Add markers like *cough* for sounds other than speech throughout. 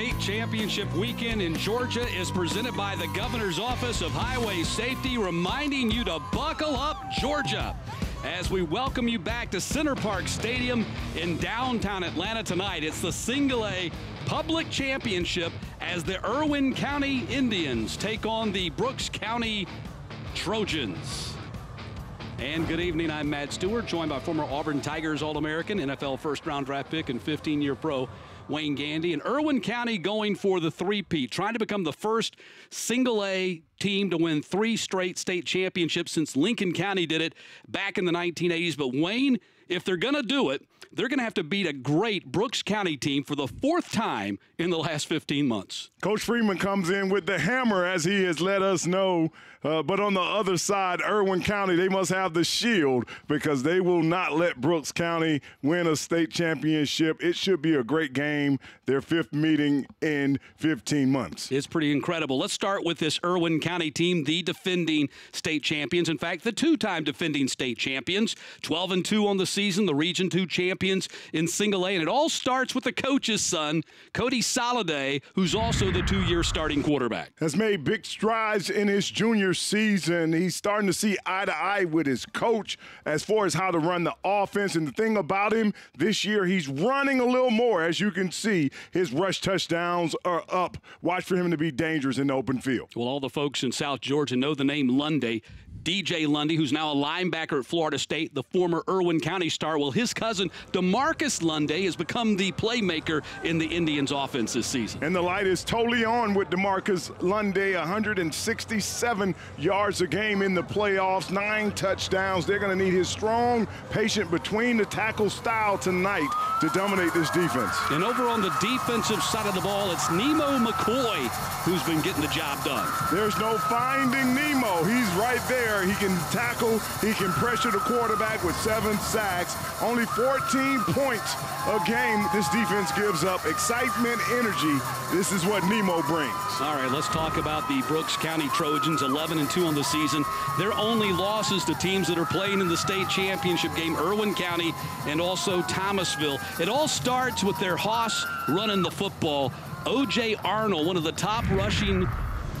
State Championship weekend in Georgia is presented by the Governor's Office of Highway Safety, reminding you to buckle up, Georgia. As we welcome you back to Center Parc Stadium in downtown Atlanta tonight, it's the Single A Public Championship as the Irwin County Indians take on the Brooks County Trojans. And good evening, I'm Matt Stewart, joined by former Auburn Tigers All American, NFL first round draft pick, and 15 year pro Wayne Gandy. And Irwin County going for the three-peat, trying to become the first single A team to win three straight state championships since Lincoln County did it back in the 1980s. But Wayne, if they're going to do it, they're going to have to beat a great Brooks County team for the fourth time in the last 15 months. Coach Freeman comes in with the hammer, as he has let us know. Uh, but on the other side, Irwin County, they must have the shield because they will not let Brooks County win a state championship. It should be a great game, their fifth meeting in 15 months. It's pretty incredible. Let's start with this Irwin County team, the defending state champions. In fact, the two time defending state champions, 12 and 2 on the season, the Region 2 champions in single A. And it all starts with the coach's son, Cody Soliday, who's also the two year starting quarterback. Has made big strides in his junior season. He's starting to see eye to eye with his coach as far as how to run the offense. And the thing about him this year, he's running a little more. As you can see, his rush touchdowns are up. Watch for him to be dangerous in the open field. Well, all the folks in South Georgia know the name Lundy. DJ Lundy, who's now a linebacker at Florida State, the former Irwin County star. Well, his cousin, Demarcus Lundy, has become the playmaker in the Indians offense this season. And the light is totally on with Demarcus Lundy, 167 yards a game in the playoffs, nine touchdowns. They're going to need his strong, patient between the tackle style tonight to dominate this defense. And over on the defensive side of the ball, it's Nemo McCoy who's been getting the job done. There's no finding Nemo. He's right there. He can tackle, he can pressure the quarterback with seven sacks. Only 14 points a game this defense gives up. Excitement, energy. This is what Nemo brings. All right, let's talk about the Brooks County Trojans, 11 and 2 on the season. Their only losses to teams that are playing in the state championship game, Irwin County and also Thomasville. It all starts with their Hoss running the football. O.J. Arnold, one of the top rushing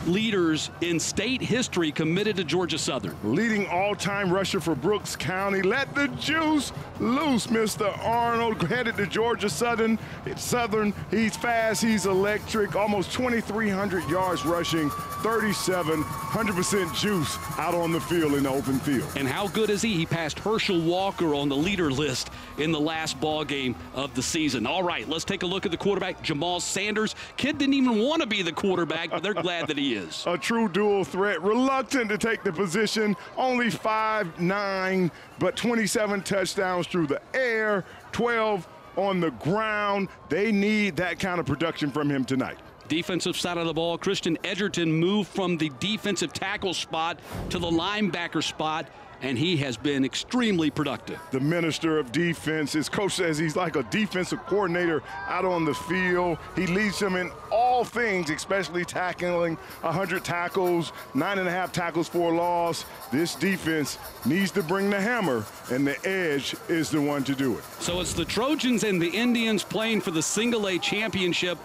leaders in state history committed to Georgia Southern. Leading all-time rusher for Brooks County. Let the juice loose, Mr. Arnold. Headed to Georgia Southern. It's Southern. He's fast. He's electric. Almost 2,300 yards rushing. 37, 100% juice out on the field in the open field. And how good is he? He passed Herschel Walker on the leader list in the last ball game of the season. All right, let's take a look at the quarterback, Jamal Sanders. Kid didn't even want to be the quarterback, but they're glad that he is. A true dual threat, reluctant to take the position, only five nine, but 27 touchdowns through the air, 12 on the ground. They need that kind of production from him tonight. Defensive side of the ball, Christian Edgerton moved from the defensive tackle spot to the linebacker spot and he has been extremely productive. The minister of defense, his coach says he's like a defensive coordinator out on the field. He leads them in all things, especially tackling 100 tackles, nine and a half tackles for a loss. This defense needs to bring the hammer, and the edge is the one to do it. So it's the Trojans and the Indians playing for the single A championship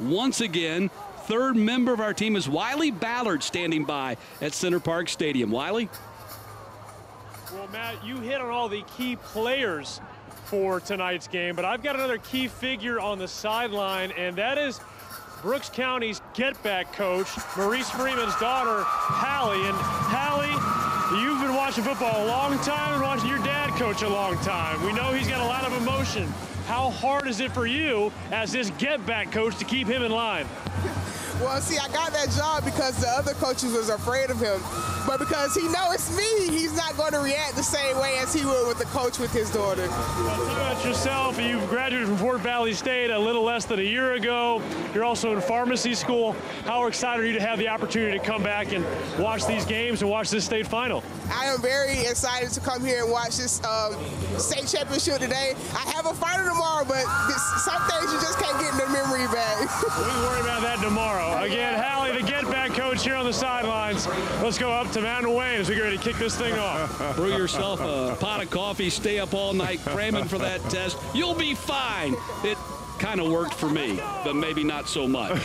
once again. Third member of our team is Wiley Ballard standing by at Center Parc Stadium. Wiley? Matt, you hit on all the key players for tonight's game, but I've got another key figure on the sideline, and that is Brooks County's get-back coach, Maurice Freeman's daughter, Hallie. And Hallie, you've been watching football a long time and watching your dad coach a long time. We know he's got a lot of emotion. How hard is it for you as this get-back coach to keep him in line? Well, see, I got that job because the other coaches was afraid of him. But because he knows it's me, he's not going to react the same way as he would with the coach with his daughter. Well, tell me about yourself. You graduated from Fort Valley State a little less than a year ago. You're also in pharmacy school. How excited are you to have the opportunity to come back and watch these games and watch this state final? I am very excited to come here and watch this um, state championship today. I have a final tomorrow, but this, some things you just can't get in the memory bank. *laughs* we worry about that tomorrow. Again, Hallie, the get back coach here on the sidelines. Let's go up to Matt and Wayne as we get ready to kick this thing off. *laughs* Brew yourself a pot of coffee, stay up all night cramming for that test. You'll be fine. It kind of worked for me, but maybe not so much.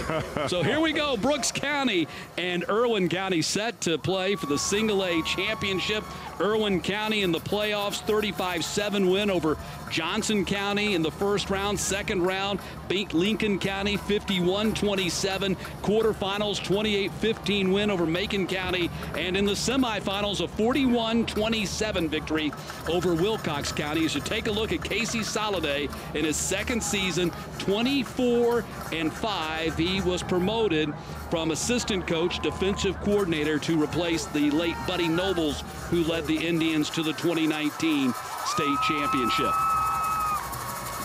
so here we go. Brooks County and Irwin County set to play for the single A championship. Irwin County in the playoffs, 35-7 win over Johnson County in the first round. Second round, beat Lincoln County 51-27. Quarterfinals, 28-15 win over Macon County. And in the semifinals, a 41-27 victory over Wilcox County. As you take a look at Casey Soliday in his second season, 24 and 5. He was promoted from assistant coach, defensive coordinator to replace the late Buddy Nobles, who led the Indians to the 2019 state championship.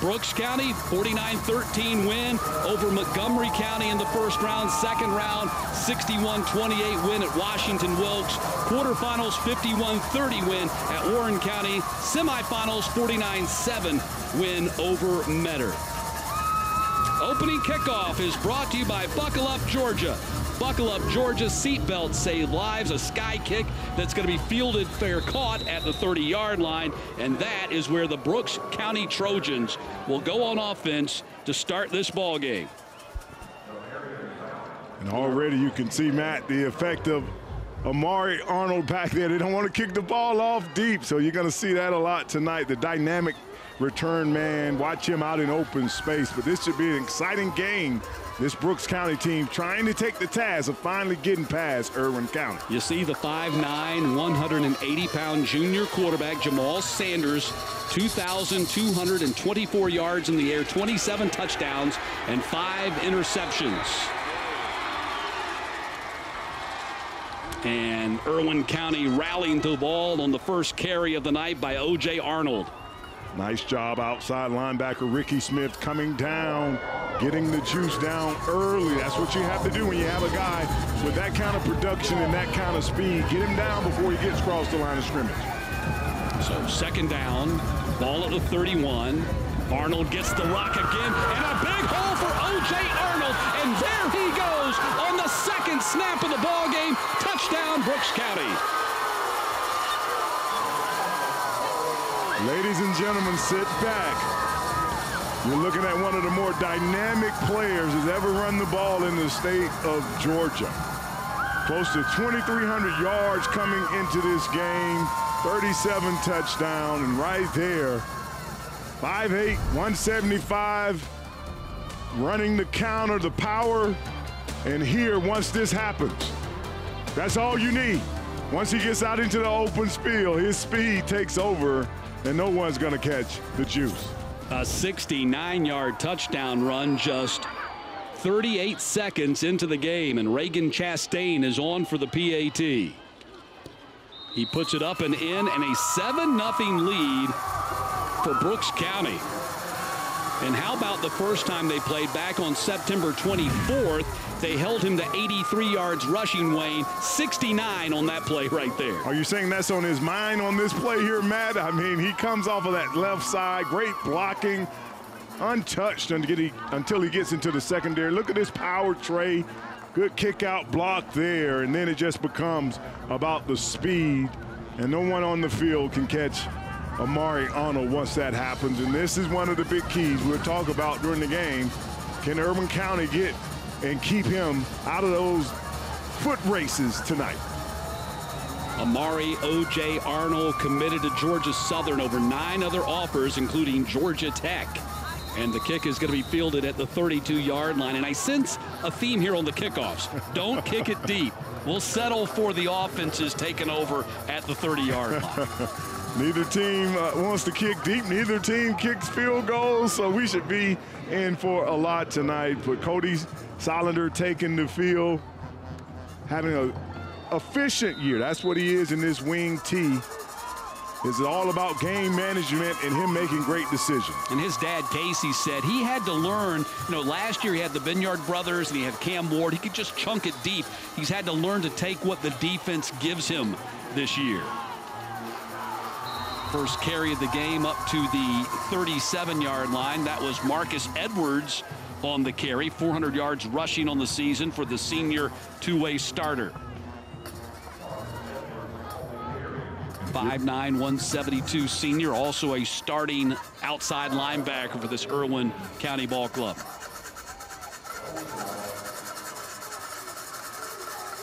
Brooks County, 49-13 win over Montgomery County in the first round. Second round, 61-28 win at Washington Wilkes. Quarterfinals, 51-30 win at Warren County. Semifinals, 49-7 win over Metter. Opening kickoff is brought to you by Buckle Up Georgia. Buckle Up Georgia seatbelts save lives. A sky kick that's going to be fielded fair caught at the 30 yard line. And that is where the Brooks County Trojans will go on offense to start this ball game. And already you can see, Matt, the effect of Omari Arnold back there. They don't want to kick the ball off deep, so you're going to see that a lot tonight. The dynamic return man. Watch him out in open space. But this should be an exciting game. This Brooks County team trying to take the task of finally getting past Irwin County. You see the 5'9", 180-pound junior quarterback Jamal Sanders, 2,224 yards in the air, 27 touchdowns, and five interceptions. And Irwin County rallying the ball on the first carry of the night by O.J. Arnold. Nice job outside linebacker Ricky Smith coming down, getting the juice down early. That's what you have to do when you have a guy with that kind of production and that kind of speed. Get him down before he gets across the line of scrimmage. So second down, ball at the 31. Arnold gets the rock again, and a big hole for O.J. Arnold, and there he goes on the second snap of the ball game. Touchdown, Brooks County. Ladies and gentlemen, sit back. You're looking at one of the more dynamic players that's ever run the ball in the state of Georgia. Close to 2,300 yards coming into this game, 37 touchdown, and right there, 5'8", 175, running the counter, the power, and here, once this happens, that's all you need. Once he gets out into the open field, his speed takes over and no one's going to catch the juice. A 69-yard touchdown run just 38 seconds into the game, and Reagan Chastain is on for the PAT. He puts it up and in, and a 7-0 lead for Brooks County. And how about the first time they played back on September 24th? They held him to 83 yards rushing, Wayne. 69 on that play right there. Are you saying that's on his mind on this play here, Matt? I mean, he comes off of that left side. Great blocking. Untouched until he, until he gets into the secondary. Look at this power tray. Good kick out block there. And then it just becomes about the speed. And no one on the field can catch Omari Arnold once that happens. And this is one of the big keys we'll talk about during the game. Can Irwin County get and keep him out of those foot races tonight. Omari O.J. Arnold committed to Georgia Southern over nine other offers, including Georgia Tech. And the kick is going to be fielded at the 32-yard line. And I sense a theme here on the kickoffs. Don't kick it deep. We'll settle for the offenses taking over at the 30-yard line. *laughs* Neither team uh, wants to kick deep. Neither team kicks field goals, so we should be in for a lot tonight. But Cody Soliday taking the field, having a efficient year. That's what he is in this wing T. It's all about game management and him making great decisions. And his dad, Casey, said he had to learn, you know, last year he had the Vineyard brothers and he had Cam Ward. He could just chunk it deep. He's had to learn to take what the defense gives him this year. First carry of the game up to the 37-yard line. That was Marcus Edwards on the carry. 400 yards rushing on the season for the senior two-way starter. 5'9", 172 senior, also a starting outside linebacker for this Irwin County Ball Club.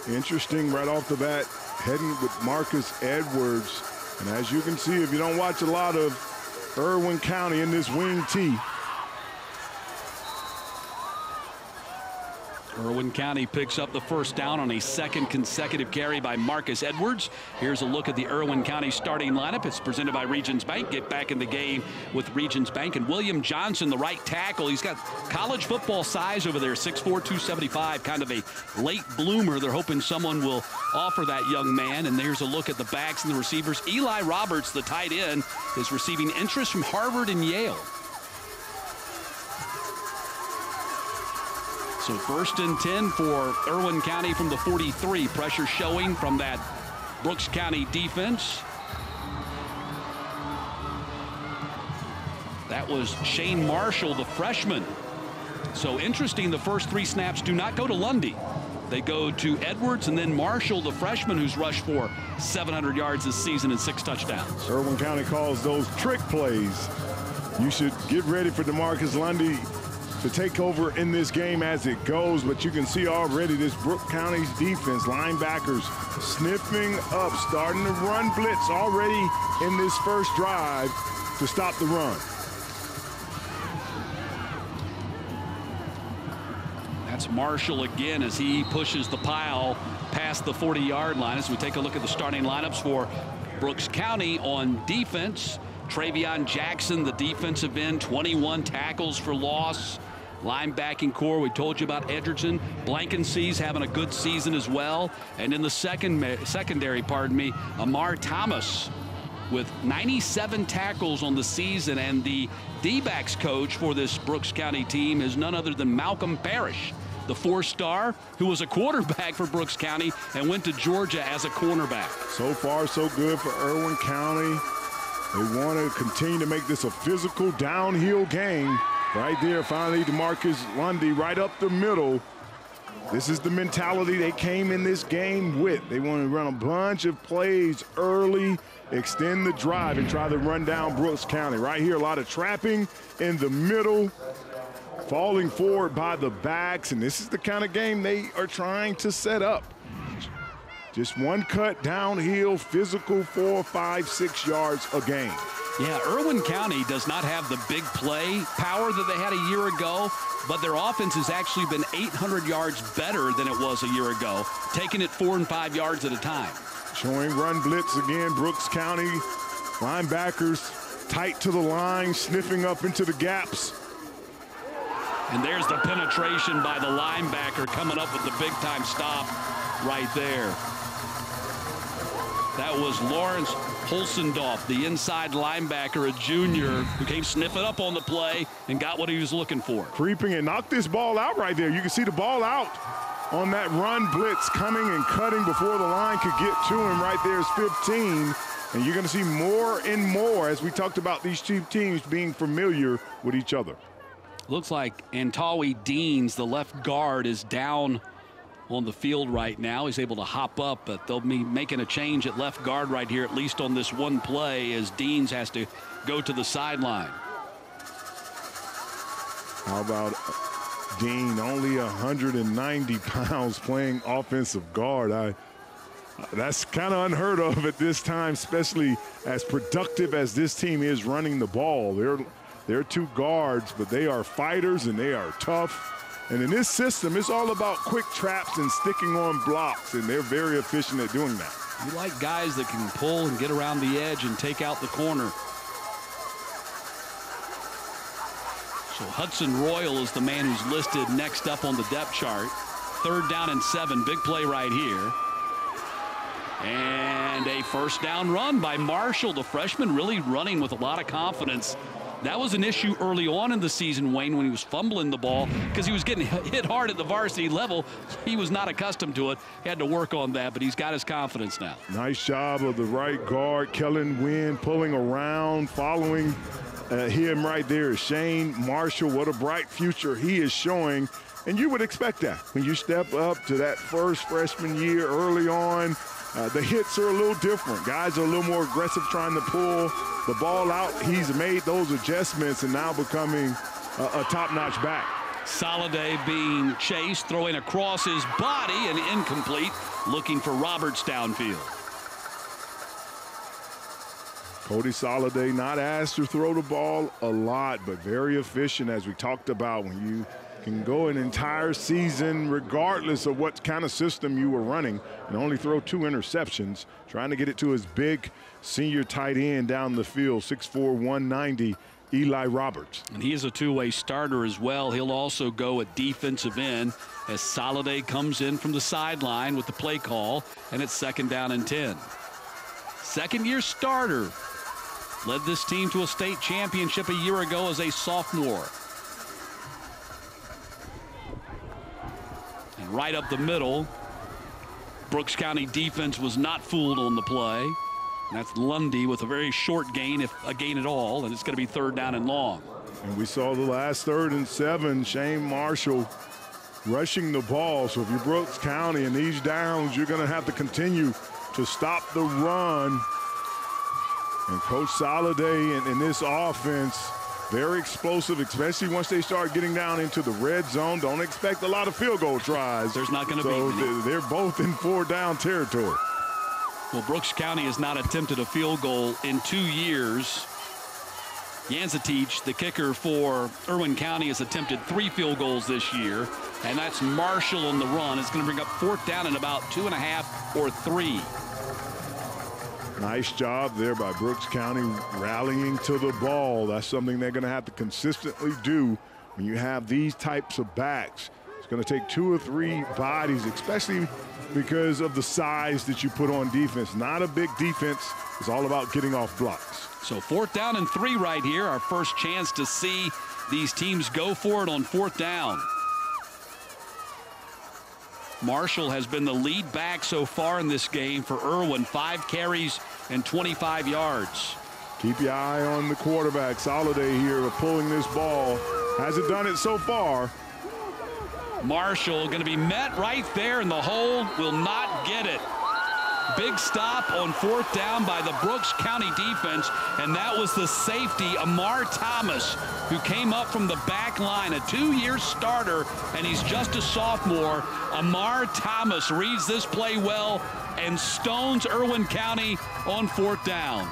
Interesting right off the bat, heading with Marcus Edwards. And as you can see, if you don't watch a lot of Irwin County in this wing T, Irwin County picks up the first down on a second consecutive carry by Marcus Edwards. Here's a look at the Irwin County starting lineup. It's presented by Regions Bank. Get back in the game with Regions Bank. And William Johnson, the right tackle. He's got college football size over there, 6'4", 275, kind of a late bloomer. They're hoping someone will offer that young man. And there's a look at the backs and the receivers. Eli Roberts, the tight end, is receiving interest from Harvard and Yale. So first and 10 for Irwin County from the 43. Pressure showing from that Brooks County defense. That was Shane Marshall, the freshman. So interesting, the first three snaps do not go to Lundy. They go to Edwards and then Marshall, the freshman who's rushed for 700 yards this season and six touchdowns. Irwin County calls those trick plays. You should get ready for DeMarcus Lundy to take over in this game as it goes, but you can see already this Brooks County's defense, linebackers sniffing up, starting to run blitz already in this first drive to stop the run. That's Marshall again as he pushes the pile past the 40-yard line. As we take a look at the starting lineups for Brooks County on defense, Travion Jackson, the defensive end, 21 tackles for loss. Linebacking core, we told you about Edgerton. Blankensee's having a good season as well. And in the second secondary, pardon me, Amar Thomas with 97 tackles on the season. And the D-backs coach for this Brooks County team is none other than Malcolm Parrish, the four-star who was a quarterback for Brooks County and went to Georgia as a cornerback. So far, so good for Irwin County. They want to continue to make this a physical downhill game. Right there, finally, DeMarcus Lundy right up the middle. This is the mentality they came in this game with. They want to run a bunch of plays early, extend the drive, and try to run down Brooks County. Right here, a lot of trapping in the middle, falling forward by the backs, and this is the kind of game they are trying to set up. Just one cut downhill, physical, four, five, six yards a game. Yeah, Irwin County does not have the big play power that they had a year ago, but their offense has actually been 800 yards better than it was a year ago, taking it four and five yards at a time. Showing run blitz again, Brooks County linebackers tight to the line, sniffing up into the gaps. And there's the penetration by the linebacker coming up with the big time stop right there. That was Lawrence Holsendorf, the inside linebacker, a junior, who came sniffing up on the play and got what he was looking for. Creeping and knocked this ball out right there. You can see the ball out on that run blitz coming and cutting before the line could get to him right there is 15. And you're going to see more and more as we talked about these two teams being familiar with each other. Looks like Antawi Deans, the left guard, is down on the field right now. He's able to hop up, but they'll be making a change at left guard right here, at least on this one play, as Deans has to go to the sideline. How about Dean, only 190 *laughs* pounds playing offensive guard? I that's kind of unheard of at this time, especially as productive as this team is running the ball. They're they're two guards, but they are fighters and they are tough. And in this system, it's all about quick traps and sticking on blocks, and they're very efficient at doing that. You like guys that can pull and get around the edge and take out the corner. So Hudson Royal is the man who's listed next up on the depth chart. Third down and seven, big play right here. And a first down run by Marshall, the freshman, really running with a lot of confidence that was an issue early on in the season, Wayne, when he was fumbling the ball because he was getting *laughs* hit hard at the varsity level. He was not accustomed to it. He had to work on that, but he's got his confidence now. Nice job of the right guard, Kellen Wynn, pulling around, following uh, him right there. Shane Marshall, what a bright future he is showing. And you would expect that when you step up to that first freshman year early on uh, the hits are a little different. Guys are a little more aggressive trying to pull the ball out. He's made those adjustments and now becoming a, a top-notch back. Soliday being chased, throwing across his body and incomplete, looking for Roberts downfield. Cody Soliday not asked to throw the ball a lot, but very efficient as we talked about when you can go an entire season regardless of what kind of system you were running and only throw two interceptions, trying to get it to his big senior tight end down the field, 6'4", 190, Eli Roberts. And he is a two-way starter as well. He'll also go at defensive end as Soliday comes in from the sideline with the play call, and it's second down and 10. Second year starter Led this team to a state championship a year ago as a sophomore. Right up the middle, Brooks County defense was not fooled on the play. And that's Lundy with a very short gain, if a gain at all, and it's going to be third down and long. And we saw the last third and seven, Shane Marshall rushing the ball. So if you're Brooks County in these downs, you're going to have to continue to stop the run and Coach Soliday in, in this offense, very explosive, especially once they start getting down into the red zone. Don't expect a lot of field goal tries. There's not going to so be many. They're both in four down territory. Well, Brooks County has not attempted a field goal in two years. Yanzatich, the kicker for Irwin County, has attempted three field goals this year, and that's Marshall on the run. It's going to bring up fourth down in about two and a half or three. Nice job there by Brooks County rallying to the ball. That's something they're going to have to consistently do when you have these types of backs. It's going to take two or three bodies, especially because of the size that you put on defense. Not a big defense. It's all about getting off blocks. So fourth down and three right here. Our first chance to see these teams go for it on fourth down. Marshall has been the lead back so far in this game for Irwin. Five carries and 25 yards. Keep your eye on the quarterback. Soliday here pulling this ball. Hasn't done it so far. Marshall going to be met right there in the hole. Will not get it. Big stop on fourth down by the Brooks County defense, and that was the safety, Amar Thomas, who came up from the back line, a two-year starter, and he's just a sophomore. Amar Thomas reads this play well and stones Irwin County on fourth down.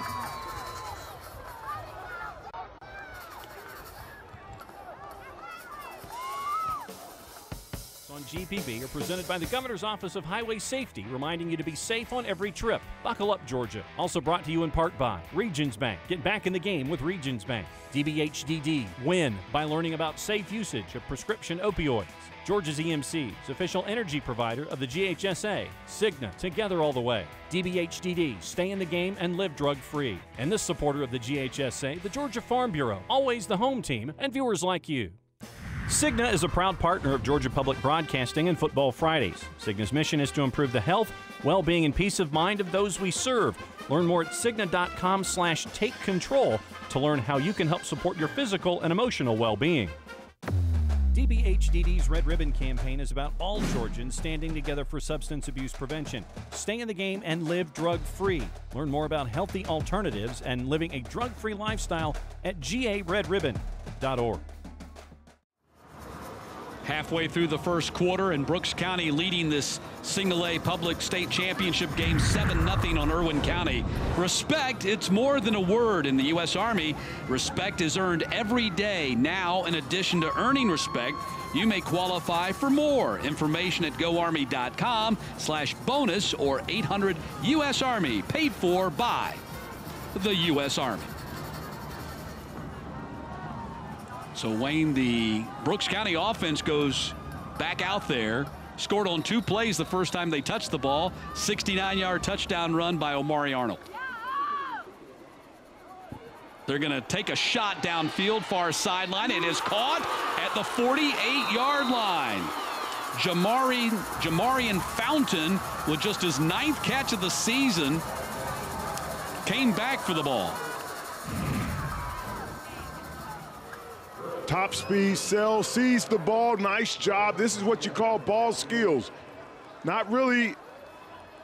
GPB are presented by the Governor's Office of Highway Safety, reminding you to be safe on every trip. Buckle up, Georgia. Also brought to you in part by Regions Bank. Get back in the game with Regions Bank. DBHDD. Win by learning about safe usage of prescription opioids. Georgia's EMC's official energy provider of the GHSA. Cigna, together all the way. DBHDD, stay in the game and live drug free. And this supporter of the GHSA, the Georgia Farm Bureau, always the home team, and viewers like you. Cigna is a proud partner of Georgia Public Broadcasting and Football Fridays. Cigna's mission is to improve the health, well-being, and peace of mind of those we serve. Learn more at cigna.com slash take control to learn how you can help support your physical and emotional well-being. DBHDD's Red Ribbon campaign is about all Georgians standing together for substance abuse prevention. Stay in the game and live drug free. Learn more about healthy alternatives and living a drug free lifestyle at garedribbon.org. Halfway through the first quarter, and Brooks County leading this single A public state championship game 7 0 on Irwin County. Respect, it's more than a word in the U.S. Army. Respect is earned every day. Now, in addition to earning respect, you may qualify for more. Information at goarmy.com slash bonus or 800 U.S. Army, paid for by the U.S. Army. So Wayne, the Brooks County offense goes back out there. Scored on two plays the first time they touched the ball. 69-yard touchdown run by Omari Arnold. They're going to take a shot downfield, far sideline. It is caught at the 48-yard line. Jamari, Jamarian Fountain, with just his ninth catch of the season, came back for the ball. Top speed, Sell sees the ball. Nice job. This is what you call ball skills. Not really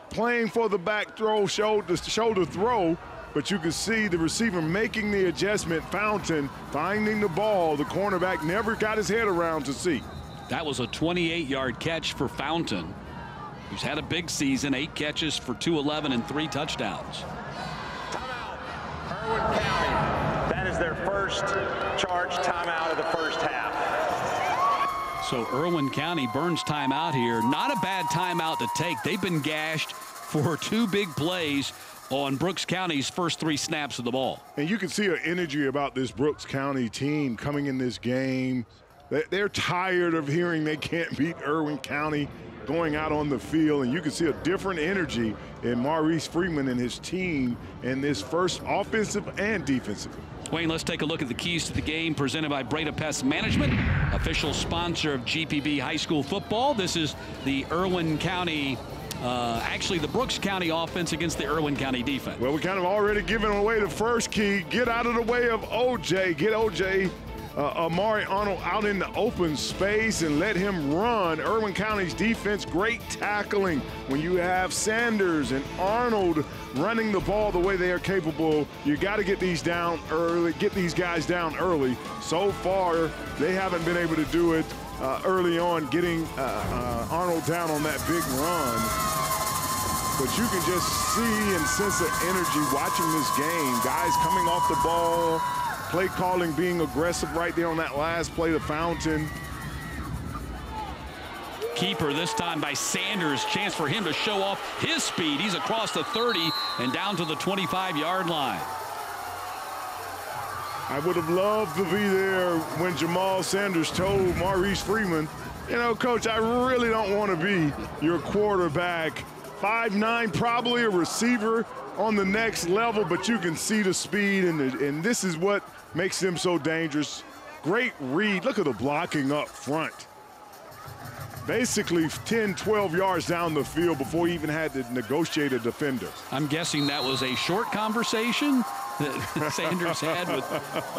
playing for the back throw, shoulder, shoulder throw, but you can see the receiver making the adjustment, Fountain finding the ball. The cornerback never got his head around to see. That was a 28-yard catch for Fountain, who's had a big season, eight catches for 211 and three touchdowns. Timeout. Irwin County. That is their first charge timeout of the first half. So Irwin County burns timeout here. Not a bad timeout to take. They've been gashed for two big plays on Brooks County's first three snaps of the ball. And you can see an energy about this Brooks County team coming in this game. They're tired of hearing they can't beat Irwin County going out on the field, and you can see a different energy in Maurice Freeman and his team in this first offensive and defensive. Wayne, let's take a look at the keys to the game presented by Breda Pest Management, official sponsor of GPB High School football. This is the Irwin County uh, actually the Brooks County offense against the Irwin County defense. Well, we kind of already given away the first key. Get out of the way of OJ. Get OJ uh, Omari Arnold out in the open space and let him run. Irwin County's defense, great tackling. When you have Sanders and Arnold running the ball the way they are capable, you got to get these down early, get these guys down early. So far, they haven't been able to do it uh, early on, getting uh, uh Arnold down on that big run. But you can just see and sense the energy watching this game. Guys coming off the ball, Play calling being aggressive right there on that last play, the fountain. Keeper this time by Sanders. Chance for him to show off his speed. He's across the 30 and down to the 25-yard line. I would have loved to be there when Jamal Sanders told Maurice Freeman, you know, coach, I really don't want to be your quarterback. Five-nine, probably a receiver on the next level, but you can see the speed, and, the, and this is what makes them so dangerous. Great read. Look at the blocking up front. Basically 10, 12 yards down the field before he even had to negotiate a defender. I'm guessing that was a short conversation that *laughs* Sanders had with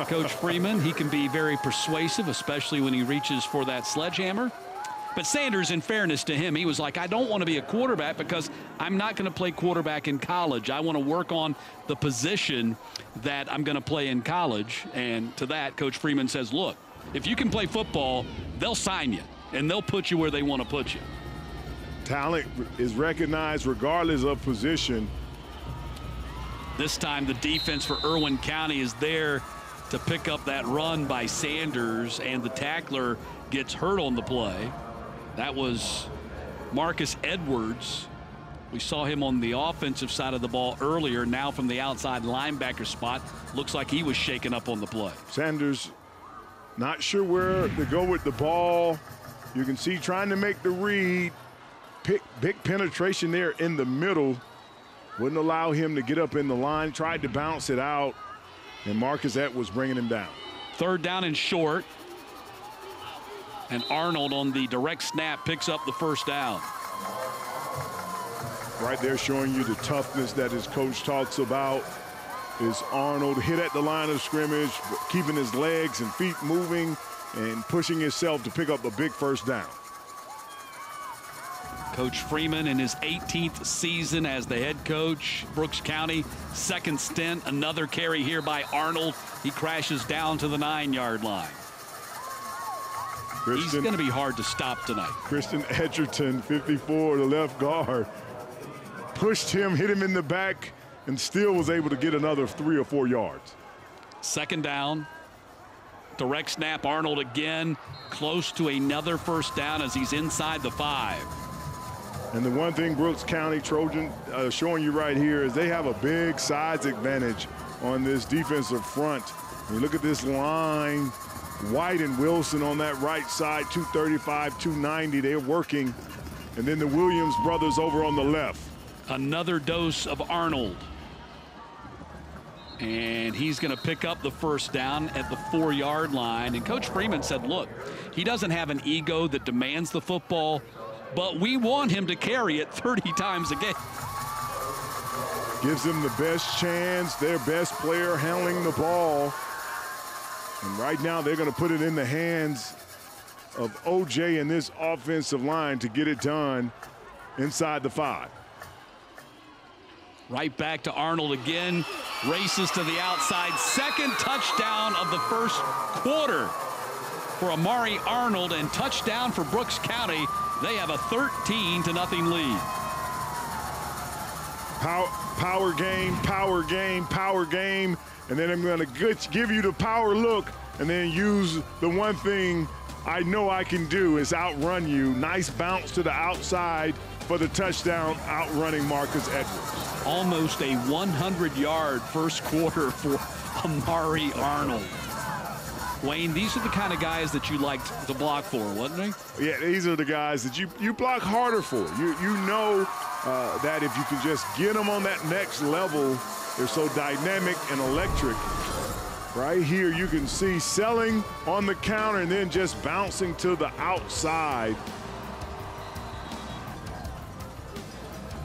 Coach Freeman. He can be very persuasive, especially when he reaches for that sledgehammer. But Sanders, in fairness to him, he was like, I don't want to be a quarterback because I'm not going to play quarterback in college. I want to work on the position that I'm going to play in college. And to that, Coach Freeman says, look, if you can play football, they'll sign you and they'll put you where they want to put you. Talent is recognized regardless of position. This time the defense for Irwin County is there to pick up that run by Sanders and the tackler gets hurt on the play. That was Marcus Edwards. We saw him on the offensive side of the ball earlier. Now from the outside linebacker spot, looks like he was shaken up on the play. Sanders not sure where to go with the ball. You can see trying to make the read. Pick, big penetration there in the middle. Wouldn't allow him to get up in the line. Tried to bounce it out. And Marcus Edwards was bringing him down. Third down and short. And Arnold on the direct snap picks up the first down. Right there showing you the toughness that his coach talks about is Arnold hit at the line of scrimmage, keeping his legs and feet moving and pushing himself to pick up a big first down. Coach Freeman in his 18th season as the head coach, Brooks County, second stint, another carry here by Arnold. He crashes down to the nine-yard line. He's going to be hard to stop tonight. Christian Edgerton, 54, the left guard, pushed him, hit him in the back, and still was able to get another three or four yards. Second down. Direct snap, Arnold again, close to another first down as he's inside the five. And the one thing Brooks County Trojan uh, showing you right here is they have a big size advantage on this defensive front. You look at this line, White and Wilson on that right side, 235, 290. They're working. And then the Williams brothers over on the left. Another dose of Arnold. And he's going to pick up the first down at the four yard line. And Coach Freeman said, look, he doesn't have an ego that demands the football, but we want him to carry it *laughs* 30 times a game. Gives them the best chance, their best player handling the ball. And right now, they're going to put it in the hands of OJ and this offensive line to get it done inside the five. Right back to Arnold again. Races to the outside. Second touchdown of the first quarter for Omari Arnold and touchdown for Brooks County. They have a 13 to nothing lead. Power, power game, power game, power game. And then I'm going to give you the power look and then use the one thing I know I can do is outrun you. Nice bounce to the outside for the touchdown, outrunning Marcus Edwards. Almost a 100-yard first quarter for *laughs* Omari Arnold. Wayne, these are the kind of guys that you liked to block for, wasn't they? Yeah, these are the guys that you, you block harder for. You, you know uh, that if you can just get them on that next level, they're so dynamic and electric. Right here, you can see selling on the counter and then just bouncing to the outside.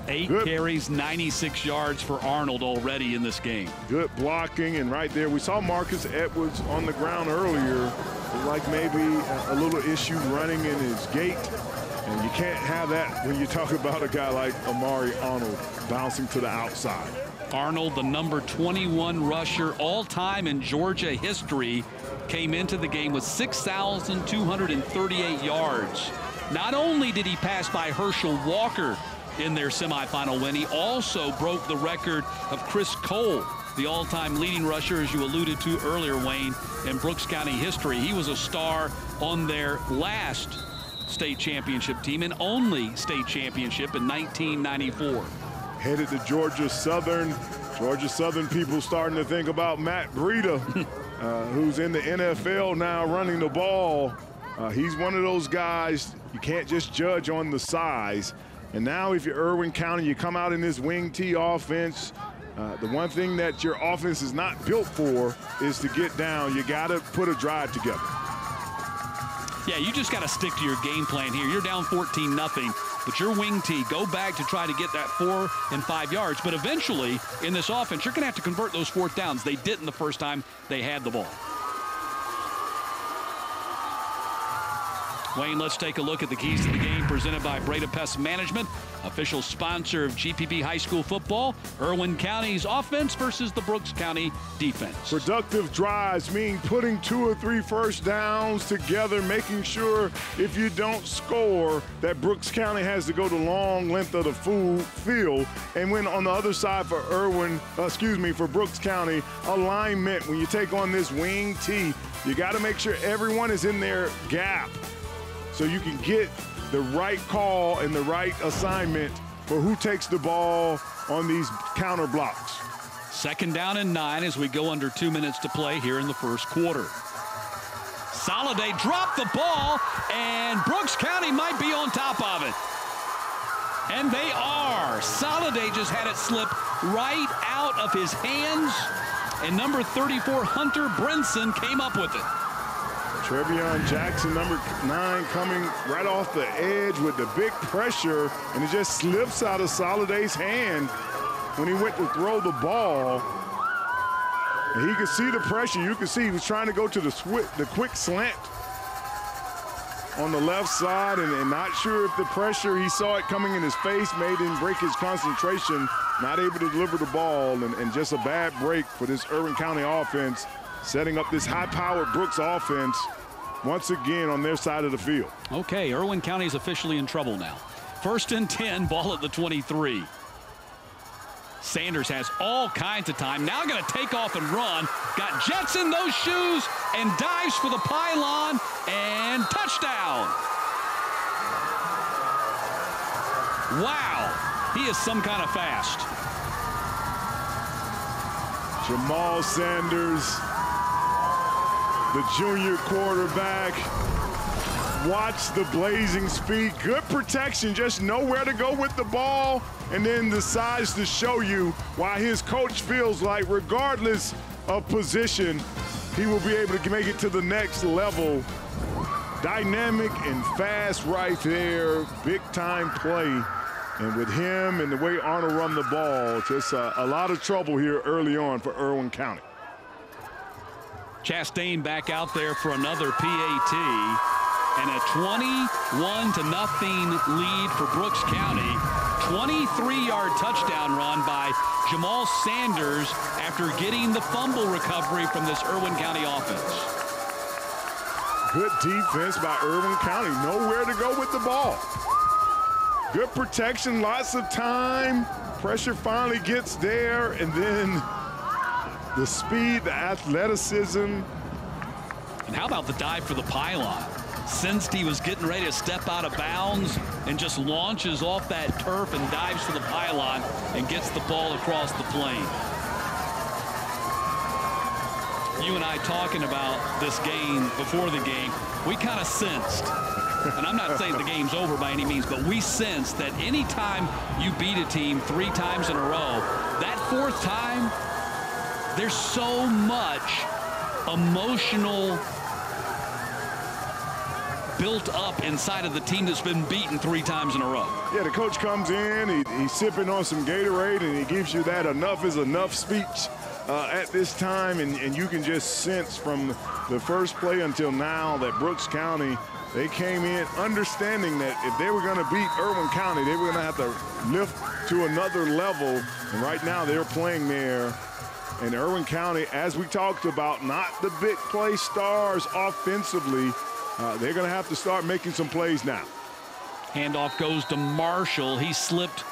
Eight Good. carries, 96 yards for Arnold already in this game. Good blocking, and right there, we saw Marcus Edwards on the ground earlier. Like maybe a, little issue running in his gait. And you can't have that when you talk *laughs* about a guy like Omari Arnold bouncing to the outside. Arnold, the number 21 rusher all-time in Georgia history, came into the game with 6,238 yards. Not only did he pass by Herschel Walker in their semifinal win. He also broke the record of Chris Cole, the all-time leading rusher, as you alluded to earlier, Wayne, in Brooks County history. He was a star on their last state championship team and only state championship in 1994. Headed to Georgia Southern. Georgia Southern people starting to think about Matt Breida, *laughs* uh, who's in the NFL now running the ball. Uh, he's one of those guys you can't just judge on the size. And now if you're Irwin County, you come out in this wing T offense. Uh, the one thing that your offense is not built for is to get down. You got to put a drive together. Yeah, you just got to stick to your game plan here. You're down 14 nothing, but your wing tee, go back to try to get that four and five yards. But eventually, in this offense, you're going to have to convert those fourth downs. They didn't the first time they had the ball. Wayne, let's take a look at the keys to the game presented by Breda Pest Management, official sponsor of GPB High School football. Irwin County's offense versus the Brooks County defense. Productive drives mean putting two or three first downs together, making sure if you don't score that Brooks County has to go the long length of the full field. And when on the other side for Irwin, uh, excuse me, for Brooks County, alignment, when you take on this wing T, you got to make sure everyone is in their gap so you can get the right call and the right assignment for who takes the ball on these counter blocks. Second down and nine as we go under two minutes to play here in the first quarter. Soliday dropped the ball, and Brooks County might be on top of it. And they are. Soliday just had it slip right out of his hands, and number 34, Hunter Brinson, came up with it. Trevion Jackson, number nine, coming right off the edge with the big pressure, and it just slips out of Soliday's hand when he went to throw the ball. And he could see the pressure. You could see he was trying to go to the, the quick slant on the left side and, and, not sure if the pressure, he saw it coming in his face, made him break his concentration, not able to deliver the ball, and, and just a bad break for this Irwin County offense, setting up this high-powered Brooks offense once again on their side of the field. Okay, Irwin County is officially in trouble now. First and 10, *laughs* ball at the 23. Sanders has all kinds of time. Now going to take off and run. Got jets in those shoes and dives for the pylon and touchdown. Wow, he is some kind of fast. Jamal Sanders the junior quarterback. Watch the blazing speed. Good protection, just know where to go with the ball, and then decides to show you why his coach feels like, regardless of position, he will be able to make it to the next level. Dynamic and fast right there. Big time play. And with him and the way Arnold run the ball, just a, a lot of trouble here early on for Irwin County. Chastain back out there for another PAT. and a 21 to nothing lead for Brooks County. 23-yard touchdown run by Jamal Sanders after getting the fumble recovery from this Irwin County offense. Good defense by Irwin County. Nowhere to go with the ball. Good protection, lots of time. Pressure finally gets there, and then the speed, the athleticism. And how about the dive for the pylon? He was getting ready to step out of bounds and just launches off that turf and dives for the pylon and gets the ball across the plane. You and I talking about this game before the game, we kind of sensed, and I'm not saying the game's over by any means, but we sensed that anytime you beat a team three times in a row, that fourth time, there's so much emotional built up inside of the team that's been beaten three times in a row. Yeah, the coach comes in, he, he's sipping on some Gatorade, and he gives you that enough is enough speech uh, at this time, and, and you can just sense from the first play until now that Brooks County, they came in understanding that if they were going to beat Irwin County, they were going to have to lift to another level, and right now they're playing there and Irwin County, as we talked about, not the big play stars offensively, uh, they're going to have to start making some plays now. Handoff goes to Marshall. He slipped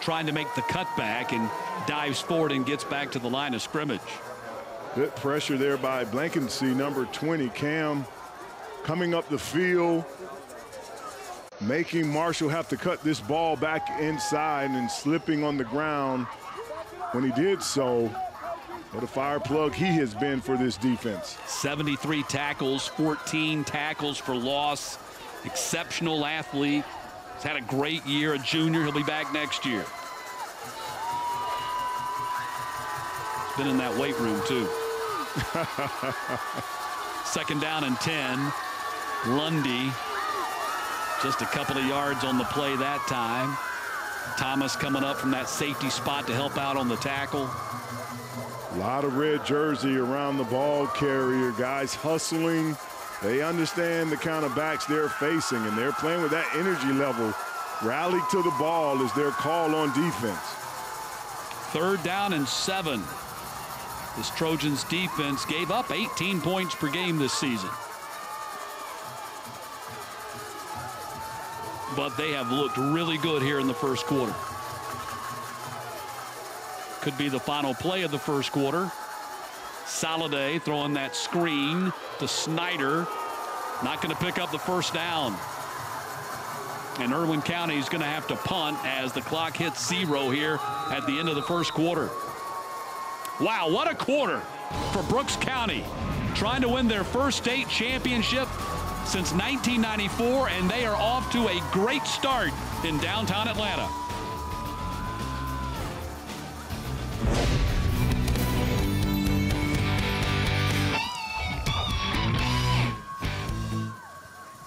trying to make the cutback and dives forward and gets back to the line of scrimmage. Good pressure there by Blankensee, number 20, Cam, coming up the field, making Marshall have to cut this ball back inside and slipping on the ground. When he did so, what a fire plug he has been for this defense. 73 tackles, 14 tackles for loss. Exceptional athlete. He's had a great year, a junior. He'll be back next year. He's been in that weight room, too. *laughs* Second down and 10. Lundy just a couple of yards on the play that time. Thomas coming up from that safety spot to help out on the tackle. A lot of red jersey around the ball carrier. Guys hustling. They understand the kind of backs they're facing, and they're playing with that energy level. Rally to the ball is their call on defense. Third down and seven. This Trojans defense gave up 18 points per game this season. But they have looked really good here in the first quarter. Could be the final play of the first quarter. Soliday throwing that screen to Snyder. Not going to pick up the first down. And Irwin County is going to have to punt as the clock hits zero here at the end of the first quarter. Wow, what a quarter for Brooks County. Trying to win their first state championship since 1994, and they are off to a great start in downtown Atlanta.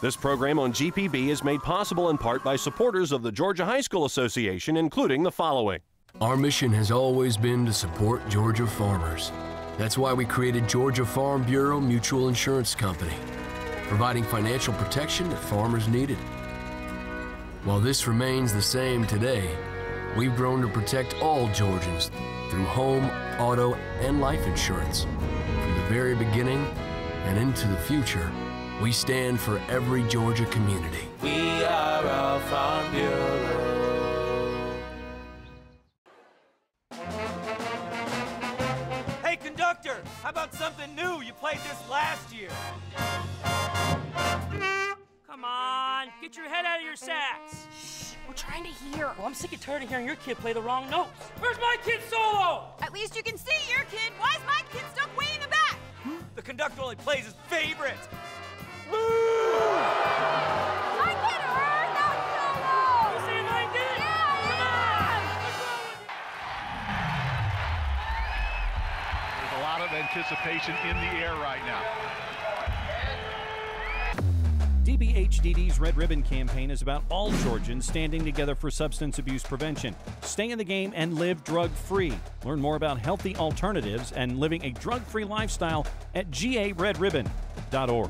This program on GPB is made possible in part by supporters of the Georgia High School Association, including the following. Our mission has always been to support Georgia farmers. That's why we created Georgia Farm Bureau Mutual Insurance Company, providing financial protection that farmers needed. While this remains the same today, we've grown to protect all Georgians through home, auto, and life insurance. From the very beginning and into the future, we stand for every Georgia community. We are a Farm Bureau. Hey, conductor, how about something new? You played this last year. Come on, get your head out of your sacks. Shh, we're trying to hear. Well, I'm sick and tired of hearing your kid play the wrong notes. Where's my kid solo? At least you can see your kid. Why is my kid stuck way in the back? The conductor only plays his favorite. Get her, not solo. You see I did? Yeah, There's a lot of anticipation in the air right now. DBHDD's Red Ribbon campaign is about all Georgians standing together for substance abuse prevention. Stay in the game and live drug free. Learn more about healthy alternatives and living a drug free lifestyle at garedribbon.org.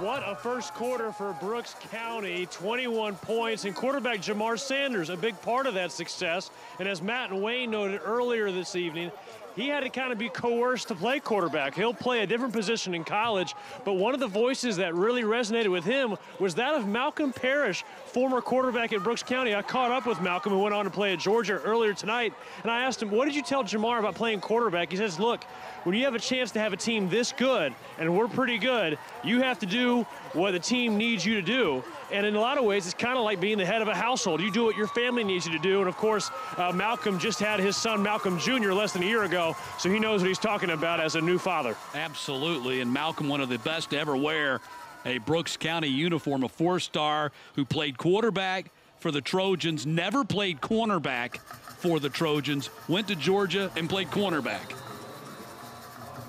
What a first quarter for Brooks County, 21 points, and quarterback Jamar Sanders, a big part of that success. And as Matt and Wayne noted earlier this evening, he had to kind of be coerced to play quarterback. He'll play a different position in college, but one of the voices that really resonated with him was that of Malcolm Parrish, former quarterback at Brooks County. I caught up with Malcolm, who went on to play at Georgia earlier tonight, and I asked him, What did you tell Jamar about playing quarterback? He says, Look, when you have a chance to have a team this good, and we're pretty good, you have to do what the team needs you to do. And in a lot of ways, it's kind of like being the head of a household. You do what your family needs you to do. And of course, uh, Malcolm just had his son, Malcolm Jr., less than a year ago, so he knows what he's talking about as a new father. Absolutely. And Malcolm, one of the best to ever wear a Brooks County uniform, a four star who played quarterback for the Trojans, never played cornerback for the Trojans, went to Georgia and played cornerback.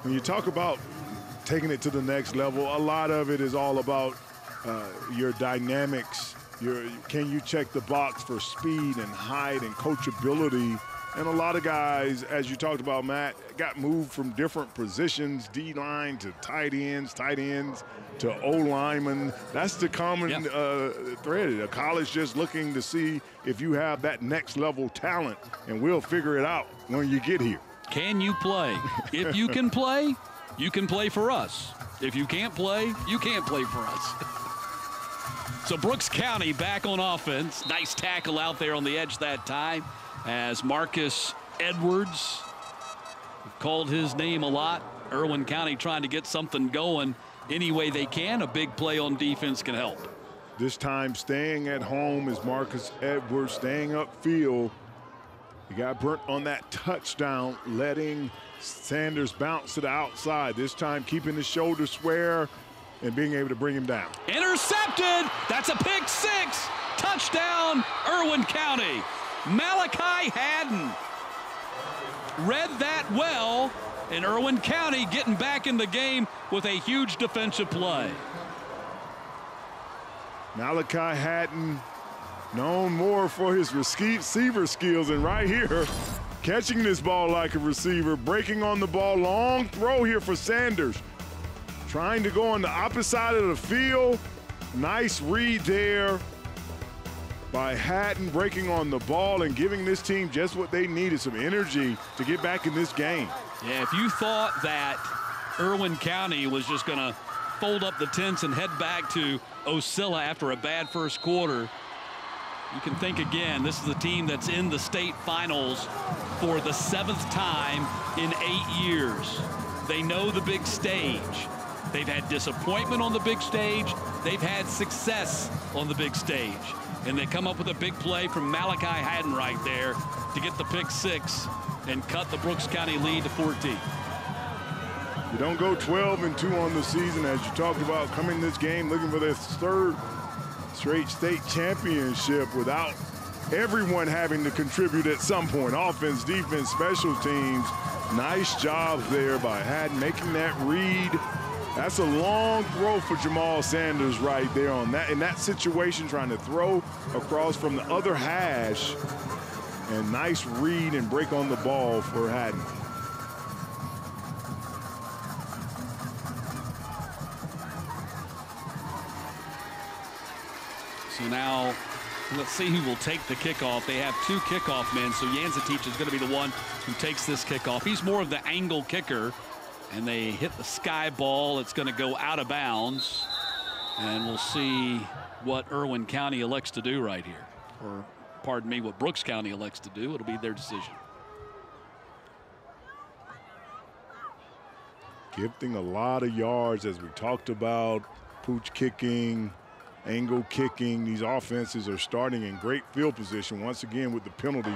When you talk about taking it to the next level, a lot of it is all about uh, your dynamics. Your, can you check the box for speed and height and coachability? And a lot of guys, as you talked about, Matt, got moved from different positions, D line to tight ends, tight ends to O lineman. That's the common uh, thread. A college just looking to see if you have that next level talent, and we'll figure it out when you get here. Can you play? if you can play, you can play for us. If you can't play, you can't play for us. *laughs* So Brooks County back on offense. Nice tackle out there on the edge that time as Marcus Edwards called his name a lot. Irwin County trying to get something going any way they can. A big play on defense can help. This time staying at home is Marcus Edwards staying upfield. He got burnt on that touchdown, letting Sanders bounce to the outside. This time keeping his shoulder square and being able to bring him down. Intercepted. That's a pick six. Touchdown, Irwin County. Malachi Haddon read that well, and Irwin County getting back in the game with a huge defensive play. Malachi Haddon, known more for his receiver skills, and right here, catching this ball like a receiver, breaking on the ball, long throw here for Sanders. Trying to go on the opposite side of the field. Nice read there by Haddon, breaking on the ball and giving this team just what they needed, some energy to get back in this game. Yeah, if you thought that Irwin County was just going to fold up the tents and head back to Ocilla after a bad first quarter, you can think again. This is a team that's in the state finals for the seventh time in eight years. They know the big stage. They've had disappointment on the big stage. They've had success on the big stage. And they come up with a big play from Malachi Haddon right there to get the pick six and cut the Brooks County lead to 14. You don't go 12 and 2 on the season, as you talked about coming this game looking for their third straight state championship without everyone having to contribute at some point. Offense, defense, special teams. Nice job there by Haddon making that read that's a long throw for Jamal Sanders right there on that in that situation, trying to throw across from the other hash. And nice read and break on the ball for Haddon. So now let's see who will take the kickoff. They have two kickoff men, so Yanzatich is going to be the one who takes this kickoff. He's more of the angle kicker and they hit the sky ball. It's going to go out of bounds. And we'll see what Irwin County elects to do right here. Or, pardon me, what Brooks County elects to do. It'll be their decision. Gifting a lot of yards, as we talked about, pooch kicking, angle kicking. These offenses are starting in great field position once again with the penalty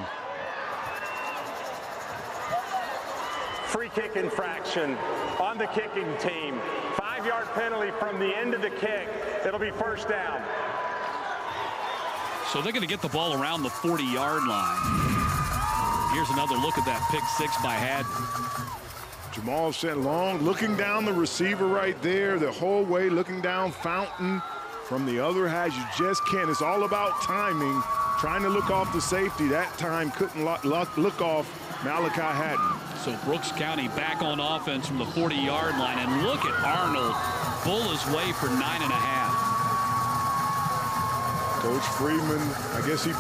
free kick infraction on the kicking team. Five yard penalty from the end of the kick. It'll be first down. So they're going to get the ball around the 40 yard line. Here's another look at that pick six by Haddon. Jamal sent long, looking down the receiver right there, the whole way looking down Fountain from the other half. You just can't. It's all about timing. Trying to look off the safety. That time couldn't look, look off Malachi Haddon. So Brooks County back on offense from the 40-yard line. And look at Arnold bull his way for nine and a half. Coach Freeman, I guess he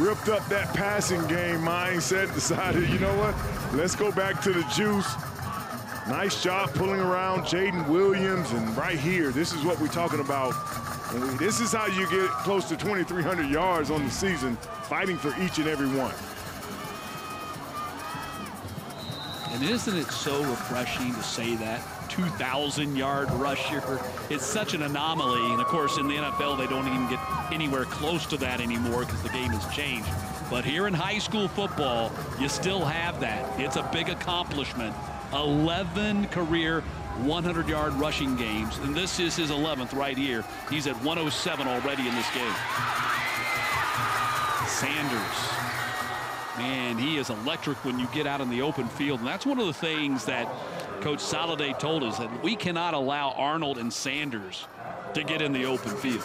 ripped up that passing game mindset, *laughs* decided, you know what, let's go back to the juice. Nice job pulling around Jaden Williams, and right here, this is what we're talking about. This is how you get close to 2,300 yards on the season, fighting for each and every one. And isn't it so refreshing to say that? 2,000 yard rusher. It's such an anomaly. And of course, in the NFL, they don't even get anywhere close to that anymore because the game has changed. But here in high school football, you still have that. It's a big accomplishment. 11 career 100 yard rushing games. And this is his 11th right here. He's at 107 already in this game. Sanders man, he is electric when you get out in the open field. And that's one of the things that Coach Soliday told us, that we cannot allow Arnold and Sanders to get in the open field.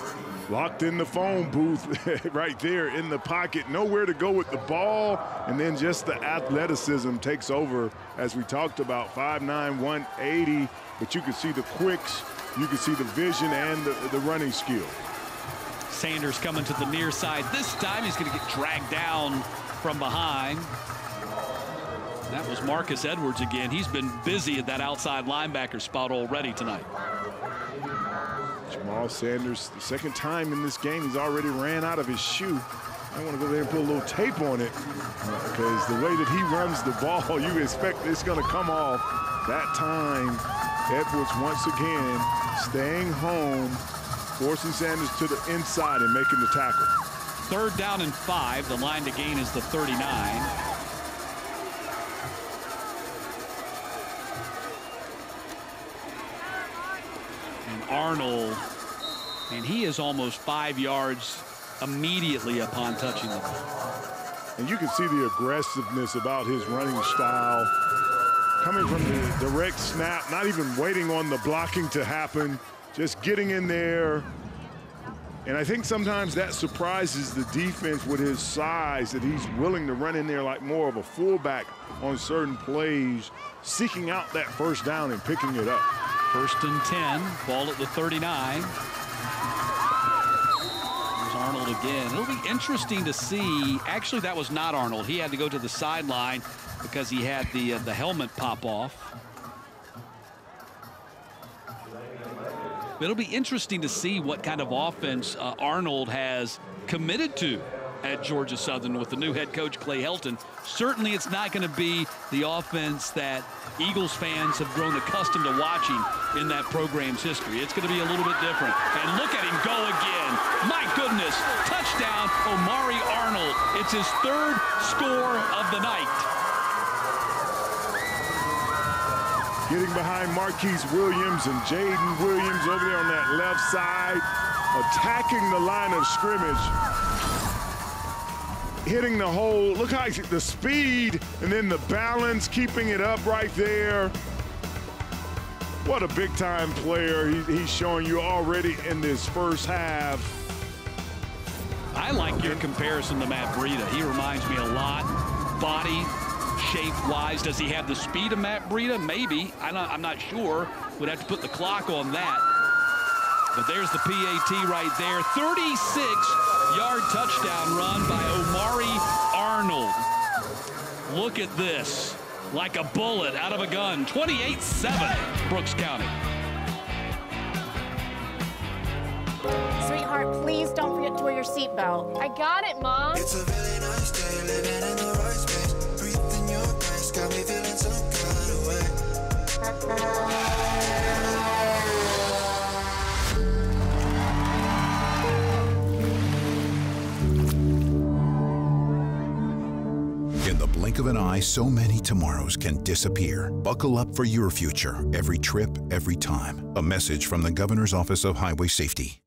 Locked in the phone booth *laughs* right there in the pocket, nowhere to go with the ball, and then just the athleticism takes over as we talked about, 5'9", 180, but you can see the quicks, you can see the vision and the, the running skill. Sanders coming to the near side. This time he's going to get dragged down from behind. That was Marcus Edwards again. He's been busy at that outside linebacker spot already tonight. Jamal Sanders, the second time in this game, he's already ran out of his shoe. I want to go there and put a little tape on it because the way that he runs the ball, *laughs* you expect it's going to come off. That time, Edwards once again staying home, forcing Sanders to the inside and making the tackle. Third down and five. The line to gain is the 39. And Arnold, and he is almost five yards immediately upon touching the ball. And you can see the aggressiveness about his running style. Coming from the direct snap, not even waiting on the blocking to happen, just getting in there, and I think sometimes that surprises the defense with his size, that he's willing to run in there like more of a fullback on certain plays, seeking out that first down and picking it up. First and 10, ball at the 39. There's Arnold again. It'll be interesting to see. Actually, that was not Arnold. He had to go to the sideline because he had the, uh, the helmet pop off. It'll be interesting to see what kind of offense uh, Arnold has committed to at Georgia Southern with the new head coach Clay Helton. Certainly it's not going to be the offense that Eagles fans have grown accustomed to watching in that program's history. It's going to be a little bit different. And look at him go again. My goodness. Touchdown, Omari Arnold. It's his third score of the night. Getting behind Marquise Williams and Jaden Williams over there on that left side, attacking the line of scrimmage, hitting the hole. Look how the speed and then the balance, keeping it up right there. What a big time player he, he's showing you already in this first half. I like your comparison to Matt Breida. He reminds me a lot. Body, shape-wise. Does he have the speed of Matt Breida? Maybe. I'm not, I'm not sure. We'd have to put the clock on that. But there's the PAT right there. 36-yard touchdown run by Omari Arnold. Look at this. Like a bullet out of a gun. 28-7, Brooks County. Sweetheart, please don't forget to wear your seatbelt. I got it, Mom. It's a really nice day living in the right space got me feeling some kind of way. In the blink of an eye, so many tomorrows can disappear. Buckle up for your future, every trip, every time. A message from the Governor's Office of Highway Safety.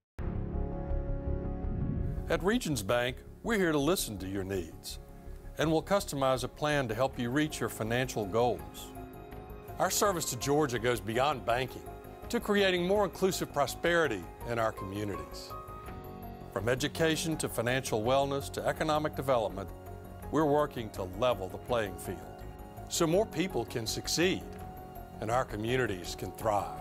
At Regions Bank, we're here to listen to your needs and we'll customize a plan to help you reach your financial goals. Our service to Georgia goes beyond banking to creating more inclusive prosperity in our communities. From education to financial wellness to economic development, we're working to level the playing field so more people can succeed and our communities can thrive.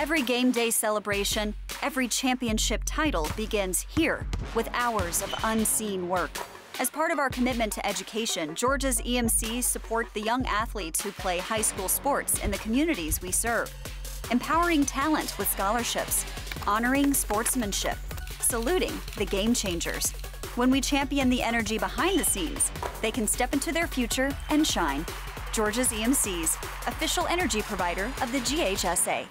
Every game day celebration, every championship title begins here with hours of unseen work. As part of our commitment to education, Georgia's EMCs support the young athletes who play high school sports in the communities we serve, empowering talent with scholarships, honoring sportsmanship, saluting the game changers. When we champion the energy behind the scenes, they can step into their future and shine. Georgia's EMCs, official energy provider of the GHSA.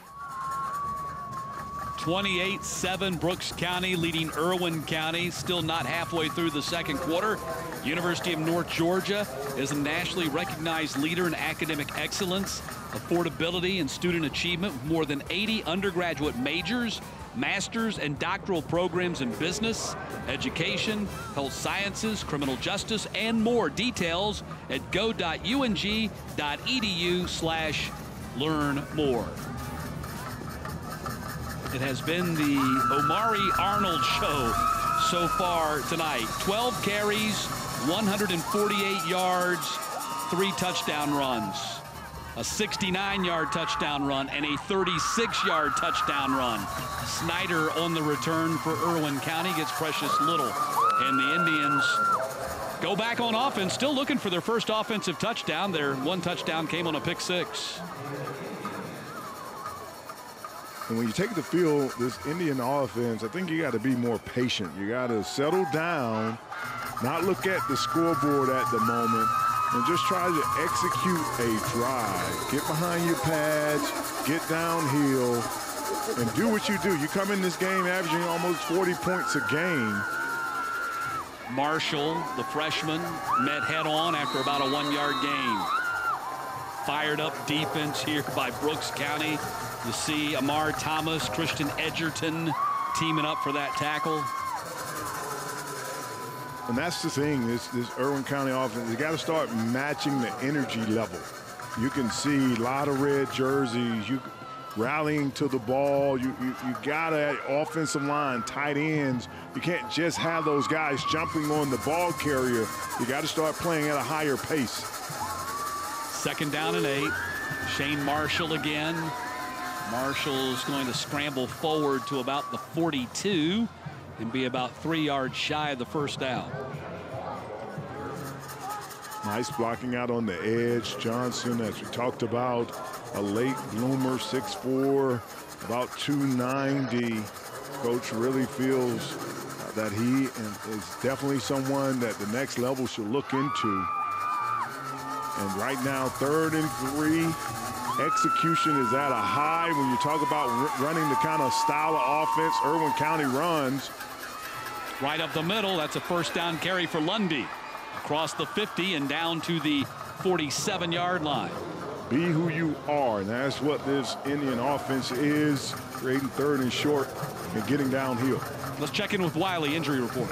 28 7 Brooks County leading Irwin County. Still not halfway through the second quarter. University of North Georgia is a nationally recognized leader in academic excellence, affordability, and student achievement with more than 80 undergraduate majors, master's, and doctoral programs in business, education, health sciences, criminal justice, and more. Details at go.ung.edu slash learn more. It has been the Omari Arnold show so far tonight. 12 carries, 148 yards, three touchdown runs, a 69-yard touchdown run, and a 36-yard touchdown run. Snyder on the return for Irwin County gets precious little, and the Indians go back on offense, still looking for their first offensive touchdown. Their one touchdown came on a pick six. And when you take the field, this Indian offense, I think you got to be more patient. You got to settle down, not look at the scoreboard at the moment, and just try to execute a drive. Get behind your pads, get downhill, and do what you do. You come in this game averaging almost 40 points a game. Marshall, the freshman, met head on after about a one-yard gain. Fired up defense here by Brooks County. You see Amar Thomas, Christian Edgerton teaming up for that tackle. And that's the thing, this, this Irwin County offense, you got to start matching the energy level. You can see a lot of red jerseys, you rallying to the ball. You, you, you got to, offensive line, tight ends, you can't just have those guys jumping on the ball carrier. You got to start playing at a higher pace. Second down and eight. Shane Marshall again. Marshall's going to scramble forward to about the 42 and be about three yards shy of the first down. Nice blocking out on the edge. Johnson, as we talked about, a late bloomer, 6'4", about 290. Coach really feels that he is definitely someone that the next level should look into. And right now, third and three. Execution is at a high when you talk about running the kind of style of offense Irwin County runs. Right up the middle, that's a first down carry for Lundy. Across the 50 and down to the 47-yard line. Be who you are, and that's what this Indian offense is, creating third and short and getting downhill. Let's check in with Wiley, injury report.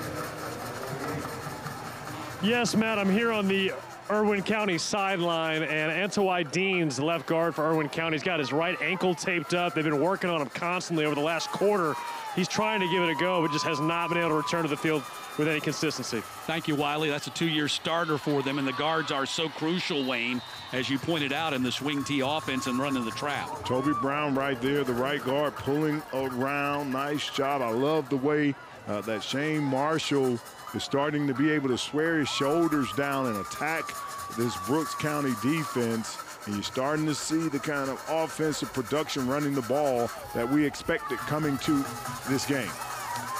Yes, Matt, I'm here on the Irwin County sideline, and Antawai Deans, left guard for Irwin County, he's got his right ankle taped up. They've been working on him constantly over the last quarter. He's trying to give it a go, but just has not been able to return to the field with any consistency. Thank you, Wiley. That's a two-year starter for them, and the guards are so crucial, Wayne, as you pointed out in the swing T offense and running the trap. Toby Brown right there, the right guard, pulling around. Nice job. I love the way uh, that Shane Marshall is starting to be able to swear his shoulders down and attack this Brooks County defense. And you're starting to see the kind of offensive production running the ball that we expected coming to this game.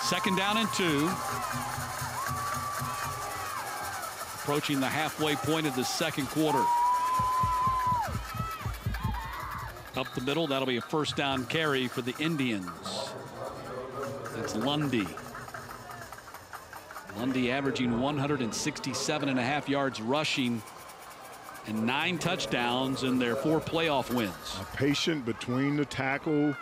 Second down and two. Approaching the halfway point of the second quarter. Up the middle, that'll be a first down carry for the Indians. That's Lundy. Lundy averaging 167 and a half yards rushing and nine touchdowns in their four playoff wins. A patient between the tackle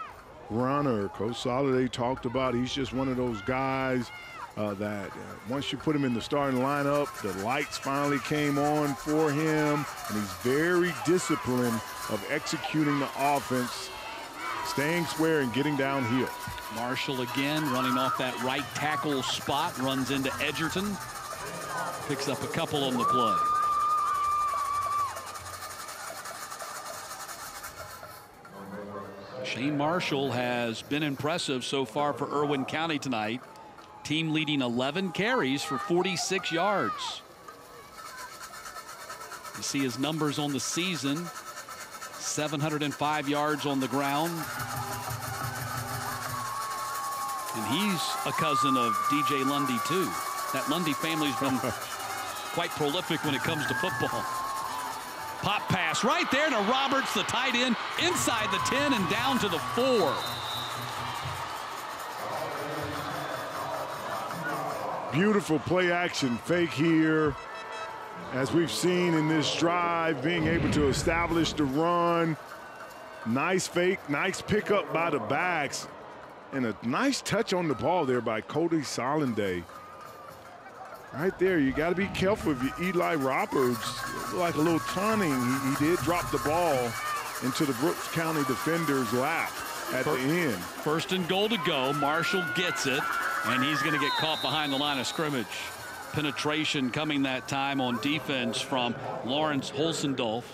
runner. Coach Soliday talked about he's just one of those guys uh, that uh, once you put him in the starting lineup, the lights finally came on for him, and he's very disciplined of executing the offense, staying square and getting downhill. Marshall again running off that right tackle spot, runs into Edgerton, picks up a couple on the play. Shane Marshall has been impressive so far for Irwin County tonight. Team leading 11 carries for 46 yards. You see his numbers on the season 705 yards on the ground. And he's a cousin of DJ Lundy, too. That Lundy family's been *laughs* quite prolific when it comes to football. Pop pass right there to Roberts, the tight end, inside the 10 and down to the 4. Beautiful play action fake here. As we've seen in this drive, being able to establish the run. Nice fake, nice pickup by the backs. And a nice touch on the ball there by Cody Soliday. Right there, you got to be careful if you Eli Roberts, like a little taunting. He, he, did drop the ball into the Brooks County defender's lap at first, the end. First and goal to go. Marshall gets it, and he's going to get caught behind the line of scrimmage. Penetration coming that time on defense from Lawrence Holzendorf.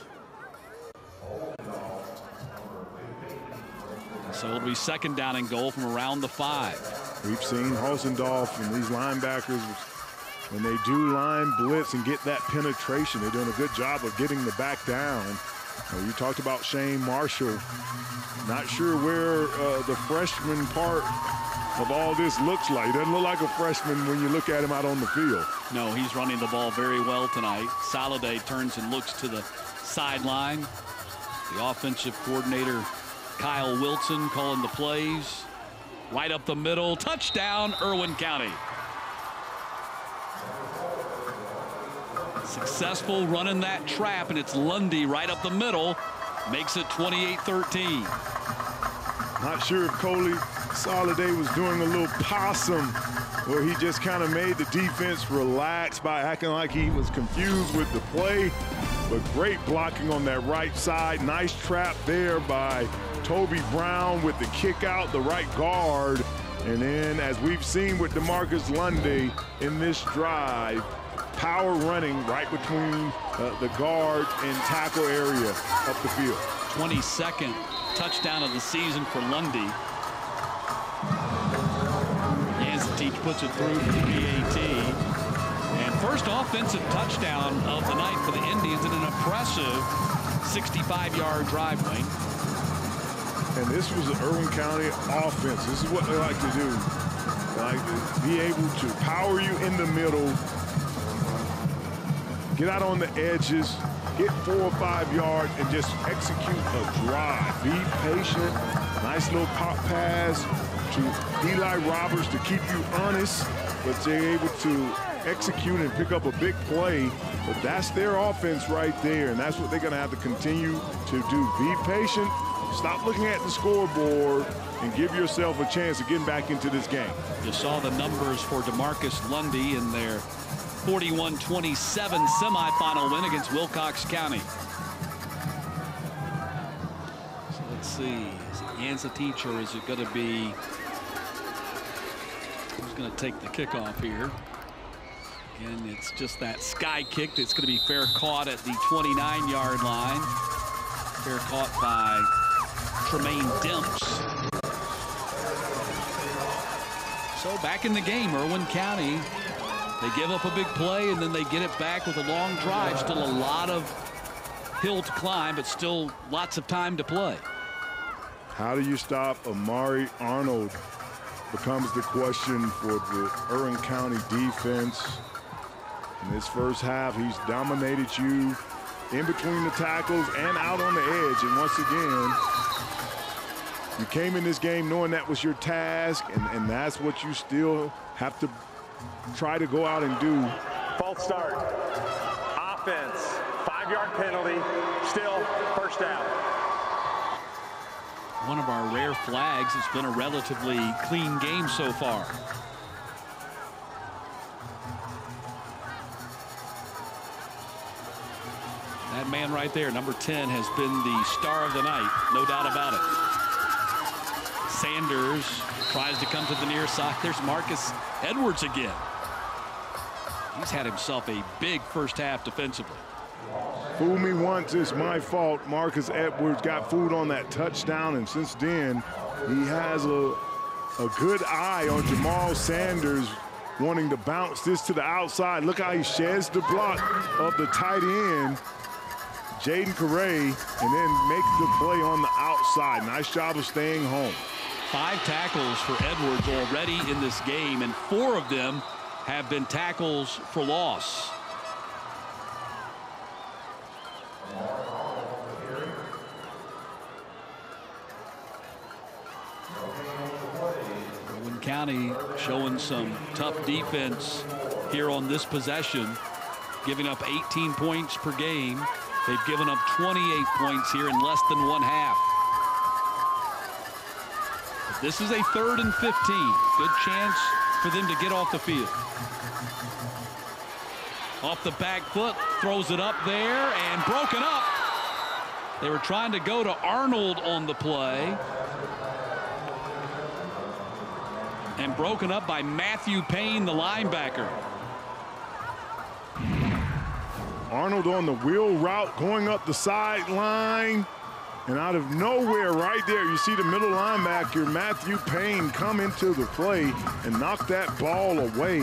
So it'll be second down and goal from around the five. We've seen Holzendorf and these linebackers when they do line blitz and get that penetration, they're doing a good job of getting the back down. Uh, you talked about Shane Marshall. Not sure where uh, the freshman part of all this looks like. He doesn't look like a freshman when you look at him out on the field. No, he's running the ball very well tonight. Soliday turns and looks to the sideline. The offensive coordinator, Kyle Wilson, calling the plays. Right up the middle. Touchdown, Irwin County. Successful running that trap, and it's Lundy right up the middle. Makes it 28-13. Not sure if Cody Soliday was doing a little possum where he just kind of made the defense relax by acting like he was confused with the play. But great blocking on that right side. Nice trap there by Toby Brown with the kick out, the right guard. And then, as we've seen with DeMarcus Lundy in this drive, power running right between uh, the guard and tackle area up the field. 22nd touchdown of the season for Lundy. Yancetich puts it through for the PAT. And first offensive touchdown of the night for the Indians in an impressive 65-yard drive, Wayne. And this was the Irwin County offense. This is what they like to do. They like to be able to power you in the middle, get out on the edges, get four or five yards, and just execute a drive. Be patient. Nice little pop pass to Eli Roberts to keep you honest, but they're able to execute and pick up a big play. But that's their offense right there, and that's what they're going to have to continue to do. Be patient. Stop looking at the scoreboard and give yourself a chance of getting back into this game. You saw the numbers for DeMarcus Lundy in their 41-27 semifinal win against Wilcox County. So let's see. Is it Yancetich or is it going to be who's going to take the kickoff here? And it's just that sky kick that's going to be fair caught at the 29-yard line. Fair caught by Tremaine Demps. So back in the game, Irwin County they give up a big play, and then they get it back with a long drive. Still a lot of hill to climb, but still lots of time to play. How do you stop Omari Arnold becomes the question for the Irwin County defense. In this first half, he's dominated you in between the tackles and out on the edge. And once again, you came in this game knowing that was your task, and, and that's what you still have to try to go out and do. False start. Offense. Five-yard penalty. Still first down. One of our rare flags. It's been a relatively clean game so far. That man right there, number 10, has been the star of the night, no doubt about it. Sanders tries to come to the near side. There's Marcus Edwards again. He's had himself a big first half defensively. Fool me once, it's my fault. Marcus Edwards got food on that touchdown, and since then, he has a, a good eye on Jamal Sanders wanting to bounce this to the outside. Look how he sheds the block of the tight end, Jaden Correa, and then makes the play on the outside. Nice job of staying home. Five tackles for Edwards already in this game, and four of them have been tackles for loss. Owen County showing some tough defense here on this possession, giving up 18 points per game. They've given up 28 points here in less than one half. This is a third and 15. Good chance for them to get off the field. Off the back foot, throws it up there and broken up. They were trying to go to Arnold on the play. And broken up by Matthew Payne, the linebacker. Arnold on the wheel route going up the sideline. And out of nowhere right there, you see the middle linebacker, your Matthew Payne, come into the play and knock that ball away.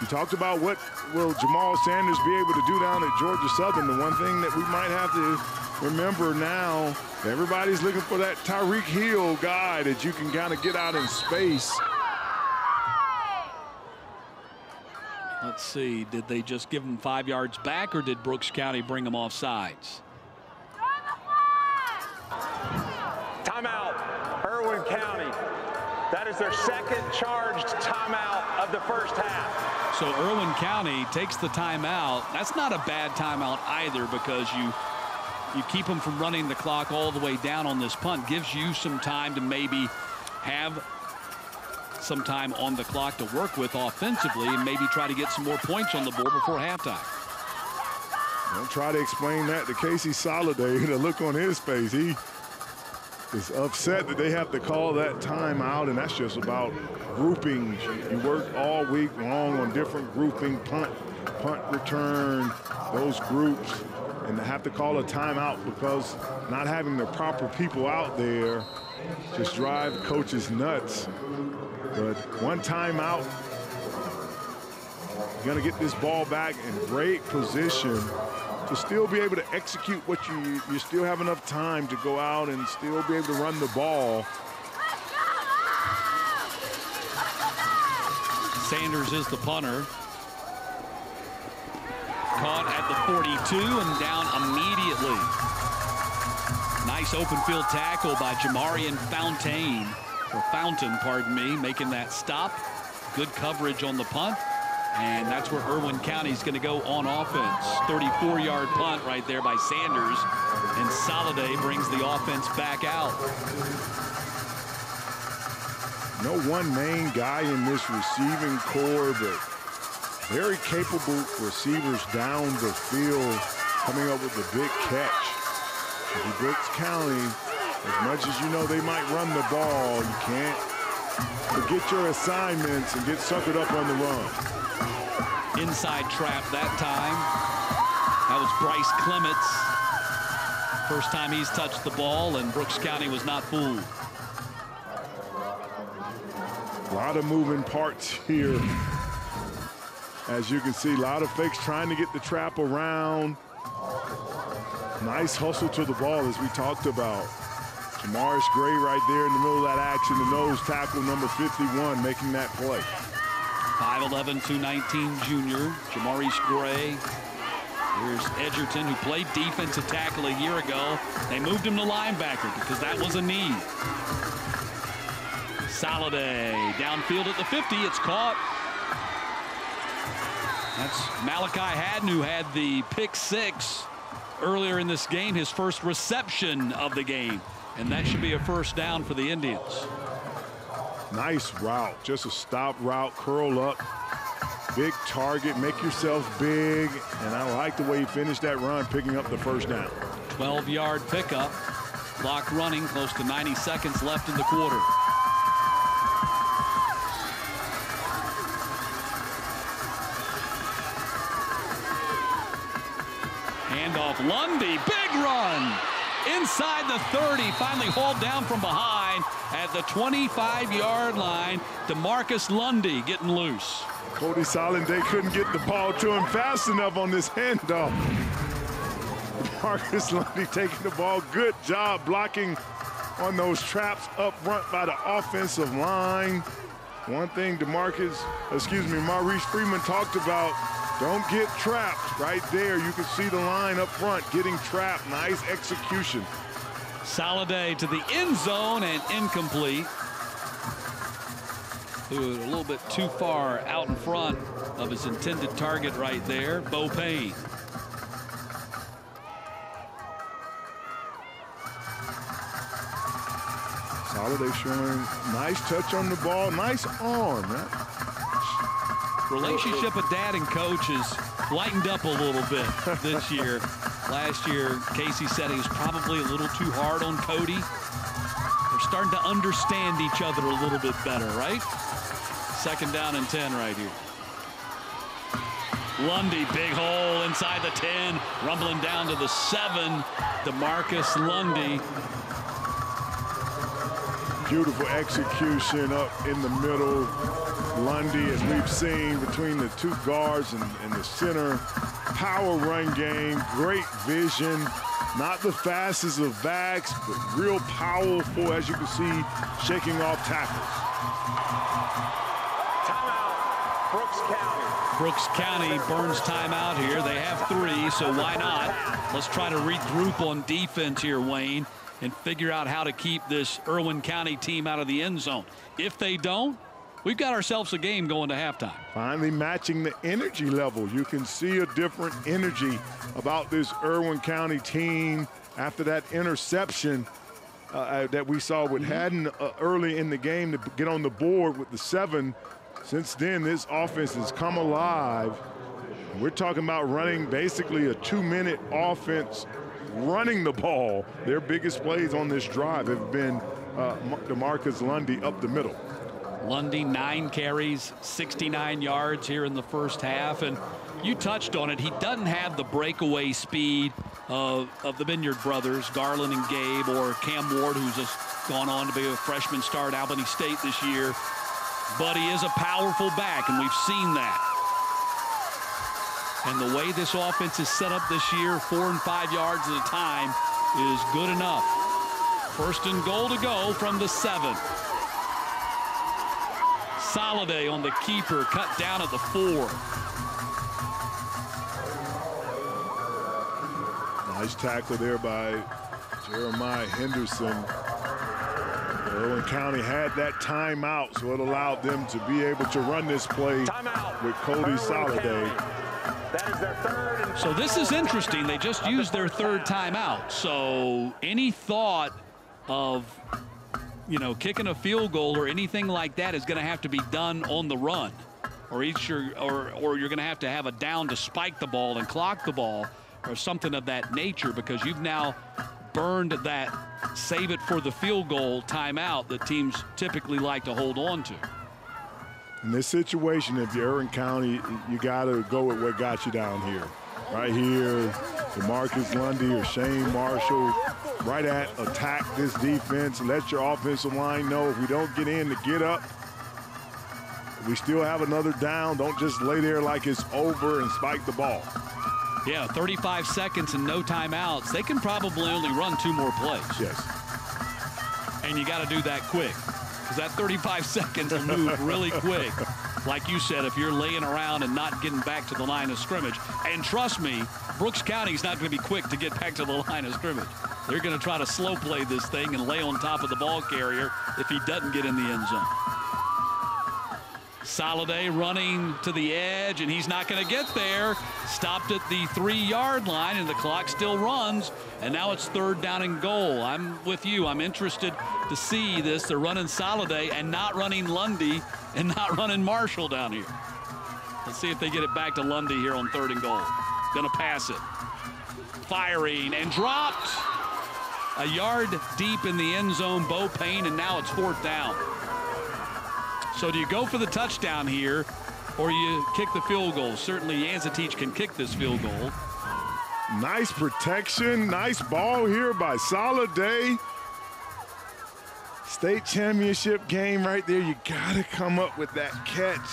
You talked about what will Jamal Sanders be able to do down at Georgia Southern. The one thing that we might have to remember now, everybody's looking for that Tyreek Hill guy that you can kind of get out in space. Let's see, did they just give him five yards back or did Brooks County bring him off sides? That is their second charged timeout of the first half. So Irwin County takes the timeout. That's not a bad timeout either because you you keep them from running the clock all the way down on this punt. Gives you some time to maybe have some time on the clock to work with offensively and maybe try to get some more points on the board before halftime. Don't try to explain that to Casey Soliday. *laughs* The look on his face, he is upset that they have to call that timeout, and that's just about groupings. You work all week long on different grouping, punt, punt return, those groups, and to have to call a timeout because not having the proper people out there just drive coaches nuts. But one timeout, you're to get this ball back in great position to still be able to execute what you you still have enough time to go out and still be able to run the ball. Sanders is the punter. Caught at the 42 and down immediately. Nice open field tackle by Jamarian Fountain, or Fountain, pardon me, making that stop. Good coverage on the punt. And that's where Irwin is going to go on offense. 34-yard punt right there by Sanders. And Soliday brings the offense back out. No one main guy in this receiving core, but very capable receivers down the field coming up with a big catch. The Brooks County, as much as you know they might run the ball, you can't forget your assignments and get suckered up on the run. Inside trap that time. That was Bryce Clements. First time he's touched the ball, and Brooks County was not fooled. A lot of moving parts here. As you can see, a lot of fakes trying to get the trap around. Nice hustle to the ball as we talked about. Jamaris Gray right there in the middle of that action, the nose tackle number 51 making that play. 5'11", 219 junior, Jamaris Gray. Here's Edgerton, who played defensive tackle a year ago. They moved him to linebacker because that was a need. Soliday downfield at the 50. It's caught. That's Malachi Haddon who had the pick six earlier in this game, his first reception of the game. And that should be a first down for the Indians. Nice route, just a stop route, curl up, big target, make yourself big. And I like the way he finished that run, picking up the first down. 12-yard pickup, clock running, close to 90 seconds left in the quarter. off. Lundy, big run. Inside the 30, finally hauled down from behind at the 25-yard line. Demarcus Lundy getting loose. Cody Soliday couldn't get the ball to him fast enough on this handoff. *laughs* Marcus Lundy taking the ball. Good job blocking on those traps up front by the offensive line. One thing DeMarcus, excuse me, Maurice Freeman talked about, don't get trapped. Right there, you can see the line up front getting trapped. Nice execution. Soliday to the end zone and incomplete. a little bit too far out in front of his intended target right there, Bo Payne. Soliday showing nice touch on the ball, nice arm. Relationship of dad and coach has lightened up a little bit this year. Last year, Casey said he was probably a little too hard on Cody. They're starting to understand each other a little bit better, right? Second down and 10 right here. Lundy, big hole inside the 10, rumbling down to the 7. DeMarcus Lundy Beautiful execution up in the middle. Lundy, as we've seen between the two guards and, and the center. Power run game, great vision. Not the fastest of backs, but real powerful, as you can see, shaking off tackles. Timeout, Brooks County. Brooks County burns timeout here. They have three, so why not? Let's try to regroup on defense here, Wayne and figure out how to keep this Irwin County team out of the end zone. If they don't, we've got ourselves a game going to halftime. Finally matching the energy level. You can see a different energy about this Irwin County team after that interception uh, uh that we saw with mm-hmm. Haddon uh, early in the game to get on the board with the seven. Since then, this offense has come alive. We're talking about running basically a two-minute offense running the ball. Their biggest plays on this drive have been uh, DeMarcus Lundy up the middle. Lundy, nine carries, 69 yards here in the first half. And you touched on it. He doesn't have the breakaway speed of, of the Vineyard brothers, Garland and Gabe, or Cam Ward, who's just gone on to be a freshman star at Albany State this year. But he is a powerful back, and we've seen that. And the way this offense is set up this year, four and five yards at a time, is good enough. First and goal to go from the seven. Soliday on the keeper, cut down at the four. Nice tackle there by Jeremiah Henderson. Irwin County had that timeout, so it allowed them to be able to run this play timeout. with Cody Soliday. So this is interesting. They just used their third timeout. So any thought of, you know, kicking a field goal or anything like that is going to have to be done on the run. Or, each or, or, or you're going to have to have a down to spike the ball and clock the ball or something of that nature because you've now burned that save it for the field goal timeout that teams typically like to hold on to. In this situation, if you're Irwin County, you got to go with what got you down here. Right here, DeMarcus Lundy or Shane Marshall, right at attack this defense. Let your offensive line know if we don't get in to get up, we still have another down. Don't just lay there like it's over and spike the ball. Yeah, 35 seconds and no timeouts. They can probably only run two more plays. Yes. And you got to do that quick because that 35 *laughs* seconds will move really quick. Like you said, if you're laying around and not getting back to the line of scrimmage. And trust me, Brooks County's not going to be quick to get back to the *laughs* line of scrimmage. They're going to try to slow play this thing and lay on top of the ball carrier if he doesn't get in the end zone. Soliday running to the edge, and he's not going to get there. Stopped at the three-yard line, and the clock still runs. And now it's third down and goal. I'm with you. I'm interested to see this. They're running Soliday and not running Lundy and not running Marshall down here. Let's see if they get it back to Lundy here on third and goal. Gonna pass it. Firing and dropped. A yard deep in the end zone, Bo Payne, and now it's fourth down. So do you go for the touchdown here or you kick the field goal? Certainly Teach can kick this field goal. Nice protection, nice ball here by Soliday. State championship game right there. You gotta come up with that catch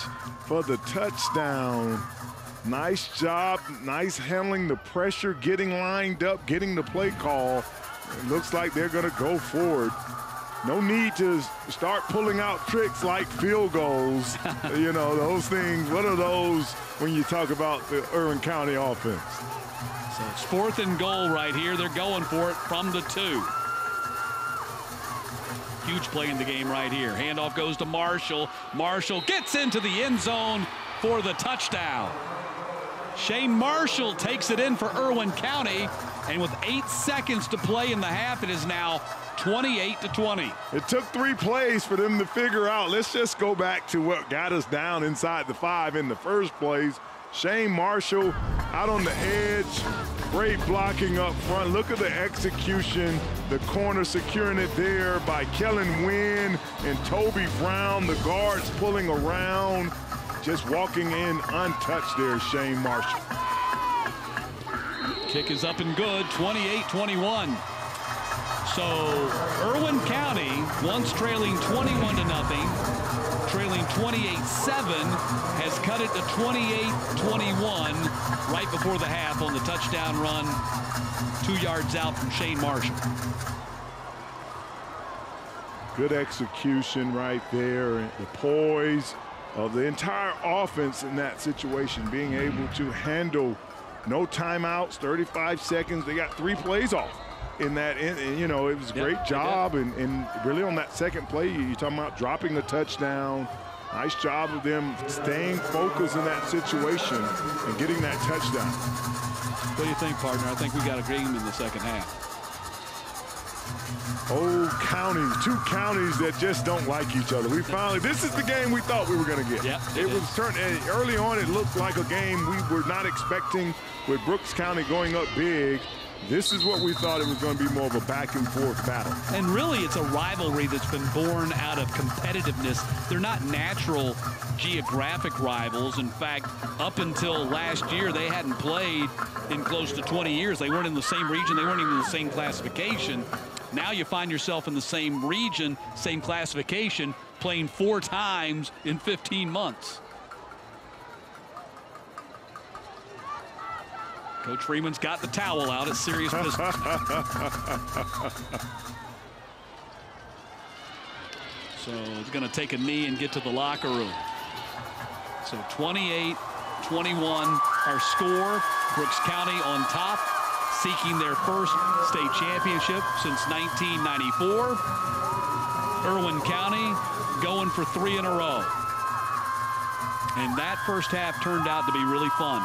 for the touchdown. Nice job, nice handling the pressure, getting lined up, getting the play call. It looks like they're gonna go forward. No need to start pulling out tricks like field goals. *laughs* you know, those things, what are those when you talk about the Irwin County offense? So it's fourth and goal right here. They're going for it from the two. Huge play in the game right here. Handoff goes to Marshall. Marshall gets into the end zone for the touchdown. Shane Marshall takes it in for Irwin County. And with eight seconds to play in the half, it is now 28 to 20. It took three plays for them to figure out. Let's just go back to what got us down inside the five in the first place. Shane Marshall out on the edge, great blocking up front. Look at the execution, the corner securing it there by Kellen Wynn and Toby Brown, the guards pulling around, just walking in untouched there, Shane Marshall. Kick is up and good, 28-21. So Irwin County, once trailing 21 to nothing, trailing 28-7, has cut it to 28-21 right before the half on the touchdown run, two yards out from Shane Marshall. Good execution right there, the poise of the entire offense in that situation, being able to handle no timeouts, 35 seconds. They got three plays off in that, in, you know, it was a great yep, job. And, and really on that second play, you're talking about dropping the touchdown. Nice job of them staying focused in that situation and getting that touchdown. What do you think, partner? I think we got a game in the second half. Oh, Old counties, two counties that just don't like each other. We finally, this is the game we thought we were going to get. Yep, it, it was turn, eh, early on. It looked like a game we were not expecting with Brooks County going up big. This is what we thought it was going to be more of a back and forth battle. And really, it's a rivalry that's been born out of competitiveness. They're not natural geographic rivals. In fact, up until last year, they hadn't played in close to 20 years. They weren't in the same region. They weren't even in the same classification. Now you find yourself in the same region, same classification, playing four times in 15 months. Coach Freeman's got the towel out. It's serious business. so he's going to take a knee and get to the locker room. So 28 21 our score. Brooks County on top, seeking their first state championship since 1994. Irwin County going for three in a row. And that first half turned out to be really fun.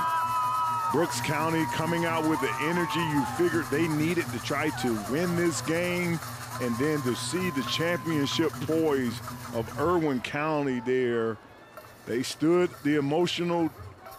Brooks County coming out with the energy you figured they needed to try to win this game and then to see the championship poise of Irwin County there. They stood the emotional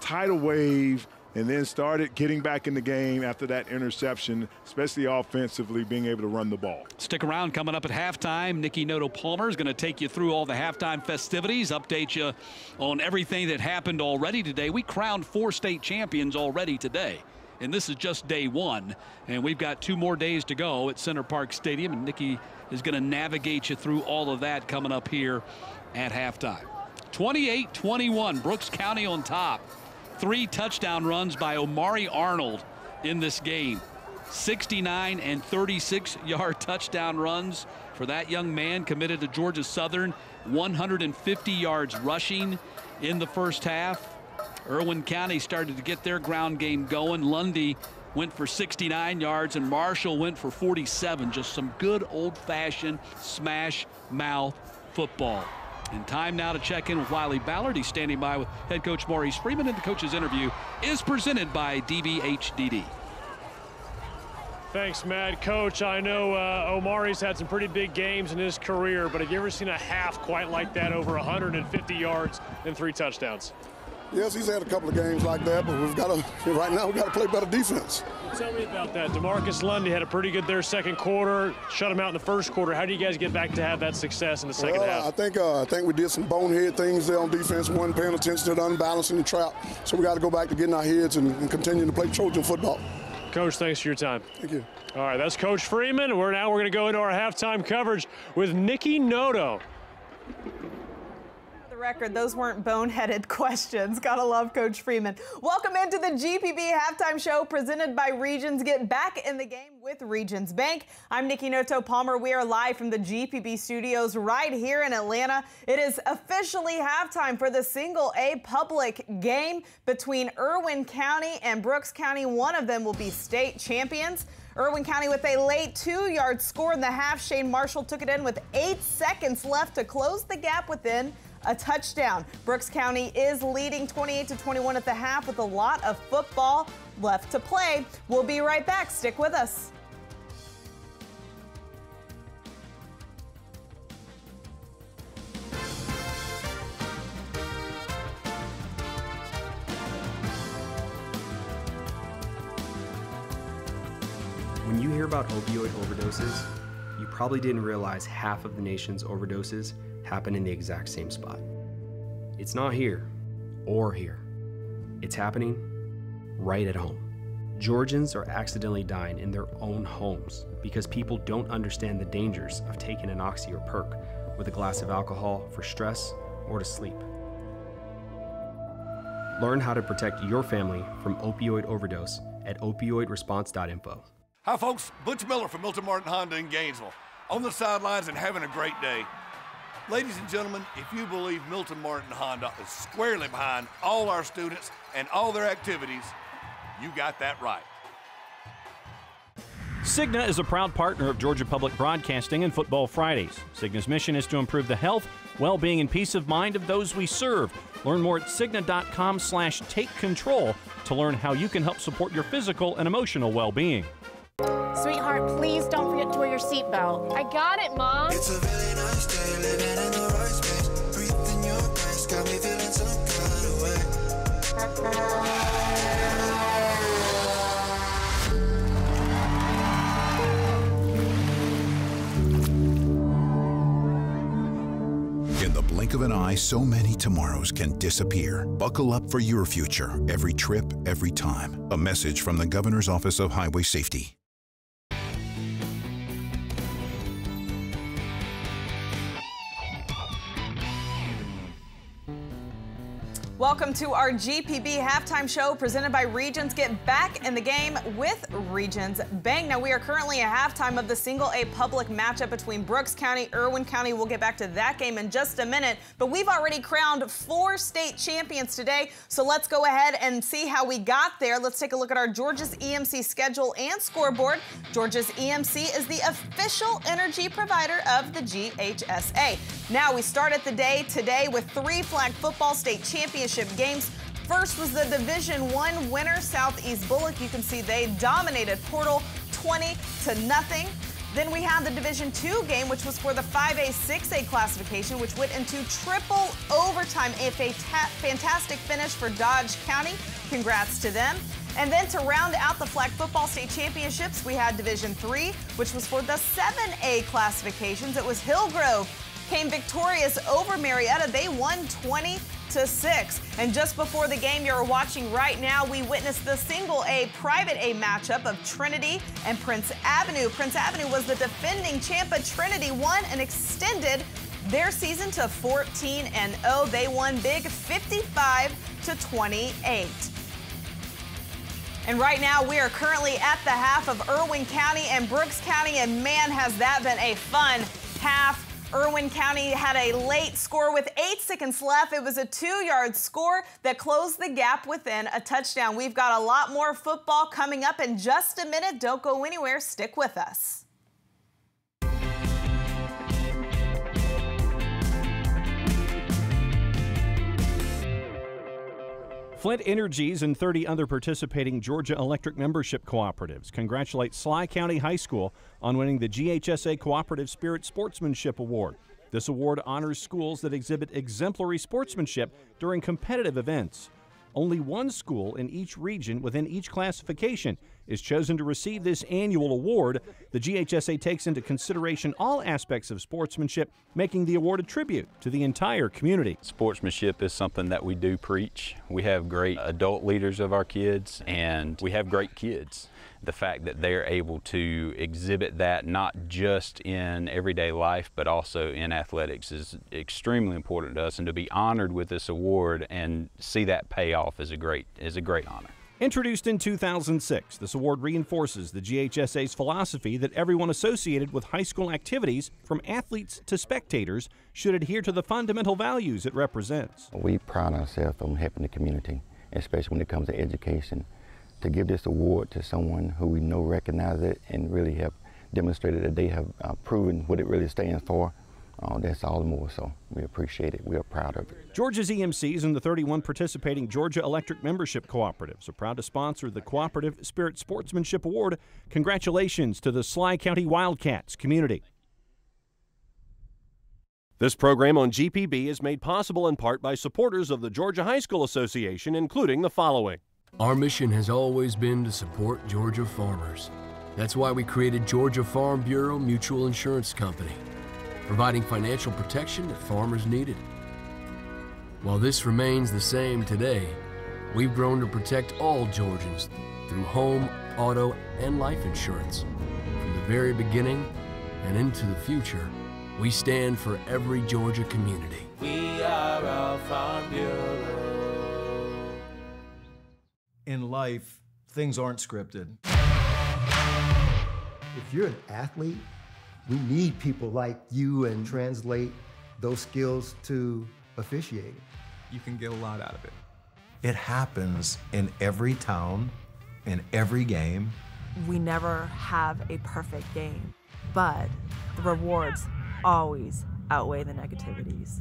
tidal wave and then started getting back in the game after that interception, especially offensively, being able to run the ball. Stick around coming up at halftime. Nikki Noto Palmer is going to take you through all the halftime festivities, update you on everything that happened already today. We crowned four state champions already today. And this is just day one. And we've got two more days to go at Center Parc Stadium. And Nikki is going to navigate you through all of that coming up here at halftime. 28 21, Brooks County on top three touchdown runs by Omari Arnold in this game. 69 and 36 yard touchdown runs for that young man committed to Georgia Southern. 150 yards rushing in the first half. Irwin County started to get their ground game going. Lundy went for 69 yards and Marshall went for 47. Just some good old fashioned smash mouth football. And time now to check in with Wiley Ballard. He's standing by with head coach Maurice Freeman. And the coach's interview is presented by DBHDD. Thanks, Matt. Coach, I know uh, Omari's had some pretty big games in his career, but have you ever seen a half quite like that, over 150 yards and three touchdowns? Yes, he's had a couple of games like that, but we've got to, *laughs* right now, we've got to play better defense. Tell me about that. DeMarcus Lundy had a pretty good there second quarter, shut him out in the first quarter. How do you guys get back to have that success in the second well, half? I think uh, I think we did some bonehead things there on defense, one paying attention to the unbalancing the trap. So we got to go back to getting our heads and, and continue to play Trojan football. Coach, thanks for your time. Thank you. All right, that's Coach Freeman. We're now we're going to go into our halftime coverage with Nikki Noto. Record, those weren't boneheaded *laughs* questions. Gotta love Coach Freeman. Welcome into the GPB halftime show presented by Regions. Get back in the game with Regions Bank. I'm Nikki Noto Palmer. We are live from the GPB studios right here in Atlanta. It is officially halftime for the single A public game between Irwin County and Brooks County. One of them will be state champions. Irwin County with a late two-yard score in the half. Shane Marshall took it in with eight seconds left to close the gap within a touchdown. Brooks County is leading 28 to 21 at the half with a lot of football left to play. We'll be right back. Stick with us. When you hear about opioid overdoses, you probably didn't realize half of the nation's overdoses happen in the exact same spot. It's not here or here. It's happening right at home. Georgians are accidentally dying in their own homes because people don't understand the dangers of taking an oxy or perk with a glass of alcohol for stress or to sleep. Learn how to protect your family from opioid overdose at opioidresponse.info. Hi, folks. Butch Miller from Milton Martin Honda in Gainesville. On the sidelines and having a great day. Ladies and gentlemen, if you believe Milton Martin Honda is squarely behind all our students and all their activities, you got that right. Cigna is a proud partner of Georgia Public Broadcasting and Football Fridays. Cigna's mission is to improve the health, well-being, and peace of mind of those we serve. Learn more at Cigna.com slash take control to learn how you can help support your physical and emotional well-being. Sweetheart, please don't forget to wear your seatbelt. I got it, Mom. It's a really nice day, living in the right space. Breathing your grace, got me feeling some kind of In the blink of an eye, so many tomorrows can disappear. Buckle up for your future, every trip, every time. A message from the Governor's Office of Highway Safety. Welcome to our GPB halftime show presented by Regions. Get back in the game with Regions Bank. Now, we are currently at halftime of the single A public matchup between Brooks County, Irwin County. We'll get back to that game in just a minute. But we've already crowned four state champions today. So let's go ahead and see how we got there. Let's take a look at our Georgia's EMC schedule and scoreboard. Georgia's EMC is the official energy provider of the GHSA. Now, we started the day today with three flag football state championships games. First was the Division One winner, Southeast Bulloch. You can see they dominated Portal 20 to nothing. Then we had the Division Two game, which was for the 5A, 6A classification, which went into triple overtime. A fantastic finish for Dodge County. Congrats to them. And then to round out the flag football state championships, we had Division Three, which was for the 7A classifications. It was Hillgrove came victorious over Marietta. They won 20 to 6. And just before the game you're watching right now, we witnessed the single A private A matchup of Trinity and Prince Avenue. Prince Avenue was the defending champ, but Trinity won and extended their season to 14 and 0. They won big 55 to 28. And right now, we are currently at the half of Irwin County and Brooks County, and man, has that been a fun half. Irwin County had a late score with eight seconds left. It was a two-yard score that closed the gap within a touchdown. We've got a lot more football coming up in just a minute. Don't go anywhere. Stick with us. Flint Energies and 30 other participating Georgia Electric membership cooperatives congratulate Schley County High School on winning the GHSA Cooperative Spirit Sportsmanship Award. This award honors schools that exhibit exemplary sportsmanship during competitive events. Only one school in each region within each classification is chosen to receive this annual award. The GHSA takes into consideration all aspects of sportsmanship, making the award a tribute to the entire community. Sportsmanship is something that we do preach. We have great adult leaders of our kids, and we have great kids the fact that they're able to exhibit that not just in everyday life but also in athletics is extremely important to us and to be honored with this award and see that pay off is a great is a great honor. Introduced in 2006, this award reinforces the GHSA's philosophy that everyone associated with high school activities, from athletes to spectators, should adhere to the fundamental values it represents. We pride ourselves on helping the community, especially when it comes to education to give this award to someone who we know recognize it and really have demonstrated that they have uh, proven what it really stands for. Uh, that's all the more so. We appreciate it. We are proud of it. Georgia's EMCs and the 31 participating Georgia Electric membership cooperatives are proud to sponsor the Cooperative Spirit Sportsmanship Award. Congratulations to the Schley County Wildcats community. This program on GPB is made possible in part by supporters of the Georgia High School Association, including the following. Our mission has always been to support Georgia farmers. That's why we created Georgia Farm Bureau Mutual Insurance Company, providing financial protection that farmers needed. While this remains the same today, we've grown to protect all Georgians through home, auto, and life insurance. From the very beginning and into the future, we stand for every Georgia community. We are our Farm Bureau in life, things aren't scripted. If you're an athlete, we need people like you and translate those skills to officiating. You can get a lot out of it. It happens in every town, in every game. We never have a perfect game, but the rewards always outweigh the negativities.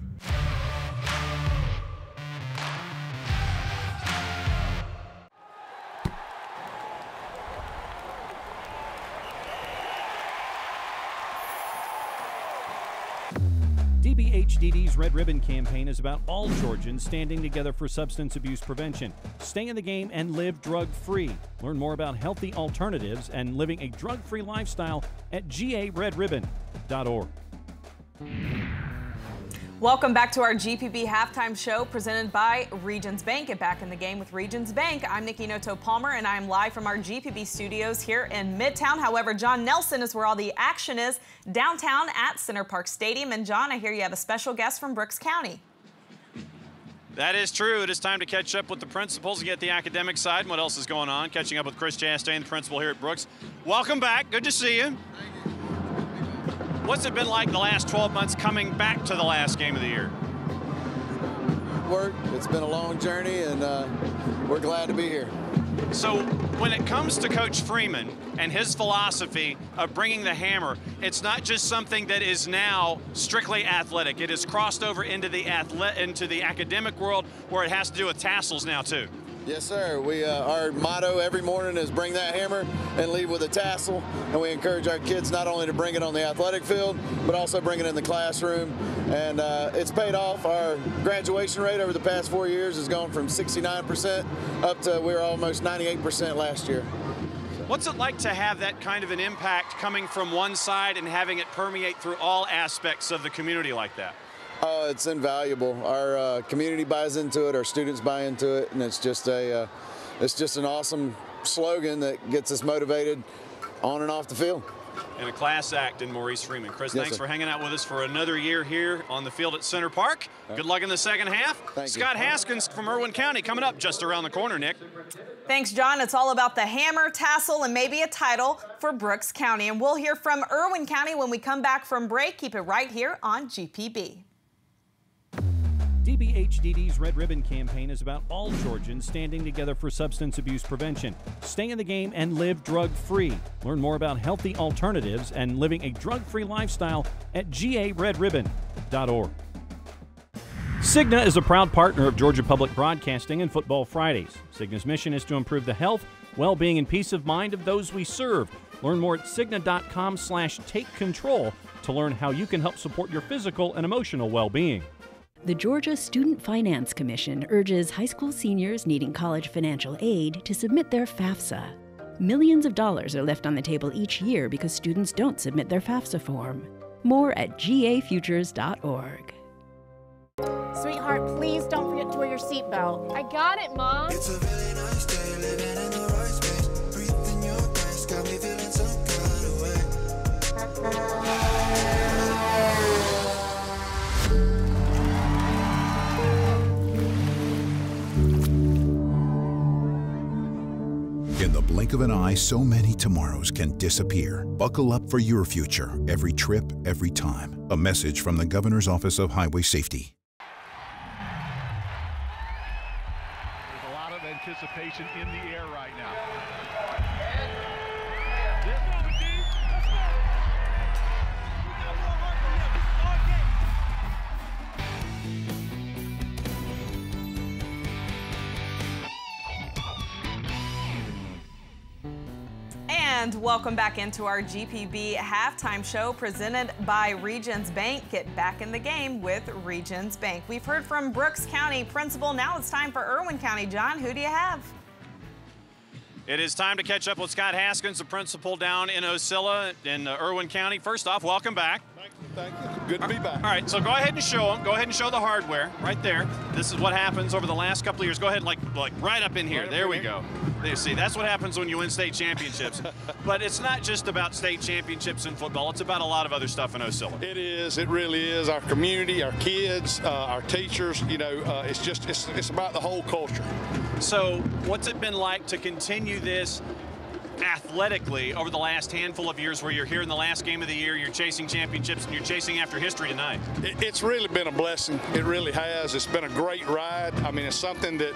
DBHDD's Red Ribbon campaign is about all Georgians standing together for substance abuse prevention. Stay in the game and live drug free. Learn more about healthy alternatives and living a drug free lifestyle at garedribbon.org. Welcome back to our GPB halftime show presented by Regions Bank. Get back in the game with Regions Bank. I'm Nikki Noto Palmer and I'm live from our GPB studios here in Midtown. However, John Nelson is where all the action is downtown at Center Parc Stadium. And John, I hear you have a special guest from Brooks County. That is true. It is time to catch up with the principals and get the academic side and what else is going on. Catching up with Chris Chastain, the principal here at Brooks. Welcome back. Good to see you. What's it been like the last 12 months coming back to the last game of the year? Work. It's been a long journey, and uh, we're glad to be here. So, when it comes to Coach Freeman and his philosophy of bringing the hammer, it's not just something that is now strictly athletic. It has crossed over into the athlete into the academic world, where it has to do with tassels now too. Yes, sir. We uh, our motto every morning is bring that hammer and leave with a tassel, and we encourage our kids not only to bring it on the athletic field, but also bring it in the classroom. And uh, it's paid off. Our graduation rate over the past four years has gone from 69% up to we are almost 98% last year. What's it like to have that kind of an impact coming from one side and having it permeate through all aspects of the community like that? Oh, it's invaluable. Our uh, community buys into it, our students buy into it, and it's just a, uh, it's just an awesome slogan that gets us motivated on and off the field. And a class act in Maurice Freeman. Chris, yes, thanks sir. for hanging out with us for another year here on the field at Center Parc. Good luck in the second half. Thank Scott you. Haskins from Irwin County coming up just around the corner, Nick. Thanks, John. It's all about the hammer, tassel, and maybe a title for Brooks County. And we'll hear from Irwin County when we come back from break. Keep it right here on GPB. DBHDD's Red Ribbon campaign is about all Georgians standing together for substance abuse prevention. Stay in the game and live drug free. Learn more about healthy alternatives and living a drug free lifestyle at garedribbon.org. Cigna is a proud partner of Georgia Public Broadcasting and Football Fridays. Cigna's mission is to improve the health, well-being, and peace of mind of those we serve. Learn more at cigna.com slash take control to learn how you can help support your physical and emotional well-being. The Georgia Student Finance Commission urges high school seniors needing college financial aid to submit their FAFSA. Millions of dollars are left on the table each year because students don't submit their FAFSA form. More at gafutures.org. Sweetheart, please don't forget to wear your seatbelt. I got it, Mom. It's a really nice day living in the right space. Breathing your grace got me feeling some kind of way. In the blink of an eye, so many tomorrows can disappear. Buckle up for your future, every trip, every time. A message from the Governor's Office of Highway Safety. There's a lot of anticipation in the air right now. And welcome back into our GPB halftime show presented by Regions Bank. Get back in the game with Regions Bank. We've heard from Brooks County principal. Now it's time for Irwin County. John, who do you have? It is time to catch up with Scott Haskins, the principal down in Osceola in uh, Irwin County. First off, welcome back. Thank you. Good to be back. All right, so go ahead and show them. Go ahead and show the hardware right there. This is what happens over the last couple of years. Go ahead, like like right up in here. Right there we here. go. There, see, that's what happens when you win state championships. *laughs* but it's not just about state championships in football. It's about a lot of other stuff in Osceola. It is. It really is. Our community, our kids, uh, our teachers. You know, uh, it's just it's, it's about the whole culture. So, what's it been like to continue this athletically over the last handful of years where you're here in the last game of the year, you're chasing championships, and you're chasing after history tonight? It, it's really been a blessing. It really has. It's been a great ride. I mean, it's something that,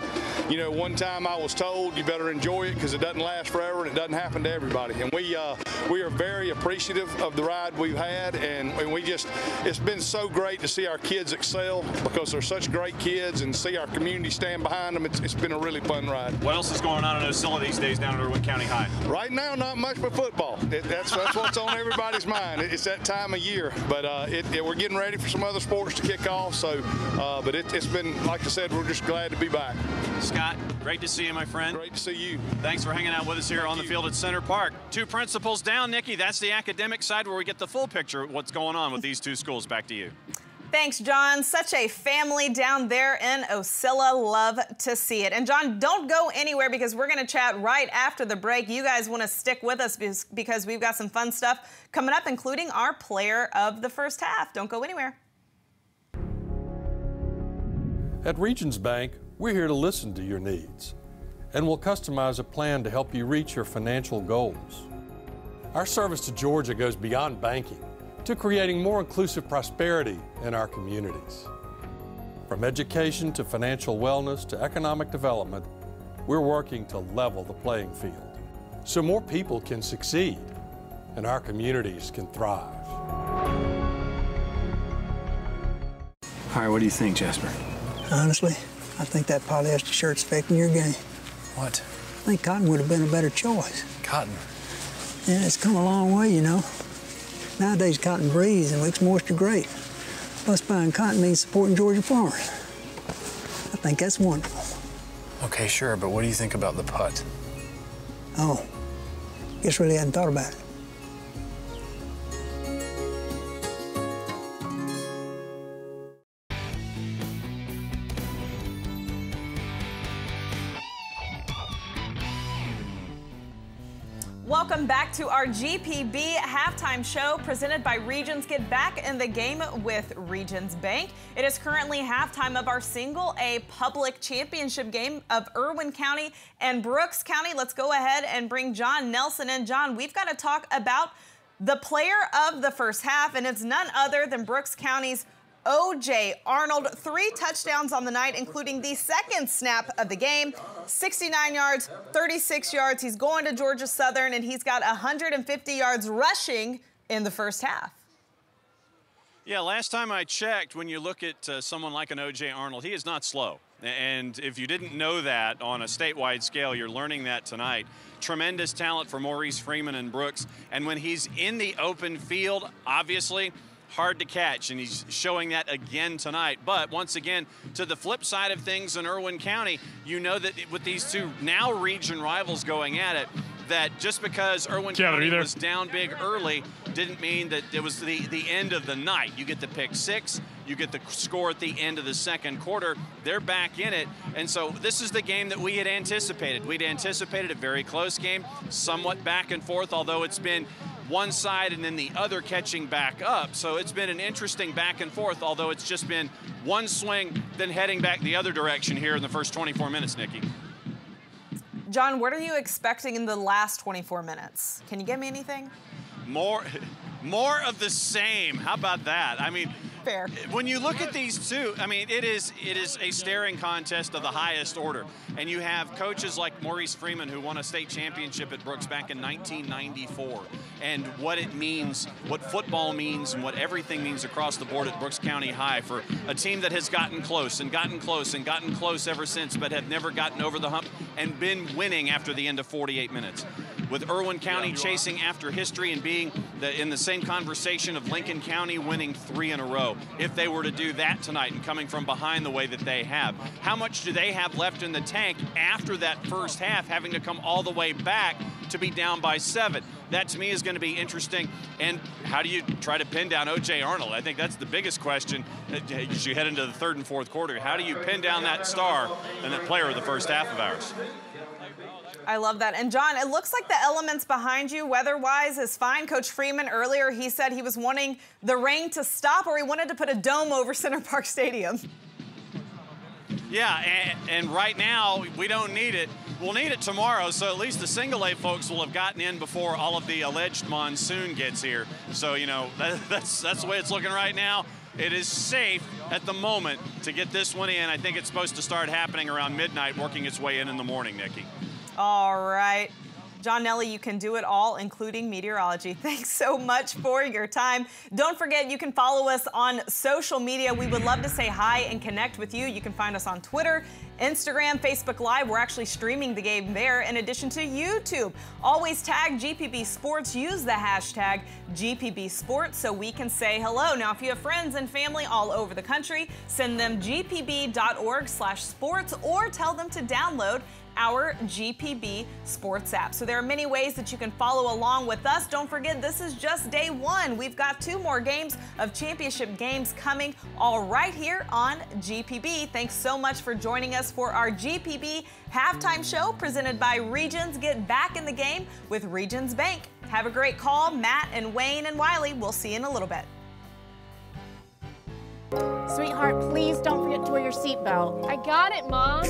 you know, one time I was told you better enjoy it because it doesn't last forever and it doesn't happen to everybody. And we uh, we are very appreciative of the ride we've had, and, and we just it's been so great to see our kids excel because they're such great kids and see our community stand behind them. It's, it's been a really fun ride. What else is going on in Osceola these days down at Irwin County High? Right now, not much but football. It, that's that's what's on everybody's mind. It- It's that time of year, but uh, it, we're getting ready for some other sports to kick off. So, uh, but it, it's been like I said, we're just glad to be back. Scott, great to see you, my friend. Great to see you. Thanks for hanging out with us here on the field at Center Parc. Two principals down, Nikki. That's the academic side where we get the full picture of what's going on with these two schools. Back to you. Thanks, John. Such a family down there in Osceola. Love to see it. And John, don't go anywhere because we're going to chat right after the break. You guys want to stick with us because- we've got some fun stuff coming up, including our player of the first half. Don't go anywhere. At Regions Bank, we're here to listen to your needs, and we'll customize a plan to help you reach your financial goals. Our service to Georgia goes beyond banking to creating more inclusive prosperity in our communities. From education to financial wellness to economic development, we're working to level the playing field so more people can succeed and our communities can thrive. All right, what do you think, Jasper? Honestly, I think that polyester shirt's affecting your game. What? I think cotton would have been a better choice. Cotton. Yeah, it's come a long way, you know. Nowadays, cotton breathes and makes moisture great. Plus, buying cotton means supporting Georgia farmers. I think that's wonderful. Okay, sure, but what do you think about the putt? Oh, guess really hadn't thought about it. Welcome back to our GPB halftime show presented by Regions. Get back in the game with Regions Bank. It is currently halftime of our single A public championship game of Irwin County and Brooks County. Let's go ahead and bring John Nelson in. John, we've got to talk about the player of the first half, and it's none other than Brooks County's OJ Arnold, three touchdowns on the night, including the second snap of the game 69 yards, 36 yards. He's going to Georgia Southern, and he's got 150 yards rushing in the first half. Yeah, last time I checked, when you look at uh, someone like an O.J. Arnold, he is not slow. And if you didn't know that on a statewide scale, you're learning that tonight. Tremendous talent for Maurice Freeman and Brooks. And when he's in the open field, obviously, hard to catch, and he's showing that again tonight. But once again, to the flip side of things in Irwin County, you know that with these two now region rivals going at it, that just because Irwin are County was down big early didn't mean that it was the, the end of the night. You get the pick six, you get the score at the end of the second quarter. They're back in it. And so this is the game that we had anticipated. We'd anticipated a very close game, somewhat back and forth, although it's been one side and then the other catching back up. So it's been an interesting back and forth, although it's just been one swing, then heading back the other direction here in the first 24 minutes, Nikki. John, what are you expecting in the last 24 minutes? Can you give me anything? More, *laughs* more of the same. How about that? I mean, fair. When you look at these two, I mean, it is it is a staring contest of the highest order, and you have coaches like Maurice Freeman who won a state championship at Brooks back in 1994, and what it means, what football means, and what everything means across the board at Brooks County High for a team that has gotten close and gotten close and gotten close ever since, but have never gotten over the hump and been winning after the end of 48 minutes. With Irwin County chasing after history and being the, in the same conversation of Lincoln County winning three in a row, if they were to do that tonight and coming from behind the way that they have, how much do they have left in the tank after that first half, having to come all the way back to be down by seven? That to me is going to be interesting. And how do you try to pin down OJ Arnold? I think that's the biggest question uh, as you head into the third and fourth quarter. How do you pin down that star and that player of the first half of ours? I love that. And John, it looks like the elements behind you, weather-wise, is fine. Coach Freeman earlier, he said he was wanting the rain to stop, or he wanted to put a dome over *laughs* Center Parc Stadium. Yeah, and, and, right now we don't need it. We'll need it tomorrow, so at least the single A folks will have gotten in before all of the alleged monsoon gets here. So you know *laughs* that, that's that's the way it's looking right now. It is safe at the moment to get this one in. I think it's supposed to start happening around midnight, working its way in in the morning, Nikki. All right. John Nelly, you can do it all, including meteorology. *laughs* Thanks so much for your time. Don't forget, you can follow us on social media. We would love to say hi and connect with you. You can find us on Twitter, Instagram, Facebook Live. We're actually streaming the game there in addition to YouTube. Always tag GPB Sports. Use the hashtag GPB Sports so we can say hello. Now, if you have friends and family all over the country, send them gpb.org slash sports or tell them to download our GPB Sports app. So there are many ways that you can follow along with us. Don't forget, this is just day one. We've got two more games of championship games coming all right here on GPB. Thanks so much for joining us for our GPB halftime show presented by Regions. Get back in the game with Regions Bank. Have a great call. Matt and Wayne and Wiley, we'll see you in a little bit. Sweetheart, please don't forget to wear your seatbelt. I got it, Mom.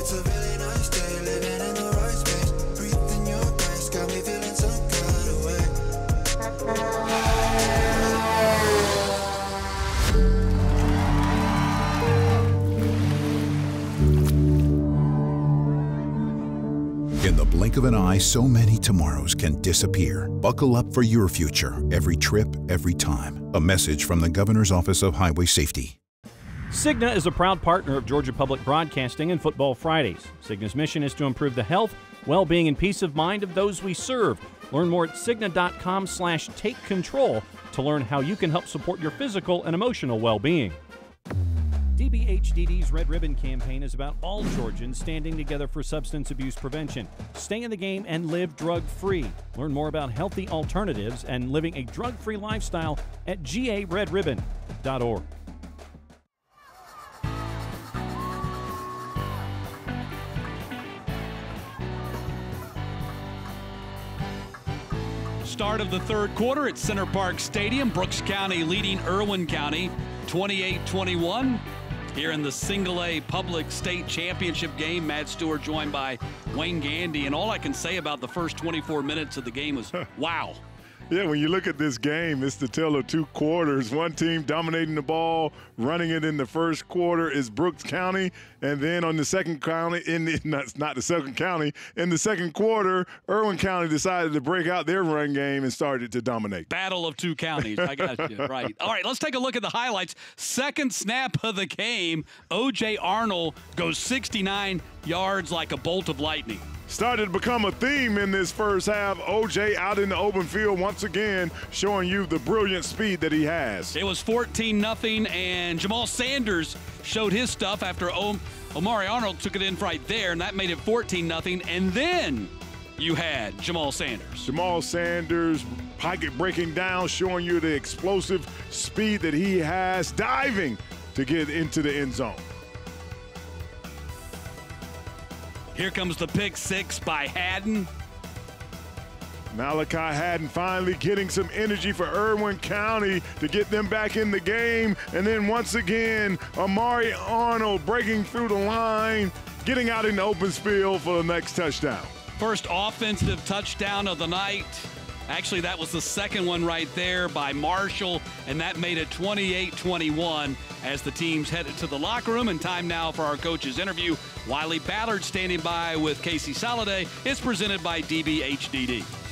Blink of an eye, so many tomorrows can disappear. Buckle up for your future, every trip, every time. A message from the Governor's Office of Highway Safety. Cigna is a proud partner of Georgia Public Broadcasting and Football Fridays. Cigna's mission is to improve the health, well-being, and peace of mind of those we serve. Learn more at cigna.com slash take control to learn how you can help support your physical and emotional well-being. DBHDD's Red Ribbon campaign is about all Georgians standing together for substance abuse prevention. Stay in the game and live drug free. Learn more about healthy alternatives and living a drug free lifestyle at garedribbon.org. Start of the third quarter at Center Parc Stadium. Brooks County leading Irwin County 28 21. Here in the single A public state championship game, Matt Stewart joined by Wayne Gandy. And all I can say about the first 24 minutes of the game was wow. Yeah, when you look at this game, it's the tale of two quarters. One team dominating the ball, running it in the first quarter is Brooks County, and then on the second county, in the, *laughs* not, not the second county, in the second quarter, Irwin County decided to break out their run game and started to dominate. Battle of two counties. I got you *laughs* right. All right, let's take a look at the highlights. Second snap of the game, OJ Arnold goes 69 yards like a bolt of lightning started to become a theme in this first half. OJ out in the open field once again, showing you the brilliant speed that he has. It was 14 nothing, and Jamal Sanders showed his stuff after o- Omari Arnold took it in right there, and that made it 14 nothing. And then you had Jamal Sanders. Jamal Sanders, pocket breaking down, showing you the explosive speed that he has, diving to get into the end zone. Here comes the pick six by Haddon. Malachi Haddon finally getting some energy for Irwin County to get them back in the game. And then once again, Omari Arnold breaking through the line, getting out in the open field for the next touchdown. First offensive touchdown of the night. Actually, that was the second one right there by Marshall, and that made it 28 21 as the teams headed to the locker room. And time now for our coach's interview. Wiley Ballard standing by with Casey Soliday. It's presented by DBHDD.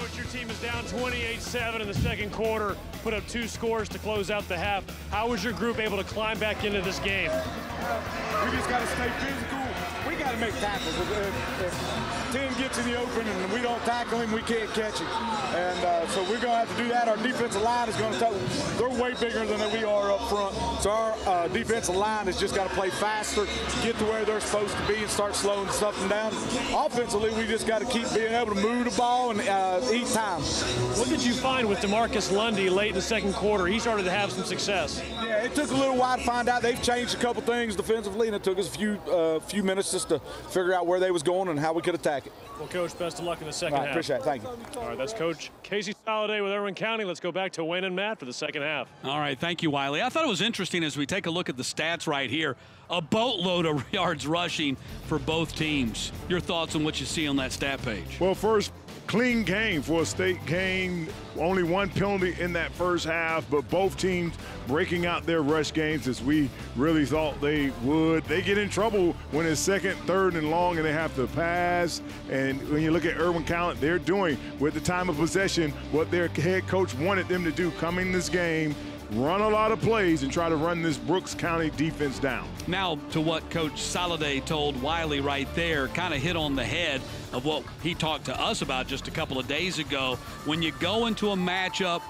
Coach, your team is down 28-7 in the second quarter, put up two scores to close out the half. How was your group able to climb back into this game? We just got to stay physical. We got to make tackles. If, if, Tim gets in the open and we don't tackle him, we can't catch him. And uh, so we're going to have to do that. Our defensive line is going to. They're way bigger than we are up front. So our uh, defensive line has just got to play faster, get to where they're supposed to be, and start slowing something down. Offensively, we just got to keep being able to move the ball and uh, eat time. What did you find with Demarcus Lundy late in the second quarter? He started to have some success. Yeah, it took a little while to find out. They've changed a couple things defensively, and it took us a few uh, few minutes just to figure out where they was going and how we could attack it. Well, Coach, best of luck in the second All right, half. appreciate it. Thank you. All right, that's Coach Casey Soliday with Irwin County. Let's go back to Wayne and Matt for the second half. All right, thank you, Wiley. I thought it was interesting as we take a look at the stats right here. A boatload of *laughs* yards rushing for both teams. Your thoughts on what you see on that stat page? Well, first, clean game for a state game. Only one penalty in that first half, but both teams breaking out their rush games as we really thought they would. They get in trouble when it's second, third, and long, and they have to pass. And when you look at Irwin County, they're doing with the time of possession what their head coach wanted them to do coming this game. Run a lot of plays and try to run this Brooks County defense down. Now, to what Coach Soliday told Wiley right there, kind of hit on the head of what he talked to us about just a couple of days ago. When you go into a matchup,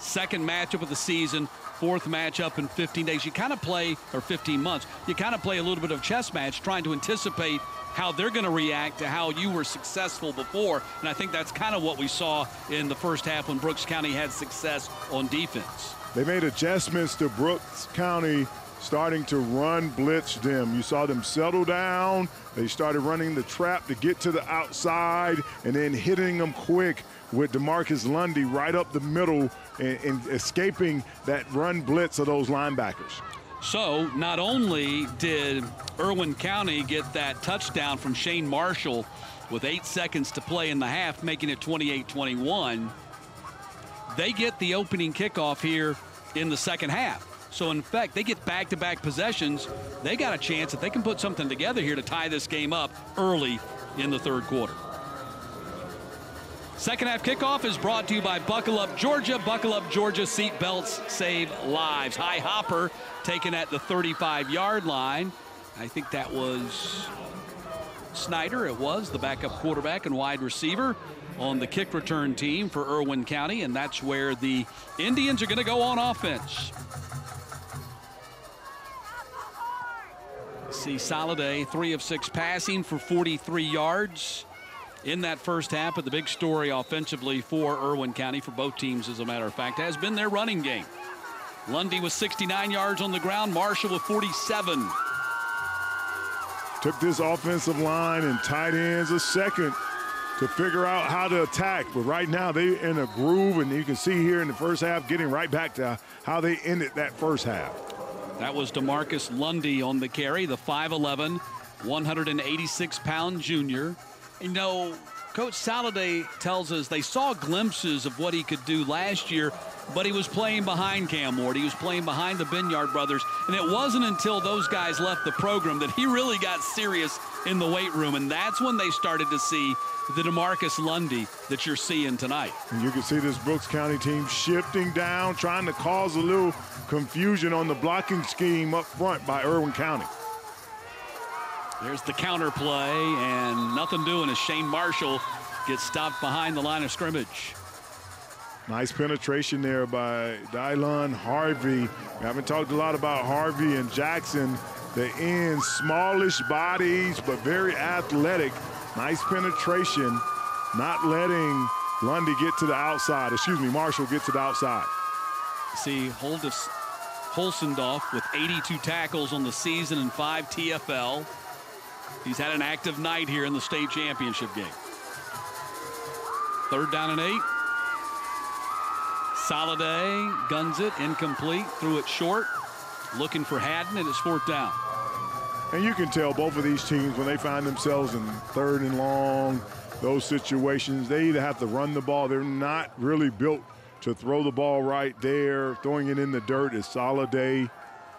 second matchup of the season, fourth matchup in 15 days, you kind of play, or 15 months, you kind of play a little bit of chess match trying to anticipate how they're going to react to how you were successful before. And I think that's kind of what we saw in the first half when Brooks County had success on defense. They made adjustments to Brooks County starting to run blitz them. You saw them settle down. They started running the trap to get to the outside and then hitting them quick with Demarcus Lundy right up the middle and, and escaping that run blitz of those linebackers. So not only did Irwin County get that touchdown from Shane Marshall with eight seconds to play in the half, making it 28-21, they get the opening kickoff here in the second half. So in fact, they get back-to-back possessions. They got a chance that they can put something together here to tie this game up early in the third quarter. Second half kickoff is brought to you by Buckle Up Georgia. Buckle Up Georgia seat belts save lives. High hopper taken at the 35 yard line. I think that was Snyder. It was the backup quarterback and wide receiver on the kick return team for Irwin County, and that's where the Indians are going to go on offense. See Soliday, three of six passing for 43 yards in that first half. But the big story offensively for Irwin County, for both teams, as a matter of fact, has been their running game. Lundy with 69 yards on the ground, Marshall with 47. Took this offensive line and tight ends a second to figure out how to attack. But right now they're in a groove, and you can see here in the first half getting right back to how they ended that first half. That was Demarcus Lundy on the carry, the 5'11", 186-pound junior. You know, Coach Soliday tells us they saw glimpses of what he could do last year, but he was playing behind Cam Ward. He was playing behind the Benyard brothers, and it wasn't until those guys left the program that he really got serious in the weight room, and that's when they started to see the Demarcus Lundy that you're seeing tonight. And you can see this Brooks County team shifting down, trying to cause a little confusion on the blocking scheme up front by Irwin County. There's the counter play, and nothing doing as Shane Marshall gets stopped behind the line of scrimmage. Nice penetration there by Dylon Harvey. We haven't talked a lot about Harvey and Jackson. the ends, smallish bodies, but very athletic. Nice penetration, not letting Lundy get to the outside. Excuse me, Marshall get to the outside. See Holdus Holsendorf with 82 tackles on the season and five TFL. He's had an active night here in the state championship game. Third down and eight. Soliday guns it, incomplete, threw it short. Looking for Haddon, and it's fourth down. And you can tell both of these teams when they find themselves in third and long, those situations, they either have to run the ball. They're not really built to throw the ball right there. Throwing it in the dirt is Soliday.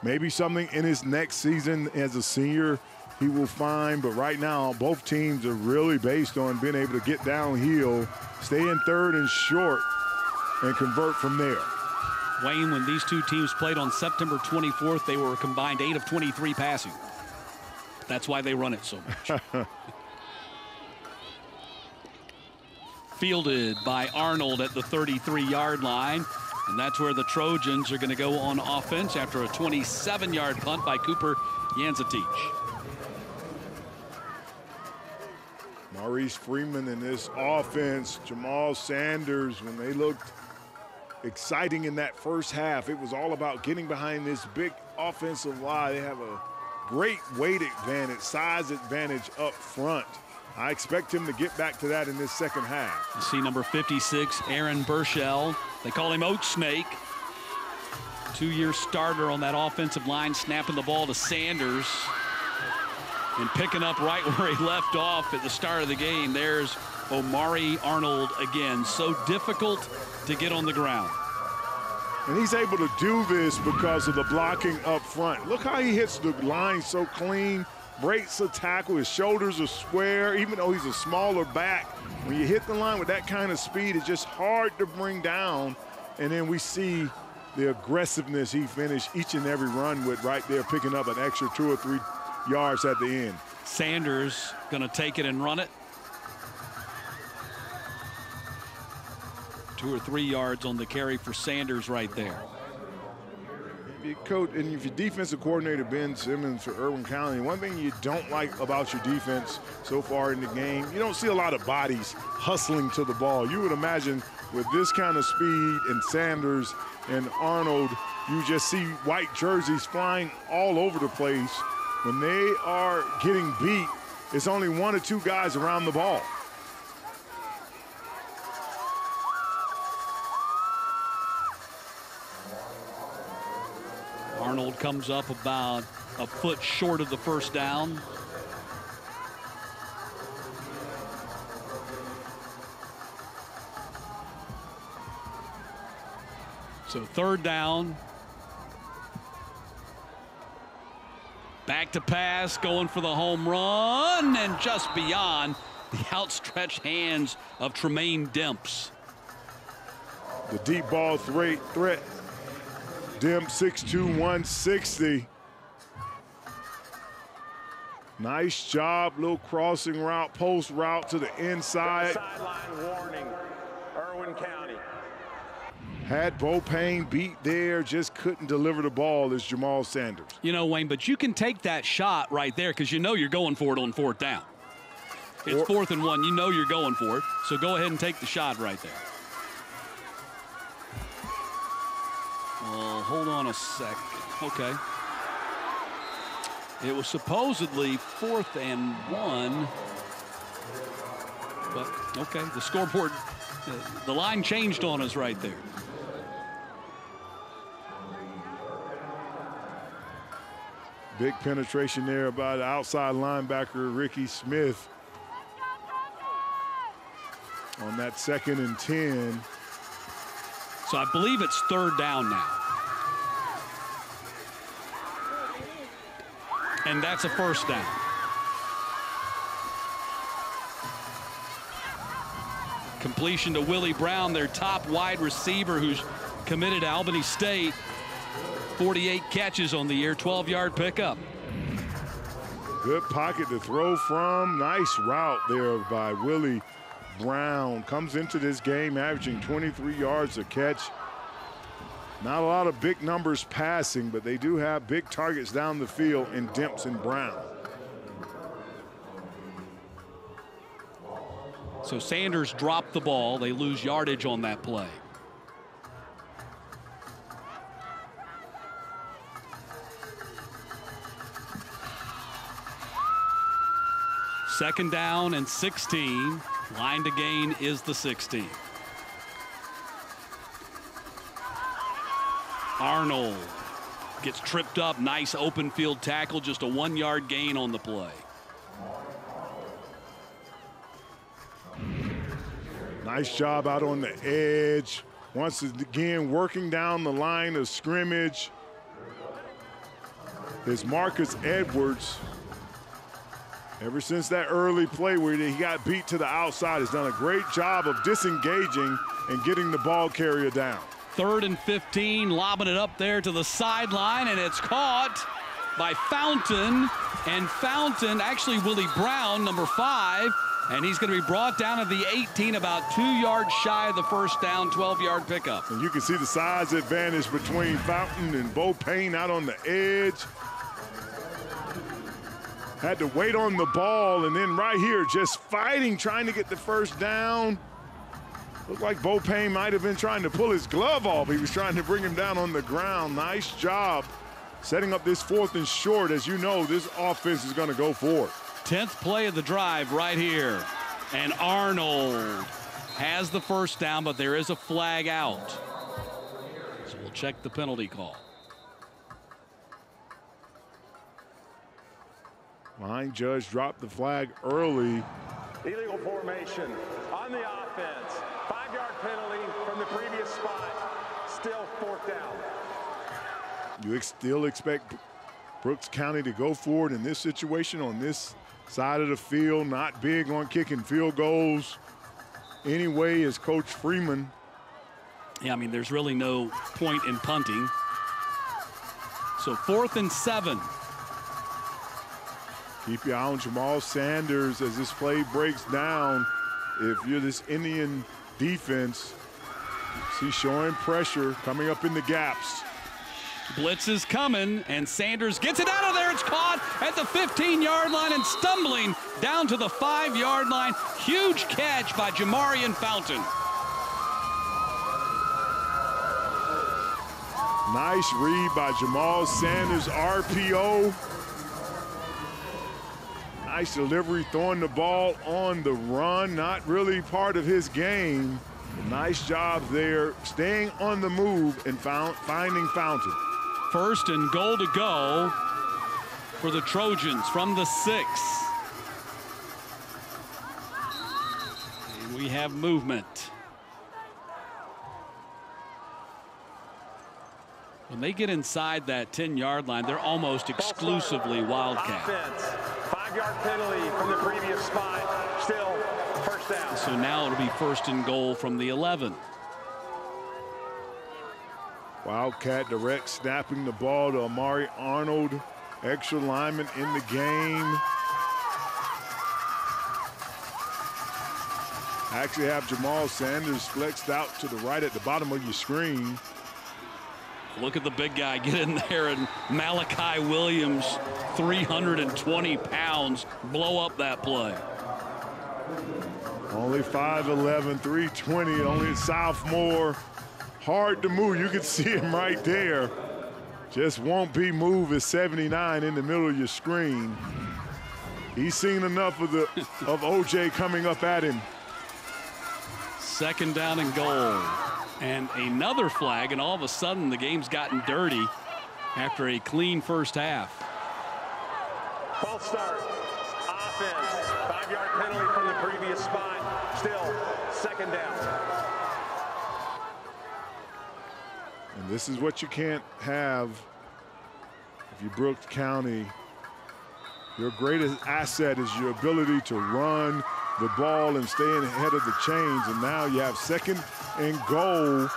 Maybe something in his next season as a senior he will find. But right now, both teams are really based on being able to get downhill, stay in third and short, and convert from there. Wayne, when these two teams played on September 24th, they were a combined 8 of 23 passing. That's why they run it so much. *laughs* Fielded by Arnold at the 33-yard line. And that's where the Trojans are going to go on offense after a 27-yard punt by Cooper Yanzatich. Maurice Freeman in this offense, Jamal Sanders, when they looked exciting in that first half, it was all about getting behind this big offensive line. They have a great weight advantage, size advantage up front. I expect him to get back to that in this second half. You see number 56, Aaron Burchell. They call him Oat Snake. Two-year starter on that offensive line, snapping the ball to Sanders. And picking up right *laughs* where he left off at the start of the game. There's Omari Arnold again. So difficult to get on the ground. And he's able to do this because of the blocking up front. Look how he hits the line so clean, breaks the tackle, his shoulders are square, even though he's a smaller back. When you hit the line with that kind of speed, it's just hard to bring down. And then we see the aggressiveness he finished each and every run with right there, picking up an extra two or three yards at the end. Sanders going to take it and run it. Two or three yards on the carry for Sanders right there. Coach and if your defensive coordinator Ben Simmons for Irwin County, one thing you don't like about your defense so far in the game, you don't see a lot of bodies hustling to the ball. You would imagine with this kind of speed and Sanders and Arnold, you just see white jerseys flying all over the place. When they are getting beat, it's only one or two guys around the ball. Arnold comes up about a foot short of the first down. So third down. Back to pass, going for the home run, and just beyond the *laughs* outstretched hands of Tremaine Demps. The deep ball threat, threat Dim 6'2", 160. Nice job, little crossing route, post route to the inside. Sideline warning, Irwin County. Had Bo Payne beat there, just couldn't deliver the ball as Jamal Sanders. You know, Wayne, but you can take that shot right there because you know you're going for it on fourth down. It's fourth and one. You know you're going for it. So go ahead and take the shot right there. Well, hold on a sec. Okay. It was supposedly fourth and one. But, okay, the scoreboard, the, the line changed on us right there. Big penetration there by the outside linebacker, Ricky Smith. On that second and 10. So I believe it's third down now. And that's a first down. Completion to Willie Brown, their top wide receiver who's committed to Albany State. 48 catches on the year, 12-yard pickup. Good pocket to throw from. Nice route there by Willie Brown. Comes into this game averaging 23 yards a catch. Not a lot of big numbers passing, but they do have big targets down the field in Demps and Brown. So Sanders dropped the ball. They lose yardage on that play. Second down and 16. Line to gain is the 16. Arnold gets tripped up. Nice open field tackle. Just a one yard gain on the play. Nice job out on the edge. Once again, working down the line of scrimmage is Marcus Edwards. Ever since that early play where he got beat to the outside, has done a great job of disengaging and getting the ball carrier down. Third and 15, lobbing it up there to the sideline, and it's caught by Fountain. And Fountain, actually Willie Brown, number five, and he's going to be brought down at the 18, about two yards shy of the first down, 12-yard pickup. And you can see the size advantage between Fountain and Bo Payne out on the edge. Had to wait on the ball, and then right here, just fighting, trying to get the first down. Looked like Bo Payne might have been trying to pull his glove off. He was trying to bring him down on the ground. Nice job setting up this fourth and short. As you know, this offense is going to go for it. 10th play of the drive right here. And Arnold has the first down, but there is a flag out. So we'll check the penalty call. Line judge dropped the flag early. Illegal formation on the offense. Five yard penalty from the previous spot. Still fourth down. You ex still expect Brooks County to go forward in this situation on this side of the field, not big on kicking field goals. Anyway, as Coach Freeman. Yeah, I mean, there's really no point in punting. So fourth and seven. Keep your eye on Jamal Sanders as this play breaks down. If you're this Indian defense, see showing pressure coming up in the gaps. Blitz is coming, and Sanders gets it out of there. It's caught at the 15-yard line and stumbling down to the five-yard line. Huge catch by Jamarian Fountain. Nice read by Jamal Sanders, RPO. Nice delivery, throwing the ball on the run. Not really part of his game. Nice job there, staying on the move and found, finding Fountain. First and goal to go for the Trojans from the six. And we have movement. When they get inside that 10-yard line, they're almost exclusively Wildcat. Offense. Five yard penalty from the previous spot. Still first down. So now it'll be first and goal from the 11. Wildcat direct snapping the ball to Omari Arnold. Extra lineman in the game. I Actually have Jamal Sanders flexed out to the right at the bottom of your screen. Look at the big guy get in there and Malachi Williams, 320 pounds, blow up that play. Only 5'11", 320, only a sophomore. Hard to move. You can see him right there. Just won't be moved at 79 in the middle of your screen. He's seen enough of the of OJ coming up at him. Second down and goal. And another flag, and all of a sudden the game's gotten dirty after a clean first half. False start. Offense. Five yard penalty from the previous spot. Still second down. And this is what you can't have if you're Brooks County. Your greatest asset is your ability to run the ball and staying ahead of the chains. And now you have second and goal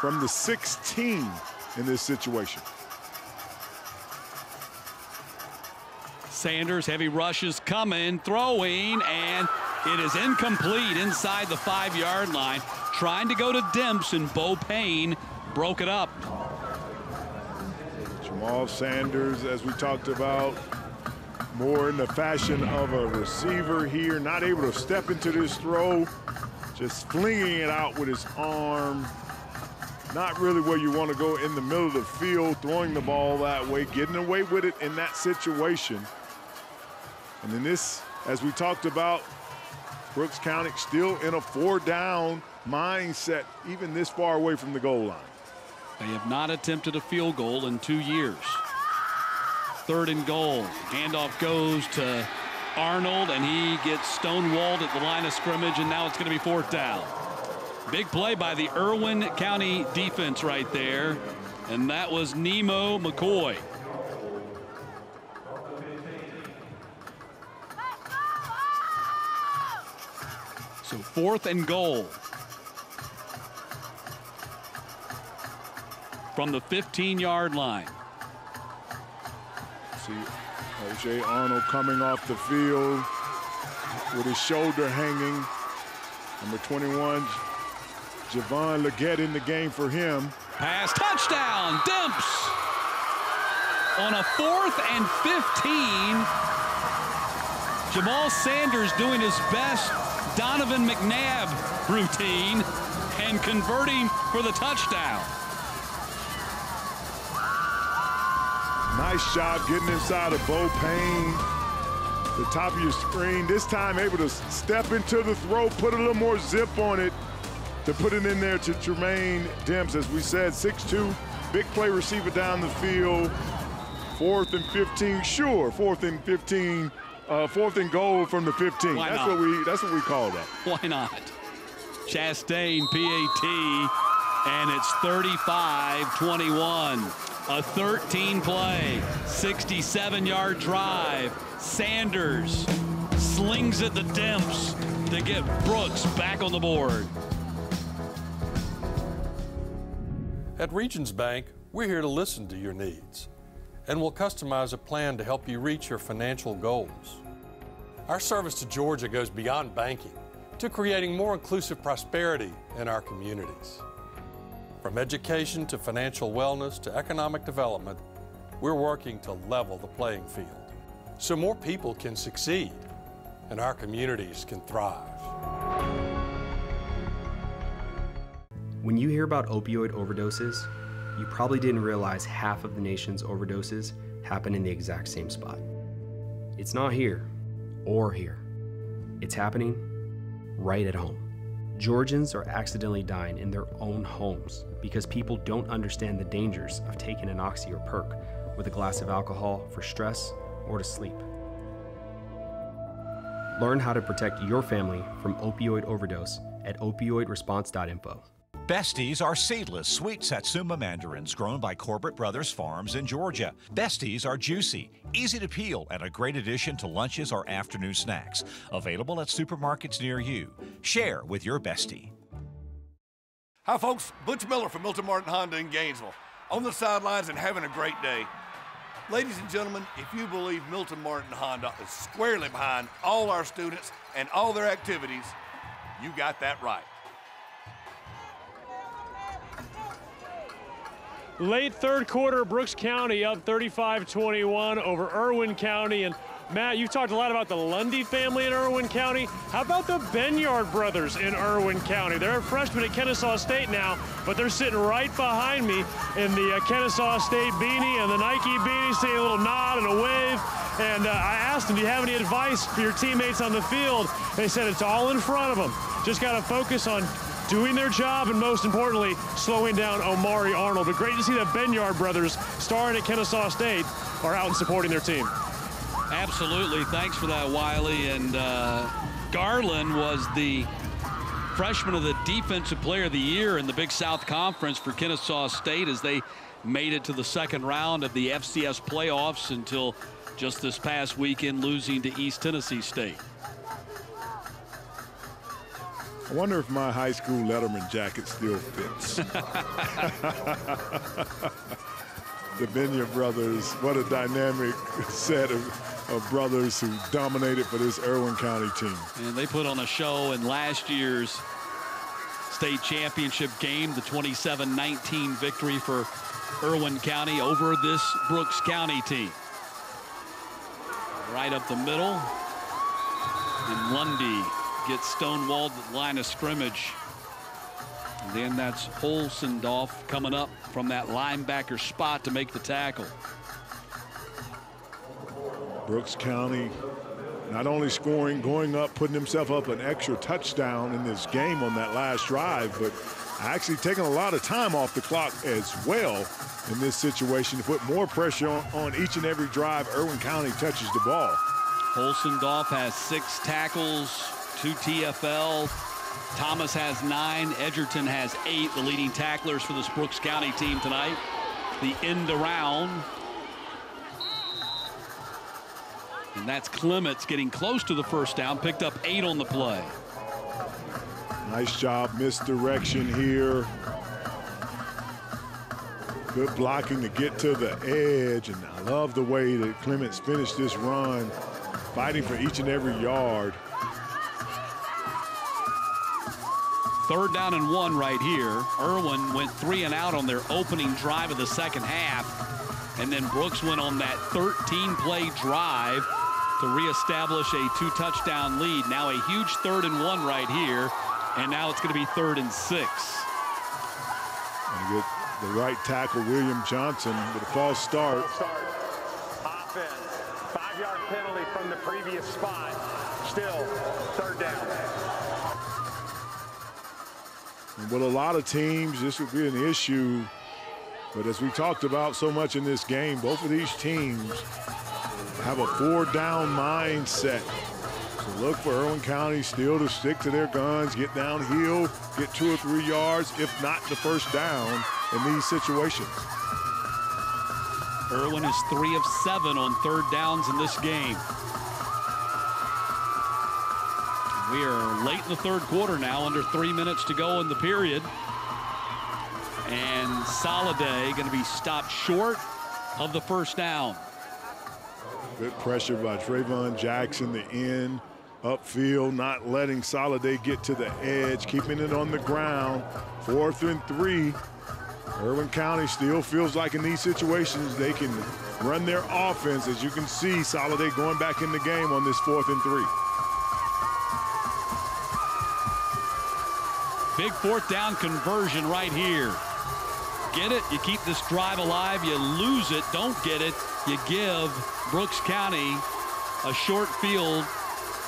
from the 16 in this situation. Sanders, heavy rush is coming, throwing, and it is incomplete inside the five-yard line. Trying to go to Demps and Bo Payne broke it up. Jamal Sanders, as we talked about, more in the fashion of a receiver here, not able to step into this throw, just flinging it out with his arm. Not really where you want to go in the middle of the field, throwing the ball that way, getting away with it in that situation. And in this, as we talked about, Brooks County still in a four down mindset, even this far away from the goal line. They have not attempted a field goal in two years. Third and goal. Handoff goes to Arnold, and he gets stonewalled at the line of scrimmage, and now it's going to be fourth down. Big play by the Irwin County defense right there, and that was Nemo McCoy. So fourth and goal. From the 15-yard line. See O.J. Arnold coming off the field with his shoulder hanging. Number 21, Javon Leggett in the game for him. Pass touchdown, Demps. On a fourth and 15, Jamal Sanders doing his best Donovan McNabb routine and converting for the touchdown. Nice job getting inside of Bo Payne. The top of your screen. This time able to step into the throw, put a little more zip on it to put it in there to Tremaine Demps. As we said, 6'2", big play receiver down the field. Fourth and 15, sure, fourth and 15, uh, fourth and goal from the 15. Why that's not? what we that's what we call that. *laughs* Why not? Chastain, PAT, and it's 35-21. A 13 play, 67 yard drive. Sanders slings it to Demps to get Brooks back on the board. At Regions Bank, we're here to listen to your needs and we'll customize a plan to help you reach your financial goals. Our service to Georgia goes beyond banking to creating more inclusive prosperity in our communities. From education to financial wellness to economic development, we're working to level the playing field so more people can succeed and our communities can thrive. When you hear about opioid overdoses, you probably didn't realize half of the nation's overdoses happen in the exact same spot. It's not here or here. It's happening right at home. Georgians are accidentally dying in their own homes because people don't understand the dangers of taking an oxy or perk with a glass of alcohol for stress or to sleep. Learn how to protect your family from opioid overdose at opioidresponse.info. Besties are seedless, sweet Satsuma mandarins grown by Corbett Brothers Farms in Georgia. Besties are juicy, easy to peel, and a great addition to lunches or afternoon snacks. Available at supermarkets near you. Share with your bestie. Hi, folks. Butch Miller from Milton Martin Honda in Gainesville. On the sidelines and having a great day. Ladies and gentlemen, if you believe Milton Martin Honda is squarely behind all our students and all their activities, you got that right. Late third quarter, Brooks County up 35-21 over Irwin County. And Matt, you've talked a lot about the Lundy family in Irwin County. How about the Benyard brothers in Irwin County? They're freshmen at Kennesaw State now, but they're sitting right behind me in the uh, Kennesaw State beanie and the Nike beanie, saying a little nod and a wave. And uh, I asked them, do you have any advice for your teammates on the field? They said it's all in front of them. Just got to focus on doing their job and most importantly, slowing down Omari Arnold. But great to see the Benyard brothers starring at Kennesaw State are out and supporting their team. Absolutely. Thanks for that, Wiley. And uh, Garland was the freshman of the defensive player of the year in the Big South Conference for Kennesaw State as they made it to the second round of the FCS playoffs until just this past weekend losing to East Tennessee State. I wonder if my high school Letterman jacket still fits. *laughs* the Benyard brothers, what a dynamic *laughs* set of, of brothers who dominated for this Irwin County team. And they put on a show in last year's state championship game, the 27-19 victory for Irwin County over this Brooks County team. Right up the middle. And Lundy gets stonewalled at the line of scrimmage. And then that's Holsendorf coming up from that linebacker spot to make the tackle. Brooks County not only scoring, going up, putting himself up an extra touchdown in this game on that last drive, but actually taking a lot of time off the clock as well in this situation to put more pressure on, on each and every drive Irwin County touches the ball. Holsendorf has six tackles, two TFL. Thomas has nine. Edgerton has eight, the leading tacklers for this Brooks County team tonight. The end around. And that's Clements getting close to the first down, picked up eight on the play. Nice job, misdirection here. Good blocking to get to the edge, and I love the way that Clements finished this run, fighting for each and every yard. Third down and one right here. Irwin went three and out on their opening drive of the second half. And then Brooks went on that 13 play drive to reestablish a two touchdown lead. Now a huge third and one right here. And now it's going to be third and six. And get the right tackle, William Johnson, with a false start. Offense. Five yard penalty from the previous spot. Still third down. And with a lot of teams, this would be an issue. But as we talked about so much in this game, both of these teams have a four down mindset. So look for Irwin County still to stick to their guns, get downhill, get two or three yards, if not the first down in these situations. Irwin is three of seven on third downs in this game. We are late in the third quarter now, under three minutes to go in the period. And Soliday going to be stopped short of the first down. Good pressure by Trayvon Jackson, the end, upfield, not letting Soliday get to the edge, keeping it on the ground. Fourth and three. Irwin County still feels like in these situations they can run their offense. As you can see, Soliday going back in the game on this fourth and three. Big fourth down conversion right here. Get it, you keep this drive alive. You lose it, don't get it. You give Brooks County a short field,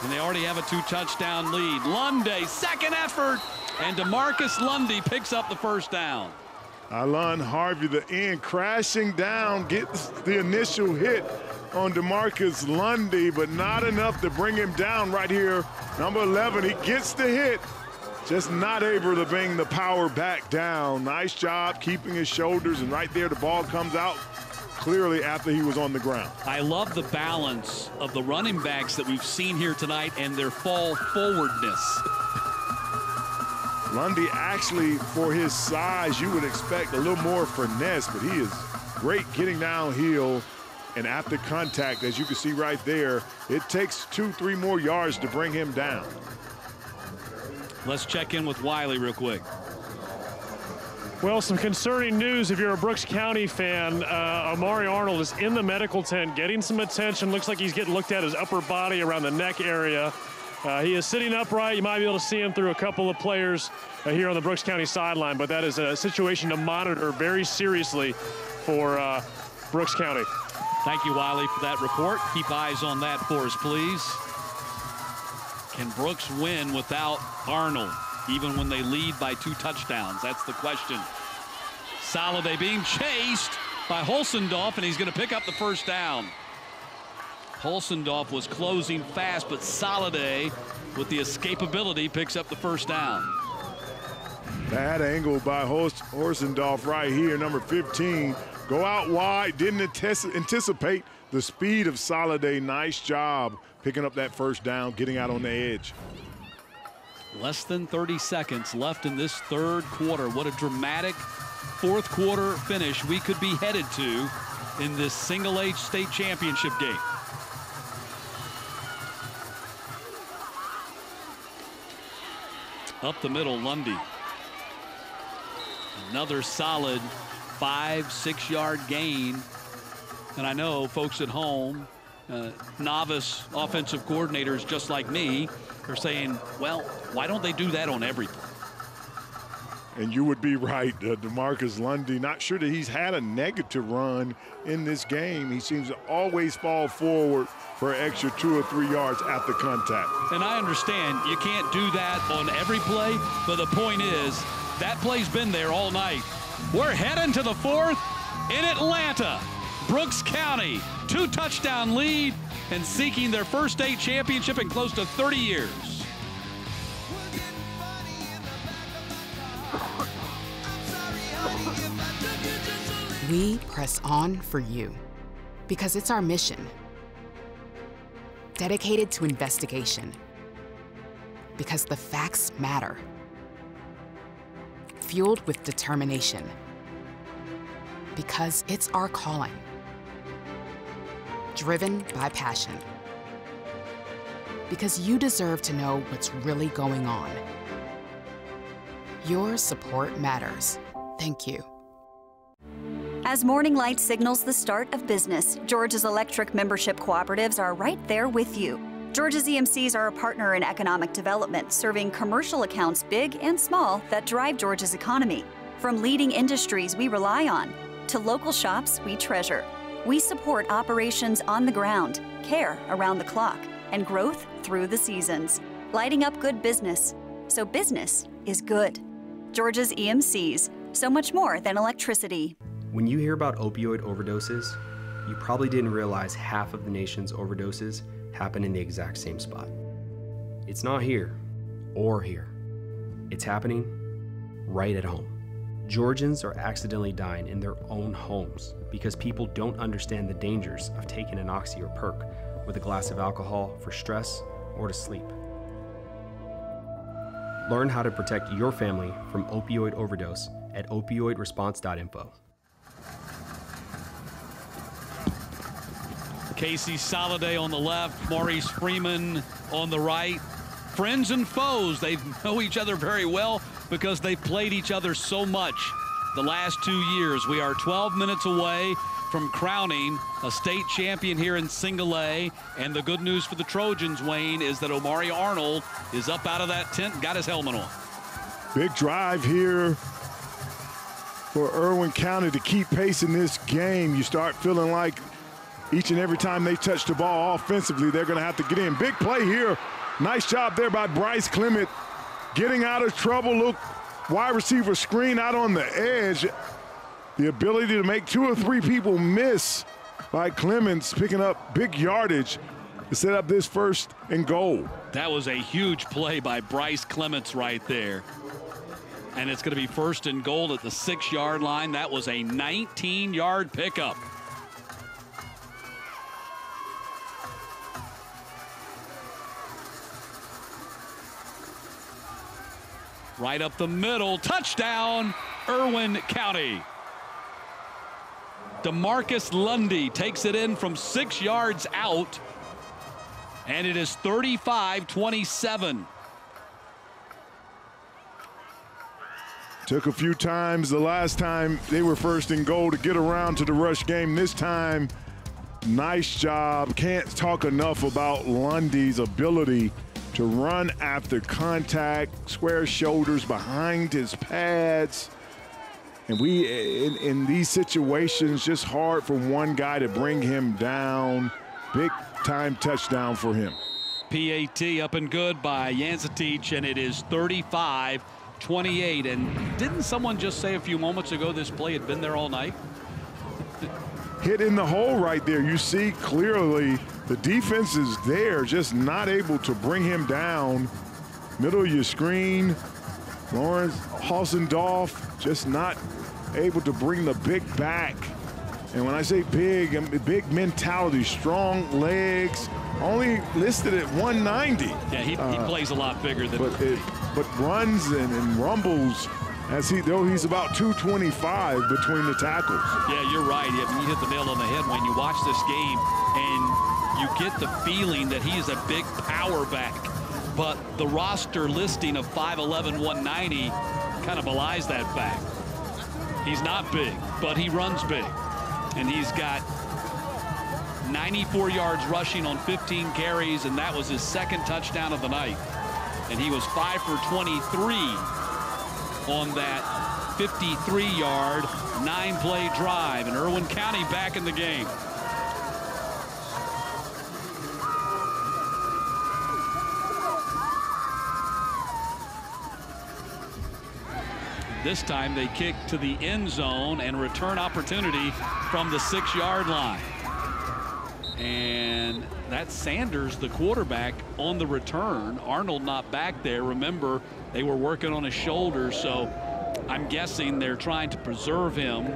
and they already have a two touchdown lead. Lundy, second effort, and Demarcus Lundy picks up the first down. Alon Harvey, the end, crashing down, gets the initial hit on Demarcus Lundy, but not enough to bring him down right here. Number 11, he gets the hit, just not able to bring the power back down. Nice job keeping his shoulders, and right there the ball comes out clearly after he was on the ground. I love the balance of the running backs that we've seen here tonight and their fall forwardness. Lundy actually, for his size, you would expect a little more finesse, but he is great getting downhill and after contact, as you can see right there, it takes two, three more yards to bring him down. Let's check in with Wiley real quick. Well, some concerning news if you're a Brooks County fan. Uh, Omari Arnold is in the medical tent getting some attention. Looks like he's getting looked at his upper body around the neck area. Uh, he is sitting upright. You might be able to see him through a couple of players uh, here on the Brooks County sideline, but that is a situation to monitor very seriously for uh, Brooks County. Thank you, Wiley, for that report. Keep eyes on that for us, please. Can Brooks win without Arnold, even when they lead by two touchdowns? That's the question. Soliday being chased by Holsendorf, and he's going to pick up the first down. Holsendorf was closing fast, but Soliday, with the escapability, picks up the first down. Bad angle by Holsendorf right here, number 15. Go out wide, didn't anticipate the speed of Soliday. Nice job picking up that first down, getting out on the edge. Less than 30 seconds left in this third quarter. What a dramatic fourth quarter finish we could be headed to in this single A state championship game. Up the middle, Lundy. Another solid five, six yard gain. And I know folks at home, uh, novice offensive coordinators just like me, are saying, well, why don't they do that on everything? And you would be right, uh, Demarcus Lundy. Not sure that he's had a negative run in this game. He seems to always fall forward for an extra two or three yards after contact. And I understand you can't do that on every play, but the point is that play's been there all night. We're heading to the fourth in Atlanta. Brooks County, two touchdown lead and seeking their first state championship in close to 30 years. We press on for you because it's our mission. Dedicated to investigation because the facts matter. Fueled with determination because it's our calling. Driven by passion because you deserve to know what's really going on. Your support matters. Thank you. As Morning Light signals the start of business, Georgia's electric membership cooperatives are right there with you. Georgia's EMCs are a partner in economic development, serving commercial accounts big and small that drive Georgia's economy. From leading industries we rely on to local shops we treasure, we support operations on the ground, care around the clock, and growth through the seasons, lighting up good business. So business is good. Georgia's EMCs, so much more than electricity. When you hear about opioid overdoses, you probably didn't realize half of the nation's overdoses happen in the exact same spot. It's not here or here. It's happening right at home. Georgians are accidentally dying in their own homes because people don't understand the dangers of taking an oxy or perk with a glass of alcohol for stress or to sleep. Learn how to protect your family from opioid overdose at opioidresponse.info. Casey Soliday on the left, Maurice Freeman on the right. Friends and foes, they know each other very well because they've played each other so much the last two years. We are 12 minutes away from crowning a state champion here in single A. And the good news for the Trojans, Wayne, is that Omari Arnold is up out of that tent got his helmet on. Big drive here for Irwin County to keep pace in this game. You start feeling like each and every time they touch the ball offensively, they're going to have to get in. Big play here. Nice job there by Bryce Clement getting out of trouble. Look, wide receiver screen out on the edge. The ability to make two or three people miss by Clements, picking up big yardage to set up this first and goal. That was a huge play by Bryce Clements right there. And it's going to be first and goal at the six yard line. That was a 19 yard pickup. Right up the middle, touchdown, Irwin County. Demarcus Lundy takes it in from six yards out, and it is 35 27. Took a few times the last time they were first in goal to get around to the rush game. This time, nice job. Can't talk enough about Lundy's ability to run after contact, square shoulders behind his pads. And we, in, in these situations, just hard for one guy to bring him down. Big time touchdown for him. PAT up and good by Yancetich, and it is 35 28. And didn't someone just say a few moments ago this play had been there all night? Hit in the hole right there. You see clearly the defense is there, just not able to bring him down. Middle of your screen. Lawrence Holsendorf just not able to bring the big back. And when I say big, I mean big mentality, strong legs, only listed at 190. Yeah, he, he Uh, plays a lot bigger than. but it, but runs and, and rumbles as he though he's about 225 between the tackles. Yeah, you're right. Yeah, You hit the nail on the head when you watch this game and you get the feeling that he is a big power back. But the roster listing of 5'11", 190 kind of belies that fact. He's not big, but he runs big. And he's got 94 yards rushing on 15 carries, and that was his second touchdown of the night. And he was 5 for 23 on that 53-yard, nine-play drive. And Irwin County back in the game. This time they kick to the end zone and return opportunity from the six-yard line. And that's Sanders, the quarterback, on the return. Arnold not back there. Remember, they were working on his shoulder, so I'm guessing they're trying to preserve him.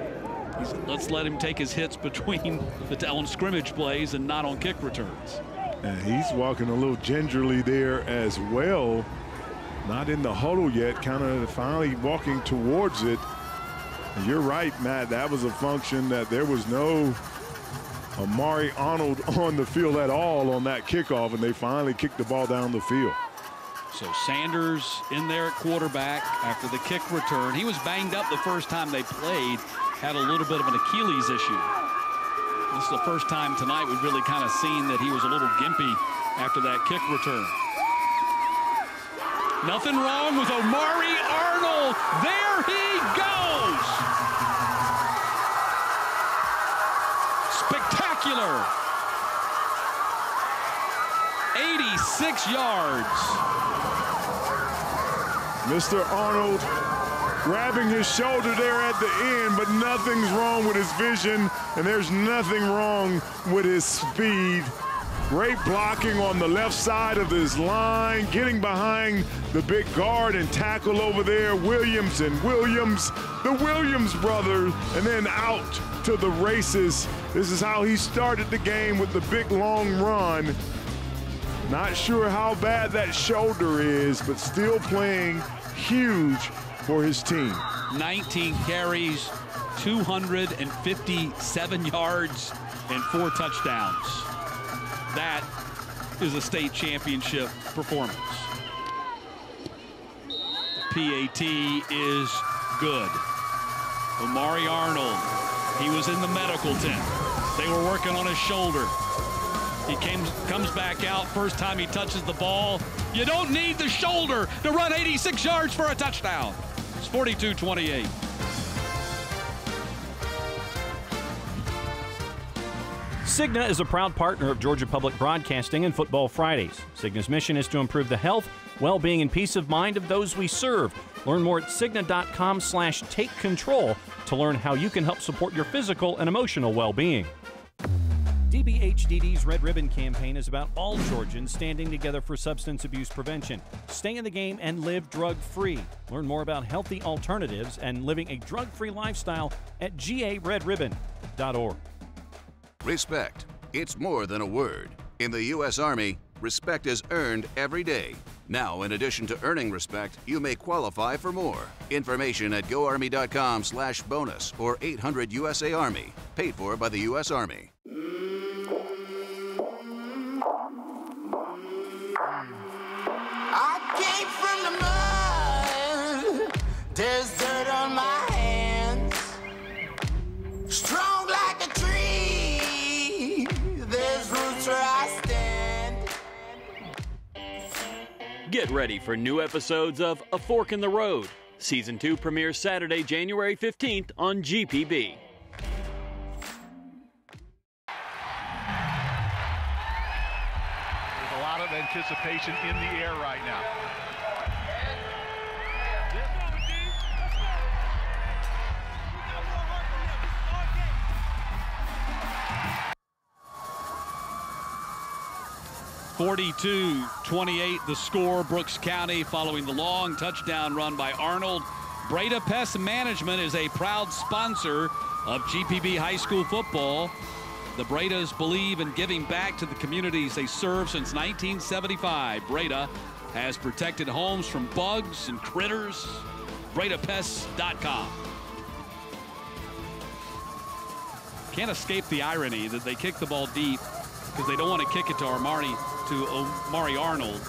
He's, let's let him take his hits *laughs* between the on scrimmage plays and not on kick returns. And he's walking a little gingerly there as well. Not in the huddle yet, kind of finally walking towards it. You're right, Matt. That was a function that there was no Omari Arnold *laughs* on the field at all on that kickoff, and they finally kicked the ball down the field. So Sanders in there at quarterback after the kick return. He was banged up the first time they played, had a little bit of an Achilles issue. This is the first time tonight we've really kind of seen that he was a little gimpy after that kick return. Nothing wrong with Omari Arnold. There he goes. Spectacular. 86 yards. Mr. Arnold grabbing his shoulder there at the end, but nothing's wrong with his vision, and there's nothing wrong with his speed. Great blocking on the left side of this line, getting behind the big guard and tackle over there. Williams and Williams, the Williams brothers, and then out to the races. This is how he started the game with the big long run. Not sure how bad that shoulder is, but still playing huge for his team. 19 carries, 257 yards, and four touchdowns. That is a state championship performance. PAT is good. Omari Arnold, he was in the medical tent. They were working on his shoulder. He came, comes back out, first time he touches the ball. You don't need the shoulder to run 86 yards for a touchdown. It's 42-28. Cigna is a proud partner of Georgia Public Broadcasting and Football Fridays. Cigna's mission is to improve the health, well-being, and peace of mind of those we serve. Learn more at cigna.com slash take control to learn how you can help support your physical and emotional well-being. DBHDD's Red Ribbon campaign is about all Georgians standing together for substance abuse prevention. Stay in the game and live drug free. Learn more about healthy alternatives and living a drug free lifestyle at garedribbon.org. Respect. It's more than a word. In the U.S. Army, respect is earned every day. Now, in addition to earning respect, you may qualify for more. Information at goarmy.com slash bonus or 800 USA Army. Paid for by the U.S. Army. Get ready for new episodes of A Fork in the Road. Season 2 premieres Saturday, January 15th on GPB. There's a lot of anticipation in the air right now. Forty-two, 28 the score. Brooks County following the long touchdown run by Arnold. Breda Pest Management is a proud sponsor of GPB High School football. The Bredas believe in giving back to the communities they serve since 1975. Breda has protected homes from bugs and critters. BredaPests.com. Can't escape the irony that they kick the ball deep because they don't want to kick it to Omari to Omari Arnold.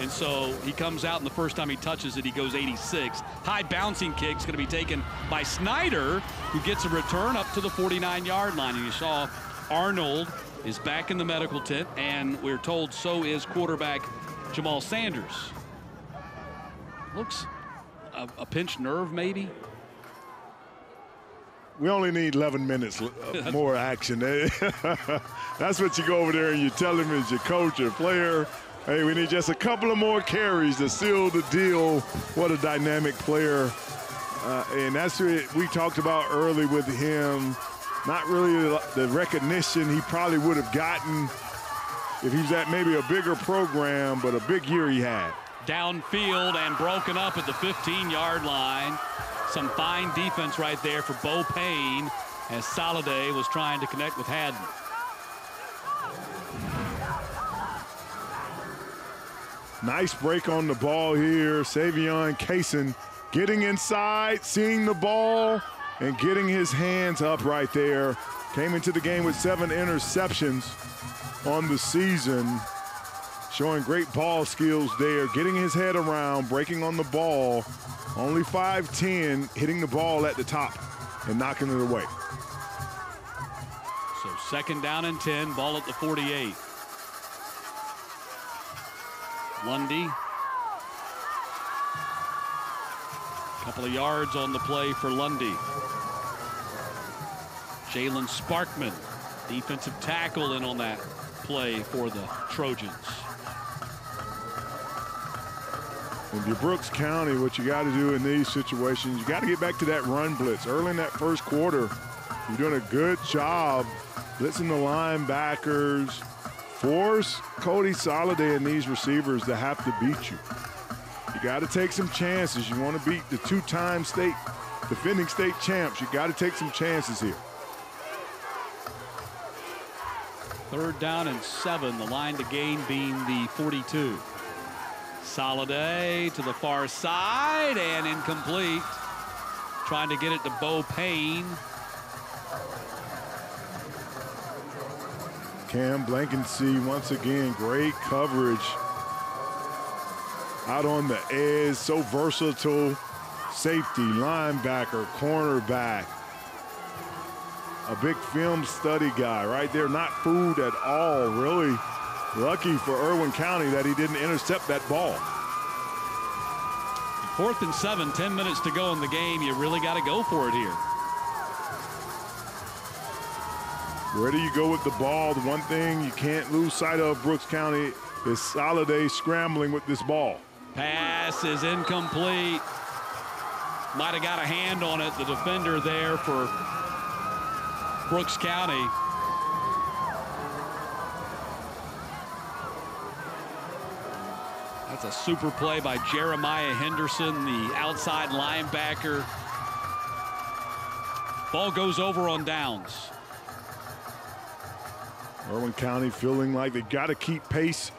And so he comes out, and the first time he touches it, he goes 86. High bouncing kick is going to be taken by Snyder, who gets a return up to the 49 yard line. And you saw Arnold is back in the medical tent, and we're told so is quarterback Jamal Sanders. Looks a, a pinched nerve, maybe. We only need 11 minutes uh, *laughs* more action. *laughs* That's what you go over there and you tell him as your coach or player, hey, we need just a couple of more carries to seal the deal. What a dynamic player. Uh, and that's what we talked about early with him. Not really the recognition he probably would have gotten if he was at maybe a bigger program, but a big year he had. Downfield and broken up at the 15 yard line. Some fine defense right there for Bo Payne as Soliday was trying to connect with Haddon. Nice break on the ball here. Savion Kaysen getting inside, seeing the ball, and getting his hands up right there. Came into the game with seven interceptions on the season. Showing great ball skills there, getting his head around, breaking on the ball. Only 5'10, hitting the ball at the top and knocking it away. So second down and 10, ball at the 48. Lundy. Couple of yards on the play for Lundy. Jalen Sparkman, defensive tackle in on that play for the Trojans. If you're Brooks County, what you got to do in these situations, you got to get back to that run blitz. Early in that first quarter, you're doing a good job blitzing the linebackers. Force Cody Soliday and these receivers to have to beat you. You got to take some chances. You want to beat the two-time state defending state champs. You got to take some chances here. Third down and seven, the line to gain being the 42. Soliday to the far side and incomplete. Trying to get it to Bo Payne. Cam Blankensee once again, great coverage out on the edge, so versatile. Safety, linebacker, cornerback. A big film study guy right there, not fooled at all, really. Lucky for Irwin County that he didn't intercept that ball. Fourth and seven, 10 minutes to go in the game. You really got to go for it here. Where do you go with the ball? The one thing you can't lose sight of, Brooks County, is Soliday scrambling with this ball. Pass is incomplete. Might have got a hand on it, the defender there for Brooks County. That's a super play by Jeremiah Henderson, the outside linebacker. Ball goes over on downs. Irwin County feeling like they got to keep pace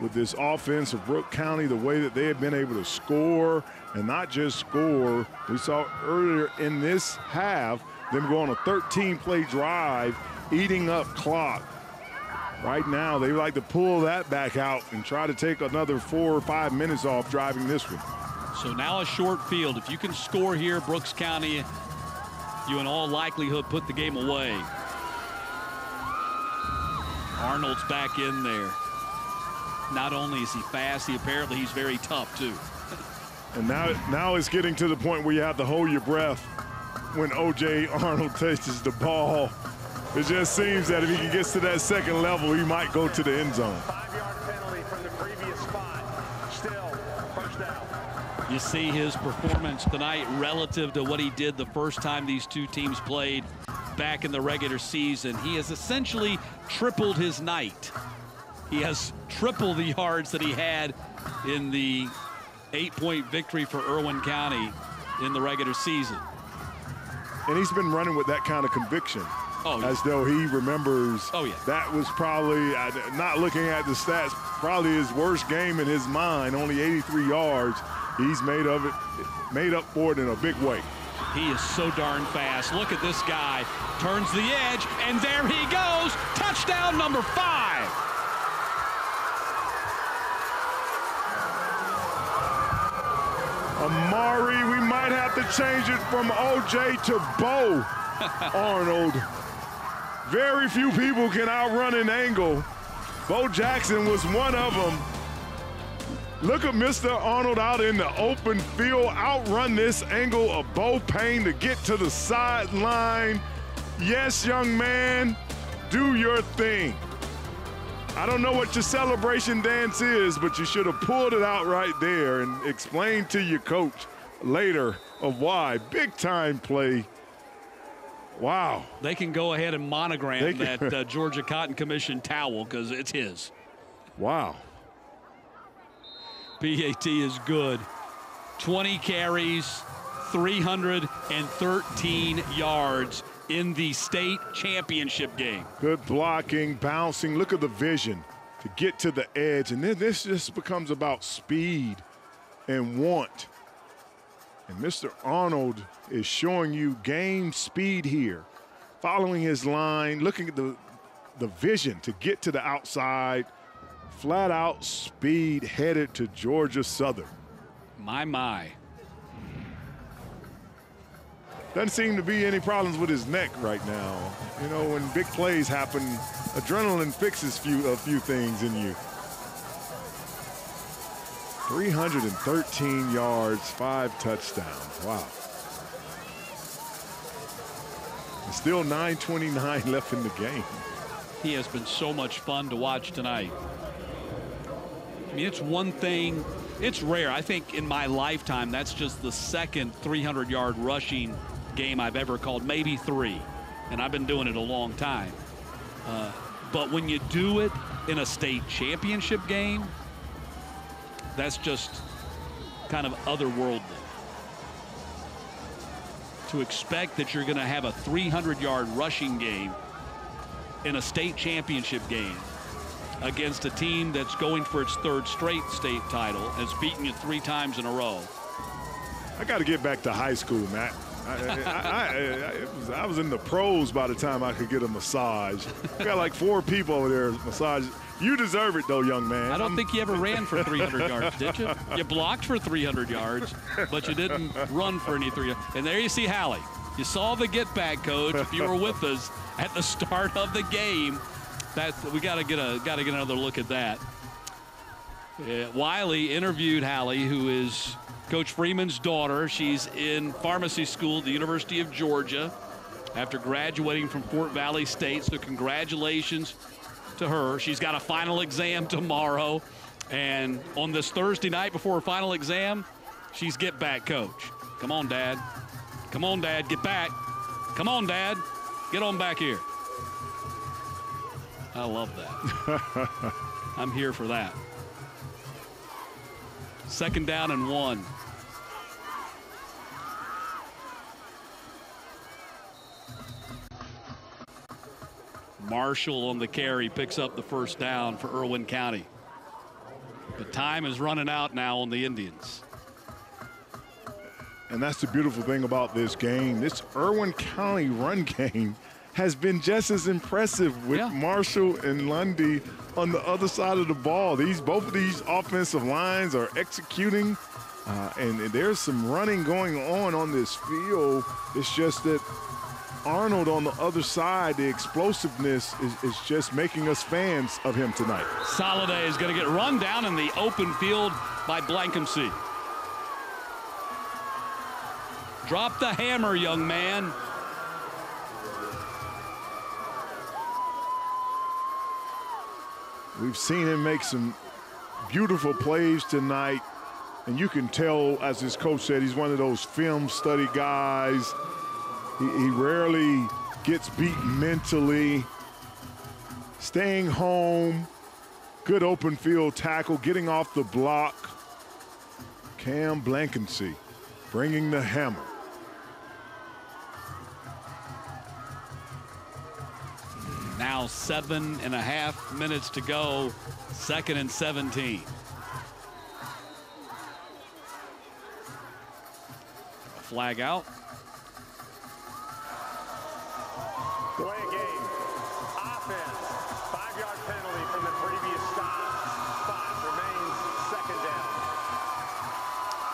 with this offense of Brook County, the way that they have been able to score and not just score. We saw earlier in this half them go on a 13 play drive, eating up clock. Right now, they like to pull that back out and try to take another four or five minutes off driving this one. So now a short field. If you can score here, Brooks County, you in all likelihood put the game away. Arnold's back in there. Not only is he fast, he apparently he's very tough too. *laughs* And now, now it's getting to the point where you have to hold your breath when O.J. Arnold *laughs* touches the ball. It just seems that if he gets to that second level, he might go to the end zone. Five-yard penalty from the previous spot. Still, first down. You see his performance tonight relative to what he did the first time these two teams played back in the regular season. He has essentially tripled his night. He has triple the yards that he had in the eight-point victory for Irwin County in the regular season. And he's been running with that kind of conviction. Oh, yeah. As though he remembers Oh, yeah. that was probably, not looking at the stats, probably his worst game in his mind, only 83 yards. He's made of it, made up for it in a big way. He is so darn fast. Look at this guy. Turns the edge, and there he goes. Touchdown number five. Omari, we might have to change it from OJ to Bo *laughs* Arnold. Very few people can outrun an angle. Bo Jackson was one of them. Look at Mr. Arnold out in the open field, outrun this angle of Bo Payne to get to the sideline. Yes, young man, do your thing. I don't know what your celebration dance is, but you should have pulled it out right there and explained to your coach later of why. Big time play. Wow. They can go ahead and monogram that uh, Georgia Cotton Commission towel because it's his. Wow. PAT is good. 20 carries, 313 yards in the state championship game. Good blocking, bouncing. Look at the vision to get to the edge. And then this just becomes about speed and want. And Mr. Arnold is showing you game speed here, following his line, looking at the, the vision to get to the outside. Flat out speed headed to Georgia Southern. My, my. Doesn't seem to be any problems with his neck right now. You know, when big plays happen, adrenaline fixes few, a few things in you. 313 yards, five touchdowns. Wow. Still 9.29 *laughs* left in the game. He has been so much fun to watch tonight. I mean, it's one thing, it's rare. I think in my lifetime, that's just the second 300 yard rushing game I've ever called, maybe three. And I've been doing it a long time. Uh, but when you do it in a state championship game, that's just kind of otherworldly. To expect that you're going to have a 300 yard rushing game in a state championship game against a team that's going for its third straight state title, has beaten you three times in a row. I got to get back to high school, Matt. I, I, I, was, I was in the pros by the time I could get a massage. Got like four people over there massage. You deserve it, though, young man. I don't think you ever ran for 300 yards, did you? You blocked for 300 yards, but you didn't run for any three. And there you see Hallie. You saw the get back, coach. If you were with us at the start of the game, that we got to get a got to get another look at that. Yeah, Wiley interviewed Hallie, who is Coach Freeman's daughter. She's in pharmacy school at the University of Georgia after graduating from Fort Valley State. So congratulations to her. She's got a final exam tomorrow. And on this Thursday night before her final exam, she's get back coach. Come on, Dad. Come on, Dad. Get back. Come on, Dad. Get on back here. I love that. *laughs* I'm here for that. Second down and one. Marshall on the carry picks up the first down for Irwin County. The time is running out now on the Indians. And that's the beautiful thing about this game. This Irwin County run game has been just as impressive with Marshall and Lundy on the other side of the ball. These both of these offensive lines are executing, uh, and, and there's some running going on on this field. It's just that Arnold on the other side, the explosiveness is, is just making us fans of him tonight. Soliday is going to get run down in the open field by Blankensee. Drop the hammer, young man. We've seen him make some beautiful plays tonight. And you can tell, as his coach said, he's one of those film study guys. He, he rarely gets beat mentally. Staying home, good open field tackle, getting off the block. Cam Blankensee bringing the hammer. Now seven and a half minutes to go, second and 17. Flag out.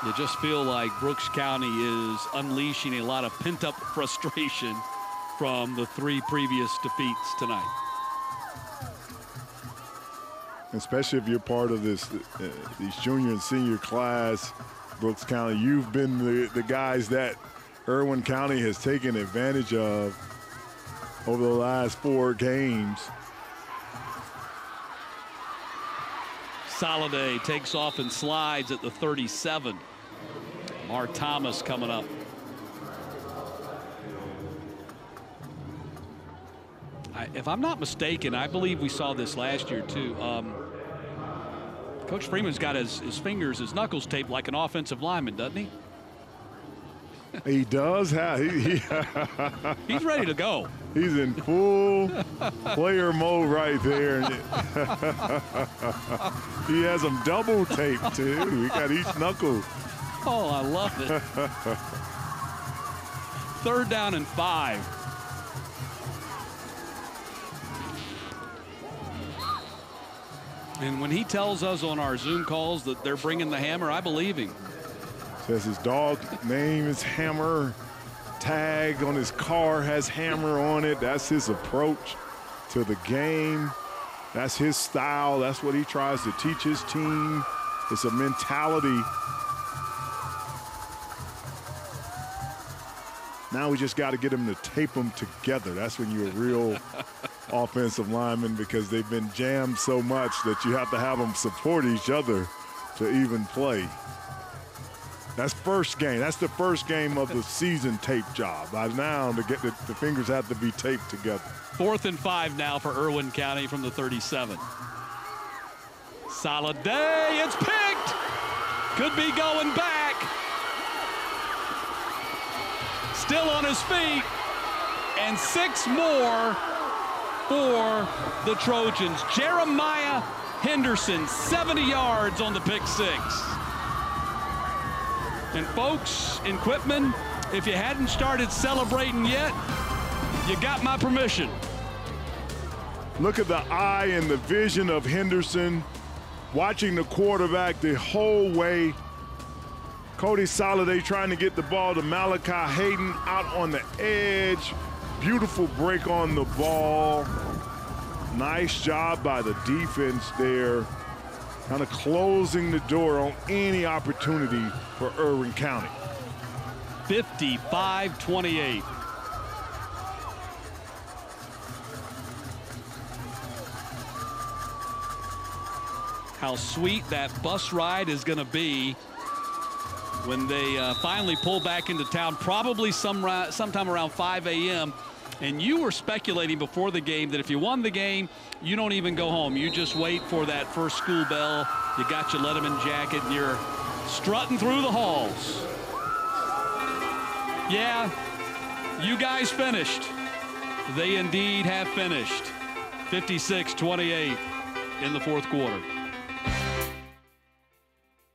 You just feel like Brooks County is unleashing a lot of pent-up *laughs* frustration from the three previous defeats tonight. Especially if you're part of this, uh, these junior and senior class, Brooks County, you've been the, the guys that Irwin County has taken advantage of over the last four games. Soliday takes off and slides at the 37. Mark Thomas coming up. I, if I'm not mistaken, I believe we saw this last year too. Um, Coach Freeman's got his, his fingers, his knuckles taped like an offensive lineman, doesn't he? *laughs* He does have. He, he *laughs* He's ready to go. He's in full *laughs* player mode right there. he has them double taped too. He got each knuckle. Oh, I love it. *laughs* Third down and five. And when he tells us on our Zoom calls that they're bringing the hammer, I believe him. Says his dog name is Hammer. Tag on his car has Hammer on it. That's his approach to the game. That's his style. That's what he tries to teach his team. It's a mentality. Now we just got to get them to tape them together. That's when you're a real *laughs* offensive lineman because they've been jammed so much that you have to have them support each other to even play. That's first game. That's the first game of the *laughs* season tape job. By now, to get the, the fingers have to be taped together. Fourth and five now for Irwin County from the 37. Soliday. It's picked. Could be going back. Still on his feet. And six more for the Trojans. Jeremiah Henderson, 70 yards on the pick six. And folks in Quitman, if you hadn't started celebrating yet, you got my permission. Look at the eye and the vision of Henderson watching the quarterback the whole way. Cody Soliday trying to get the ball to Malachi Hayden out on the edge. Beautiful break on the ball. Nice job by the defense there. Kind of closing the door on any opportunity for Irwin County. 55-28. How sweet that bus ride is going to be when they uh, finally pull back into town, probably some sometime around 5 a.m. And you were speculating before the game that if you won the game, you don't even go home. You just wait for that first school bell. You got your Letterman jacket, and you're strutting through the halls. Yeah, you guys finished. They indeed have finished. 56-28 in the fourth quarter.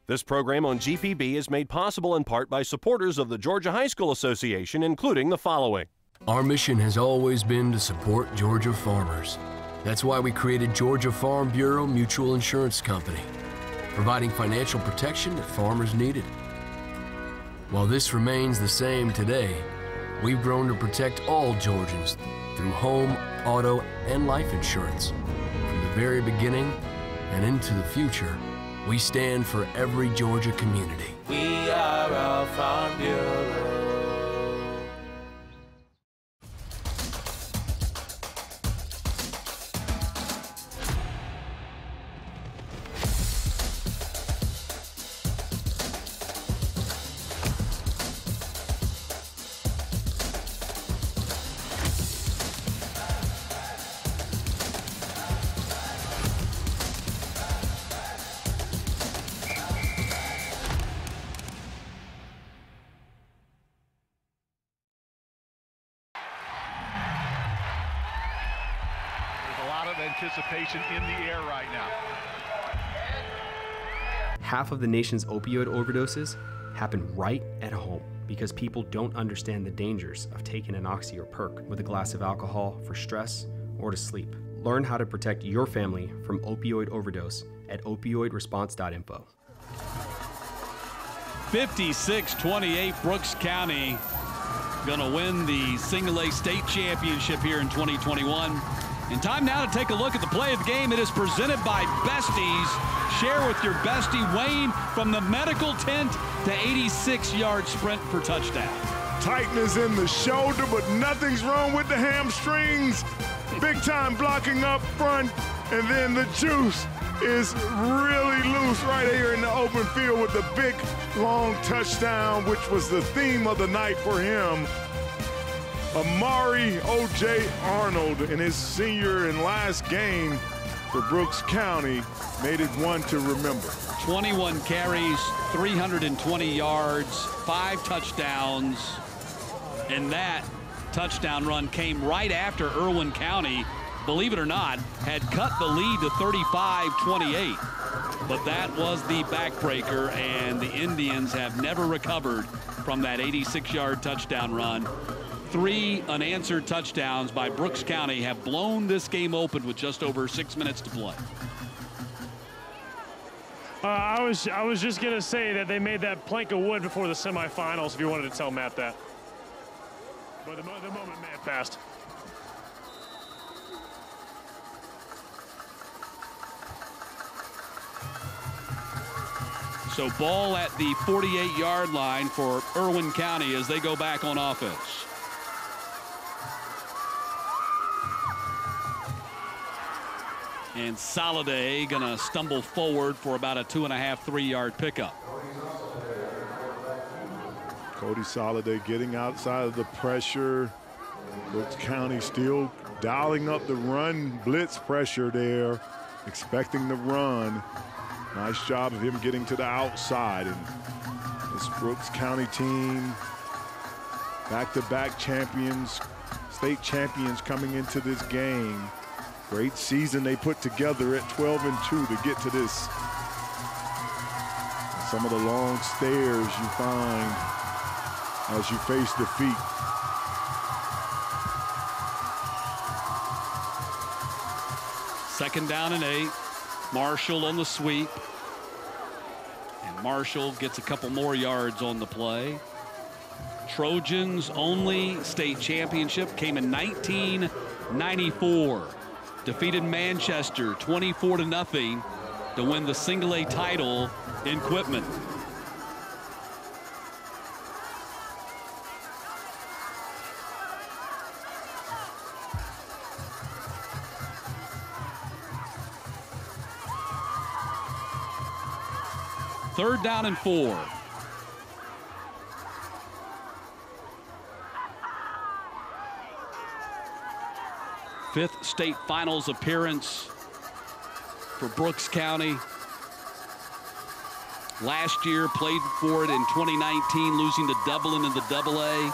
This program on GPB is made possible in part by supporters of the Georgia High School Association, including the following. Our mission has always been to support Georgia farmers. That's why we created Georgia Farm Bureau Mutual Insurance Company, providing financial protection that farmers needed. While this remains the same today, we've grown to protect all Georgians through home, auto, and life insurance. From the very beginning and into the future, we stand for every Georgia community. We are our Farm Bureau. Half of the nation's opioid overdoses happen right at home because people don't understand the dangers of taking an oxy or perk with a glass of alcohol for stress or to sleep. Learn how to protect your family from opioid overdose at opioidresponse.info. 56-28, Brooks County going to win the single A state championship here in 2021. And time now to take a look at the play of the game. It is presented by Besties. Share with your bestie, Wayne, from the medical tent to 86-yard sprint for touchdown. Tightness in the shoulder, but nothing's wrong with the hamstrings. Big time blocking up front, and then the juice is really loose right here in the open field with the big, long touchdown, which was the theme of the night for him. Omari O.J. Arnold in his senior and last game for Brooks County made it one to remember. 21 carries, 320 yards, five touchdowns, and that touchdown run came right after Irwin County, believe it or not, had cut the lead to 35-28. But that was the backbreaker, and the Indians have never recovered from that 86-yard touchdown run. Three unanswered touchdowns by Brooks County have blown this game open with just over six minutes to play. Uh, I was I was just gonna say that they made that plank of wood before the semifinals. If you wanted to tell Matt that, but the, the moment may have passed. So ball at the 48-yard line for Irwin County as they go back on offense. And Soliday going to stumble forward for about a two and a half, three yard pickup. Cody Soliday getting outside of the pressure. Brooks County still dialing up the run blitz pressure there, expecting the run. Nice job of him getting to the outside. And this Brooks County team, back-to-back -back champions, state champions coming into this game. Great season they put together at 12 and 2 to get to this. Some of the long stares you find as you face defeat. Second down and eight. Marshall on the sweep. And Marshall gets a couple more yards on the play. Trojans only state championship came in 1994 defeated Manchester 24 to nothing to win the single A title in Quitman. Third down and four. Fifth state finals appearance for Brooks County. Last year played for it in 2019, losing to Dublin in the double A.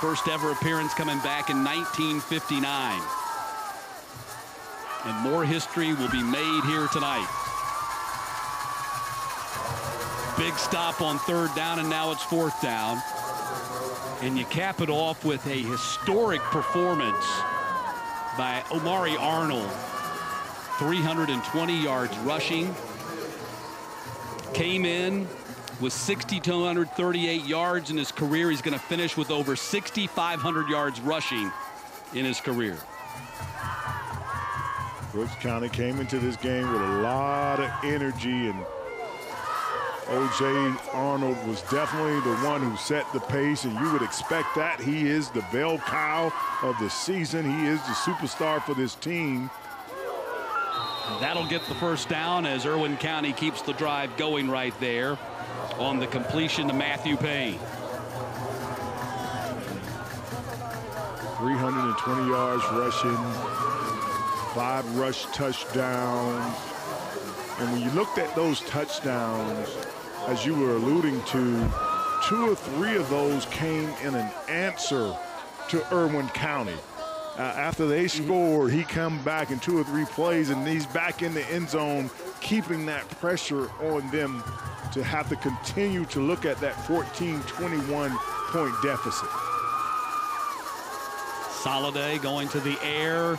First ever appearance coming back in 1959. And more history will be made here tonight. Big stop on third down, and now it's fourth down. And you cap it off with a historic performance by Omari Arnold. 320 yards rushing. Came in with 6,238 yards in his career. He's going to finish with over 6,500 yards rushing in his career. Brooks County came into this game with a lot of energy and O.J. Arnold was definitely the one who set the pace, and you would expect that. He is the bell cow of the season. He is the superstar for this team. That'll get the first down as Irwin County keeps the drive going right there on the completion to Matthew Payne. 320 yards rushing, five rush touchdowns. And when you looked at those touchdowns, as you were alluding to, two or three of those came in an answer to Irwin County. Uh, after they scored, he come back in two or three plays, and he's back in the end zone, keeping that pressure on them to have to continue to look at that 14-21 point deficit. Soliday going to the air,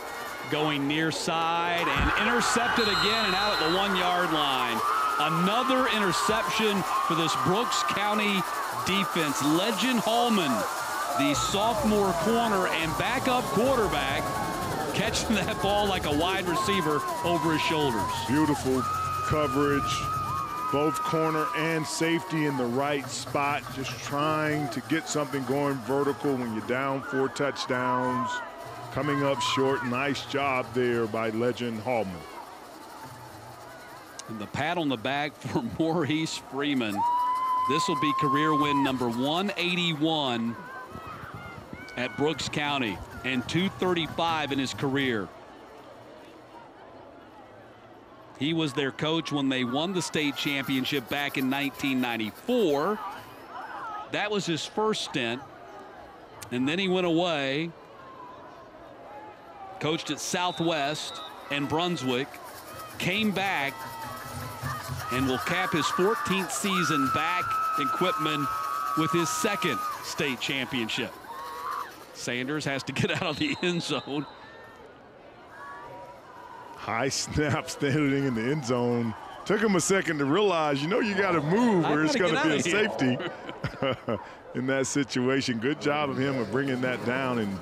going near side, and intercepted again and out at the one-yard line. Another interception for this Brooks County defense. Legend Hallman, the sophomore corner and backup quarterback, catching that ball like a wide receiver over his shoulders. Beautiful coverage. Both corner and safety in the right spot, just trying to get something going vertical when you're down four touchdowns. Coming up short. Nice job there by Legend Hallman. And the pat on the back *laughs* for Maurice Freeman. This will be career win number 181 at Brooks County and 235 in his career. He was their coach when they won the state championship back in 1994. That was his first stint. And then he went away, coached at Southwest and Brunswick, came back, and will cap his 14th season back in Quitman with his second state championship. Sanders has to get out of the *laughs* end zone. High snap standing in the end zone. Took him a second to realize, you know, you got to move or it's going to be a safety *laughs* in that situation. Good job of him of bringing that down. And,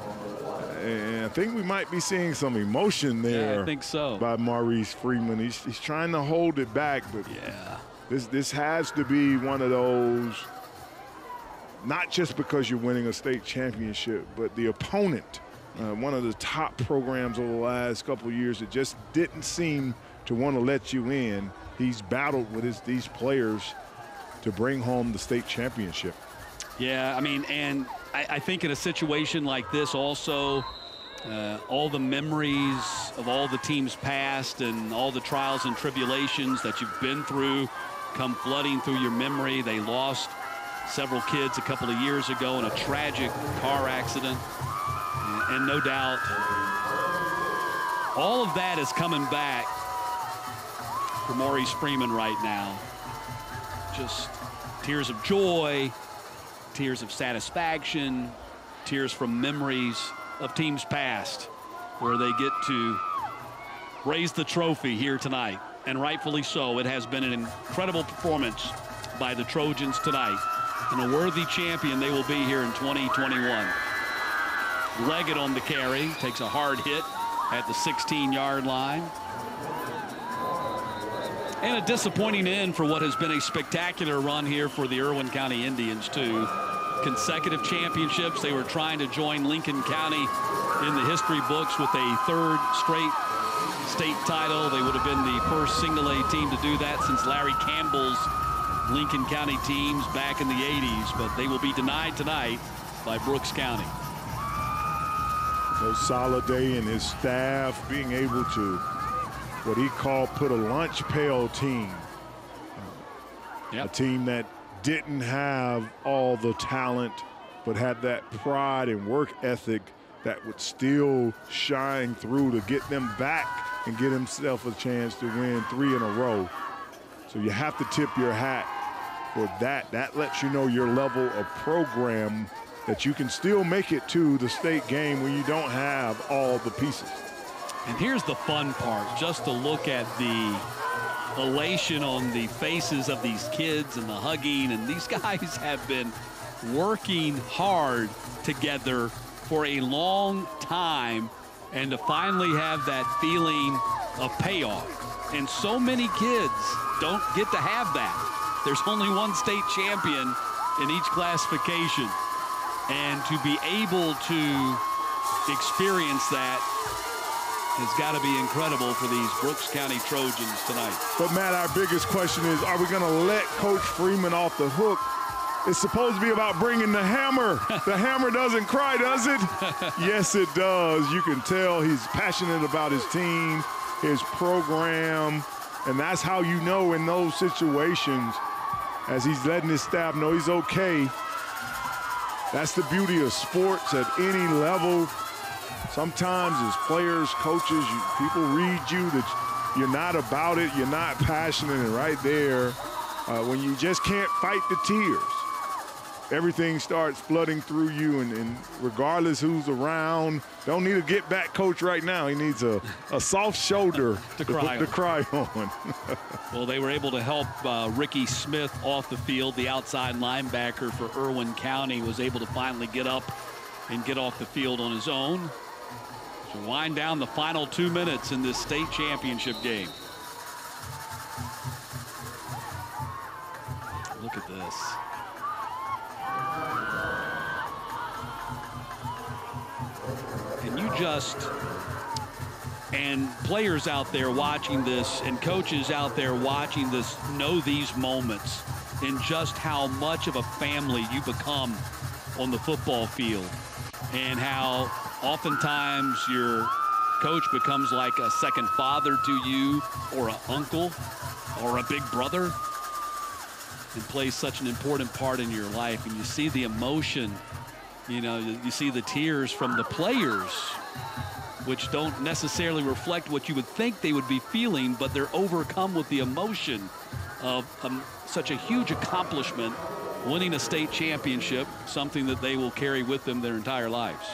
and I think we might be seeing some emotion there. Yeah, I think so. By Maurice Freeman. He's, he's trying to hold it back, but yeah, this, this has to be one of those, not just because you're winning a state championship, but the opponent uh, one of the top programs over the last couple of years that just didn't seem to want to let you in. He's battled with his, these players to bring home the state championship. Yeah, I mean, and I, I think in a situation like this also, uh, all the memories of all the teams past and all the trials and tribulations that you've been through come flooding through your memory. They lost several kids a couple of years ago in a tragic car accident. And, and no doubt, all of that is coming back for Maurice Freeman right now. Just tears of joy, tears of satisfaction, tears from memories of teams past where they get to raise the trophy here tonight. And rightfully so. It has been an incredible performance by the Trojans tonight. And a worthy champion they will be here in 2021. Leggett on the carry, takes a hard hit at the 16-yard line. And a disappointing end for what has been a spectacular run here for the Irwin County Indians, too. Consecutive championships. They were trying to join Lincoln County in the history books with a third straight state title. They would have been the first single-A team to do that since Larry Campbell's Lincoln County teams back in the 80s, but they will be denied tonight by Brooks County. So Soliday and his staff being able to, what he called, put a lunch pail team. A team that didn't have all the talent, but had that pride and work ethic that would still shine through to get them back and get himself a chance to win three in a row. So you have to tip your hat for that. That lets you know your level of program that you can still make it to the state game when you don't have all the pieces. And here's the fun part, just to look at the elation on the faces of these kids and the hugging. And these *laughs* guys have been working hard together for a long time. And to finally have that feeling of payoff. And so many kids don't get to have that. There's only one state champion in each classification. And to be able to experience that has got to be incredible for these Brooks County Trojans tonight. But Matt, our biggest question is, are we going to let Coach Freeman off the hook? It's supposed to be about bringing the hammer. *laughs* the hammer doesn't cry, does it? *laughs* yes, it does. You can tell he's passionate about his team, his program, and that's how you know in those situations, as he's letting his staff know he's okay. That's the beauty of sports at any level. Sometimes as players, coaches, you, people read you that you're not about it, you're not passionate, and right there, uh, when you just can't fight the tears. everything starts flooding through you, and, and regardless who's around, don't need a get back coach right now. He needs a, a soft shoulder *laughs* To cry to, on. cry on. *laughs* Well, they were able to help uh, Ricky Smith off the field. The outside linebacker for Irwin County was able to finally get up and get off the field on his own. To wind down the final two minutes in this state championship game. Look at this. And you just and players out there watching this and coaches out there watching this know these moments and just how much of a family you become on the football field and how oftentimes your coach becomes like a second father to you or an uncle or a big brother and plays such an important part in your life and you see the emotion you know you see the tears from the players which don't necessarily reflect what you would think they would be feeling, but they're overcome with the emotion of um, such a huge accomplishment, winning a state championship, something that they will carry with them their entire lives.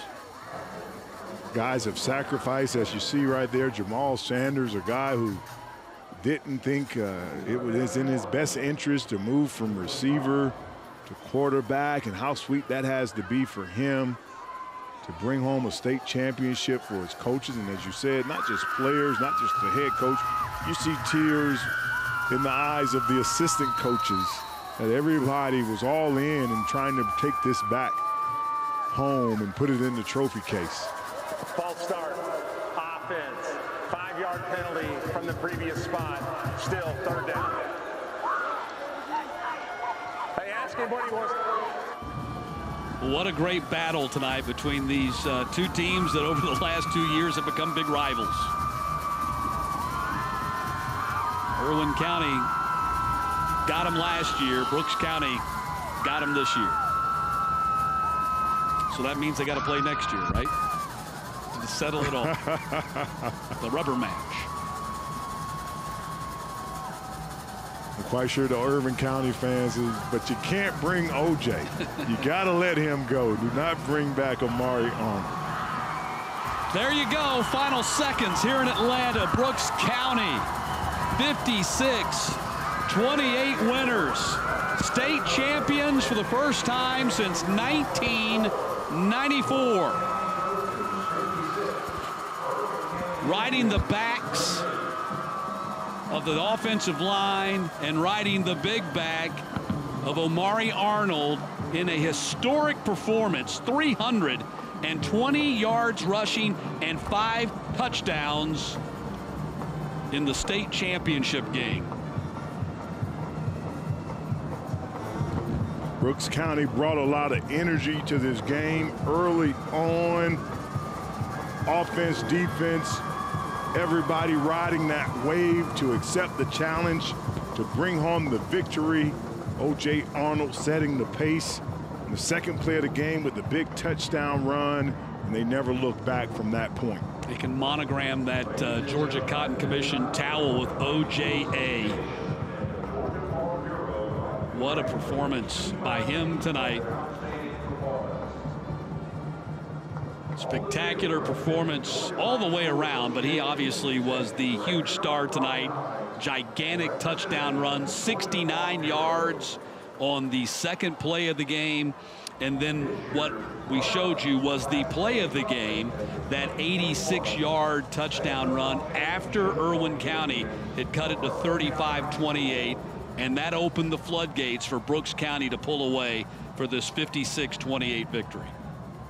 Guys have sacrificed, as you see right there. Jamal Sanders, a guy who didn't think uh, it was in his best interest to move from receiver to quarterback, and how sweet that has to be for him to bring home a state championship for his coaches. And as you said, not just players, not just the head coach. You see tears in the eyes of the assistant coaches that everybody was all in and trying to take this back home and put it in the trophy case. False start. Offense. Five-yard penalty from the previous spot. Still third down. Hey, ask him what he wants. What a great battle tonight between these uh, two teams that over the *laughs* last two years have become big rivals. Irwin County got them last year. Brooks County got them this year. So that means they got to play next year, right? To settle it all. *laughs* the rubber match. I'm quite sure the Irwin County fans is, but you can't bring OJ. you *laughs* got to let him go. Do not bring back Omari Arnold. There you go. Final seconds here in Atlanta. Brooks County 56 28 winners. State champions for the first time since 1994. Riding the backs of the offensive line and riding the big back of Omari Arnold in a historic performance 320 yards rushing and five touchdowns in the state championship game. Brooks County brought a lot of energy to this game early on. Offense, defense, everybody riding that wave to accept the challenge to bring home the victory. O.J. Arnold setting the pace the second play of the game with the big touchdown run, and they never looked back from that point. They can monogram that uh, Georgia Cotton Commission towel with OJA. What a performance by him tonight. Spectacular performance all the way around, but he obviously was the huge star tonight. Gigantic touchdown run, 69 yards on the second play of the game. And then what we showed you was the play of the game, that 86-yard touchdown run after Irwin County had cut it to 35-28. And that opened the floodgates for Brooks County to pull away for this 56-28 victory.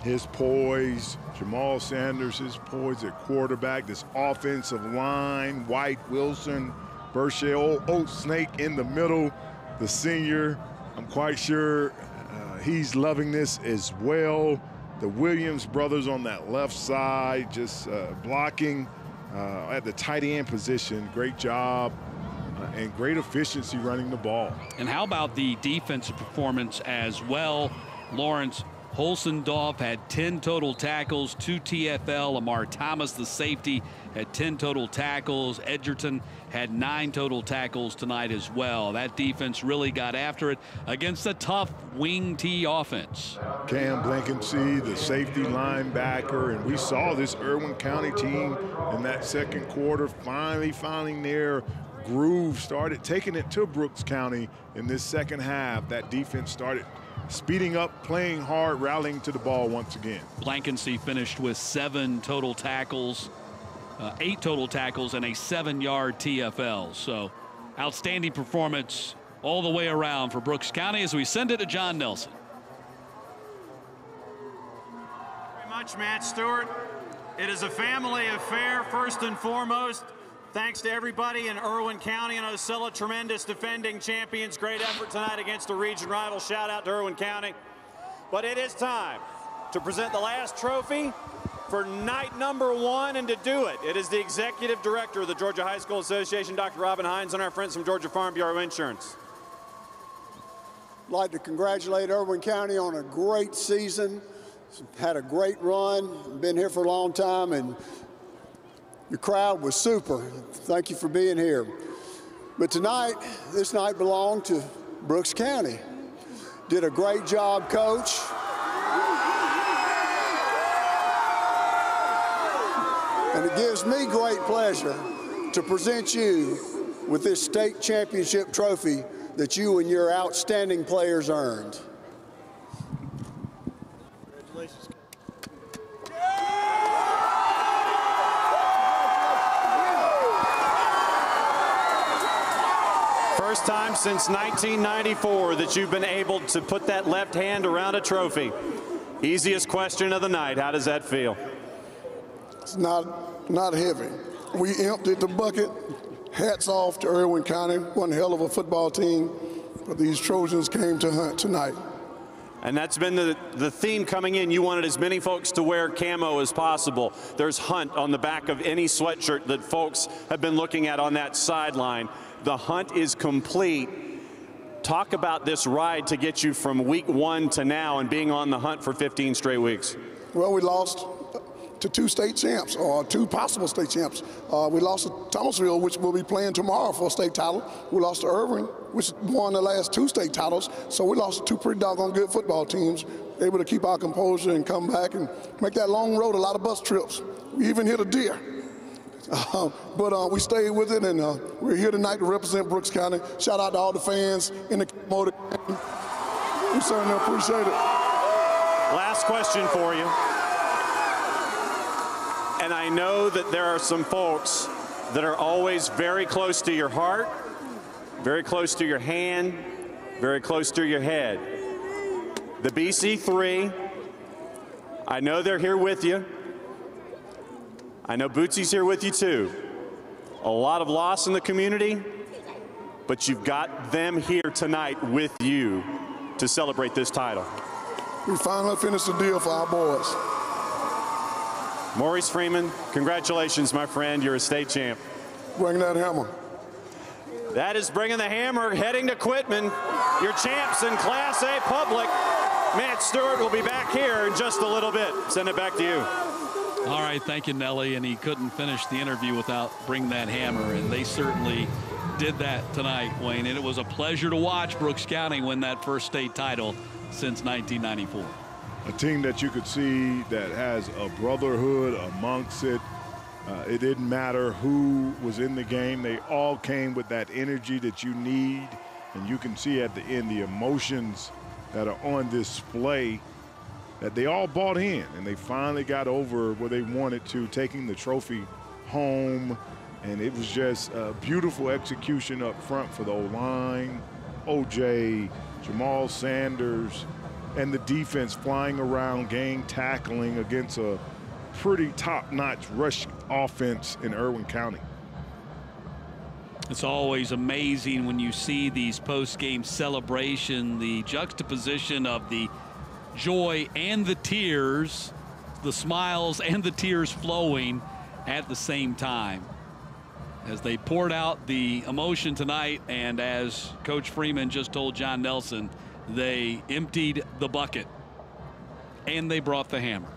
His poise, Jamal Sanders, his poise at quarterback, this offensive line, White, Wilson, Burchell, Oat Snake in the middle, the senior. I'm quite sure uh, he's loving this as well. The Williams brothers on that left side, just uh, blocking uh, at the tight end position. Great job uh, and great efficiency running the ball. And how about the defensive performance as well? Lawrence Holsendorf had 10 total tackles, two TFL. Lamar Thomas, the safety, had 10 total tackles. Edgerton had nine total tackles tonight as well. That defense really got after it against a tough wing T offense. Cam Blankenship, the safety linebacker, and we saw this Irwin County team in that second quarter finally finding their groove, started taking it to Brooks County in this second half. That defense started speeding up, playing hard, rallying to the ball once again. Blankenship finished with seven total tackles, uh, eight total tackles, and a seven-yard TFL. So outstanding performance all the way around for Brooks County as we send it to John Nelson. very much, Matt Stewart. It is a family affair, first and foremost. Thanks to everybody in Irwin County and Ocilla, tremendous defending champions. Great effort tonight against a region rival. Shout out to Irwin County. But it is time to present the last trophy for night number one, and to do it, it is the executive director of the Georgia High School Association, Dr. Robin Hines, and our friends from Georgia Farm Bureau Insurance. I'd like to congratulate Irwin County on a great season. Had a great run, been here for a long time, and your crowd was super. Thank you for being here. But tonight, this night belonged to Brooks County. Did a great job, coach. And it gives me great pleasure to present you with this state championship trophy that you and your outstanding players earned. First time since 1994 that you've been able to put that left hand around a trophy. Easiest question of the night. How does that feel? It's not, not heavy. We emptied the bucket. Hats off to Irwin County. One hell of a football team. But these Trojans came to hunt tonight. And that's been the, the theme coming in. You wanted as many folks to wear camo as possible. There's hunt on the back of any sweatshirt that folks have been looking at on that sideline. The hunt is complete. Talk about this ride to get you from week one to now and being on the hunt for 15 straight weeks. Well, we lost to two state champs, or two possible state champs. Uh, we lost to Thomasville, which will be playing tomorrow for a state title. We lost to Irwin, which won the last two state titles. So we lost to two pretty doggone good football teams, able to keep our composure and come back and make that long road a lot of bus trips. We even hit a deer. Uh, but uh, we stayed with it, and uh, we're here tonight to represent Brooks County. Shout out to all the fans in the motor. We certainly appreciate it. Last question for you. And I know that there are some folks that are always very close to your heart, very close to your hand, very close to your head. The BC3, I know they're here with you. I know Bootsy's here with you too. A lot of loss in the community, but you've got them here tonight with you to celebrate this title. We finally finished the deal for our boys. Maurice Freeman, congratulations, my friend. You're a state champ. Bring that hammer. That is bringing the hammer, heading to Quitman. Your champs in Class A Public. Matt Stewart will be back here in just a little bit. Send it back to you. All right, thank you, Nelly. And he couldn't finish the interview without bringing that hammer, and they certainly did that tonight, Wayne. And it was a pleasure to watch Brooks County win that first state title since 1994. A team that you could see that has a brotherhood amongst it. Uh, it didn't matter who was in the game. They all came with that energy that you need. And you can see at the end the emotions that are on display that they all bought in and they finally got over where they wanted to, taking the trophy home. And it was just a beautiful execution up front for the O-line, OJ, Jamal Sanders, and the defense flying around, gang tackling against a pretty top-notch rush offense in Irwin County. It's always amazing when you see these post-game celebration, the juxtaposition of the joy and the tears, the smiles and the tears flowing at the same time. As they poured out the emotion tonight, and as Coach Freeman just told John Nelson, they emptied the bucket. and they brought the hammer.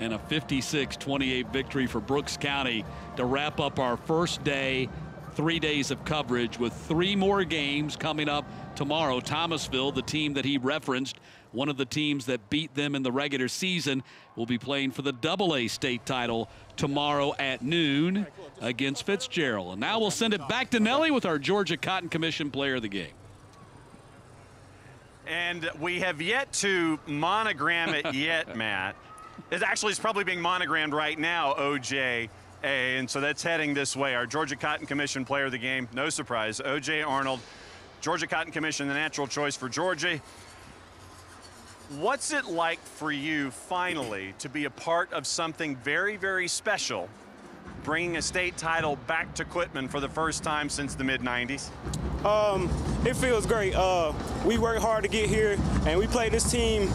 And a 56 28 victory for Brooks County to wrap up our first day, three days of coverage with three more games coming up tomorrow. Thomasville, the team that he referenced, one of the teams that beat them in the regular season, will be playing for the Double A state title tomorrow at noon against Fitzgerald. And now we'll send it back to Nelly with our Georgia Cotton Commission player of the game. And we have yet to monogram it yet, *laughs* Matt. It actually is probably being monogrammed right now, OJ. And so that's heading this way. Our Georgia Cotton Commission player of the game, no surprise, OJ Arnold. Georgia Cotton Commission, the natural choice for Georgia. What's it like for you finally to be a part of something very, very special, bringing a state title back to Quitman for the first time since the mid 90s? Um, it feels great. Uh, we worked hard to get here, and we played this team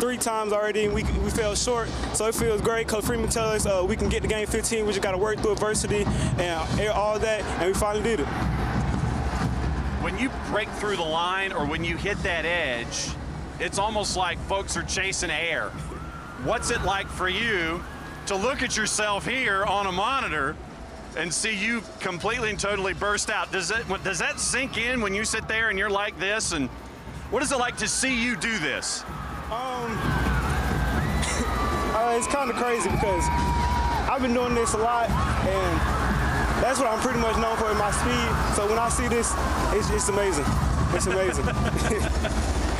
three times already, and we, we fell short. So it feels great. Coach Freeman tell us uh, we can get the game 15. We just got to work through adversity and all that, and we finally did it. When you break through the line or when you hit that edge, it's almost like folks are chasing air. What's it like for you to look at yourself here on a monitor and see you completely and totally burst out? Does that does that sink in when you sit there and you're like this? And what is it like to see you do this? Um, *laughs* uh, it's kind of crazy because I've been doing this a lot, and that's what I'm pretty much known for in my speed. So when I see this, it's, it's amazing. It's amazing. *laughs* *laughs*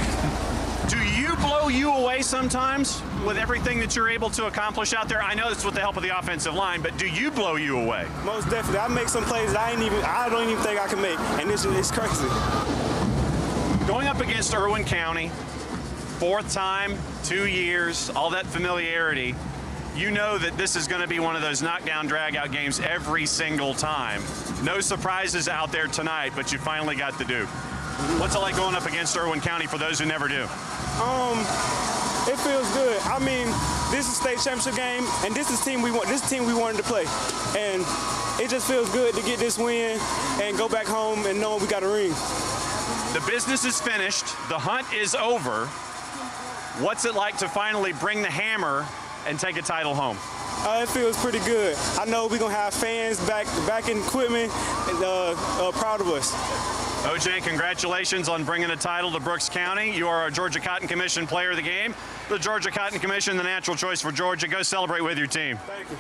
Do you blow you away sometimes with everything that you're able to accomplish out there? I know it's with the help of the offensive line, but do you blow you away? Most definitely. I make some plays that I ain't even I don't even think I can make, and it's it's crazy. Going up against Irwin County, fourth time, two years, all that familiarity. You know that this is going to be one of those knockdown, drag-out games every single time. No surprises out there tonight, but you finally got the do. What's it like going up against Irwin County for those who never do? Um, it feels good. I mean, this is state championship game, and this is team we want. This team we wanted to play, and it just feels good to get this win and go back home and know we got a ring. The business is finished. The hunt is over. What's it like to finally bring the hammer and take a title home? Uh, it feels pretty good. I know we're gonna have fans back back in Quitman and uh, uh, proud of us. OJ, congratulations on bringing a title to Brooks County. You are our Georgia Cotton Commission player of the game. The Georgia Cotton Commission, the natural choice for Georgia. Go celebrate with your team. Thank you.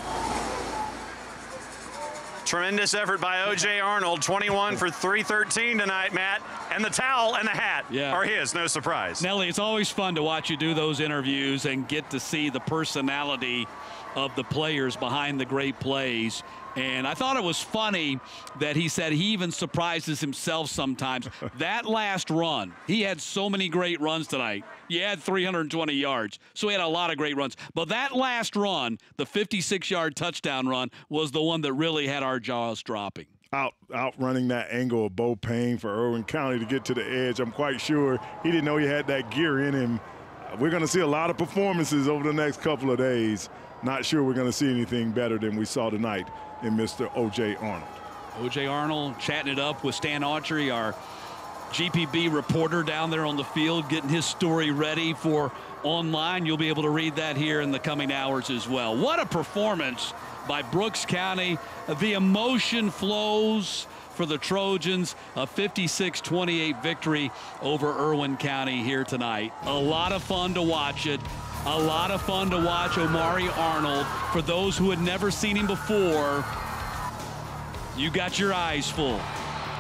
Tremendous effort by OJ Arnold, 21 for 313 tonight, Matt. And the towel and the hat Yeah. are his, no surprise. Nellie, it's always fun to watch you do those interviews and get to see the personality of the players behind the great plays. And I thought it was funny that he said he even surprises himself sometimes. *laughs* that last run, he had so many great runs tonight. He had 320 yards, so he had a lot of great runs. But that last run, the 56 yard touchdown run, was the one that really had our jaws dropping. out outrunning that angle of Bo Payne for Irwin County to get to the edge. I'm quite sure he didn't know he had that gear in him. We're going to see a lot of performances over the next couple of days. Not sure we're going to see anything better than we saw tonight in Mr. O.J. Arnold. OJ Arnold chatting it up with Stan Autry, our GPB reporter down there on the field, getting his story ready for online. You'll be able to read that here in the coming hours as well. What a performance by Brooks County. The emotion flows for the Trojans. A 56-28 victory over Irwin County here tonight. A lot of fun to watch it. A lot of fun to watch Omari Arnold. For those who had never seen him before, you got your eyes full.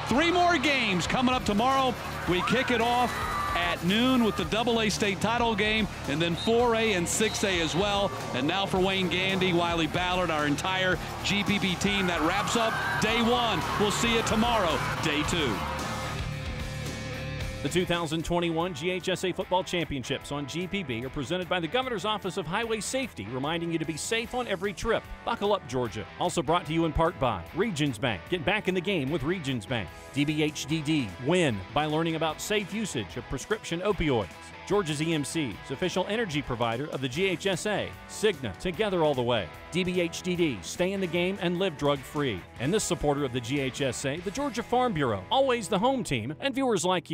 Three more games coming up tomorrow. We kick it off at noon with the Double A state title game, and then 4A and 6A as well. And now for Wayne Gandy, Wiley Ballard, our entire GPB team. That wraps up day one. We'll see you tomorrow, day two. The 2021 GHSA Football Championships on GPB are presented by the Governor's Office of Highway Safety, reminding you to be safe on every trip. Buckle up, Georgia. Also brought to you in part by Regions Bank. Get back in the game with Regions Bank. DBHDD. Win by learning about safe usage of prescription opioids. Georgia's EMC's official energy provider of the GHSA. Cigna, together all the way. DBHDD, stay in the game and live drug free. And this supporter of the GHSA, the Georgia Farm Bureau, always the home team, and viewers like you.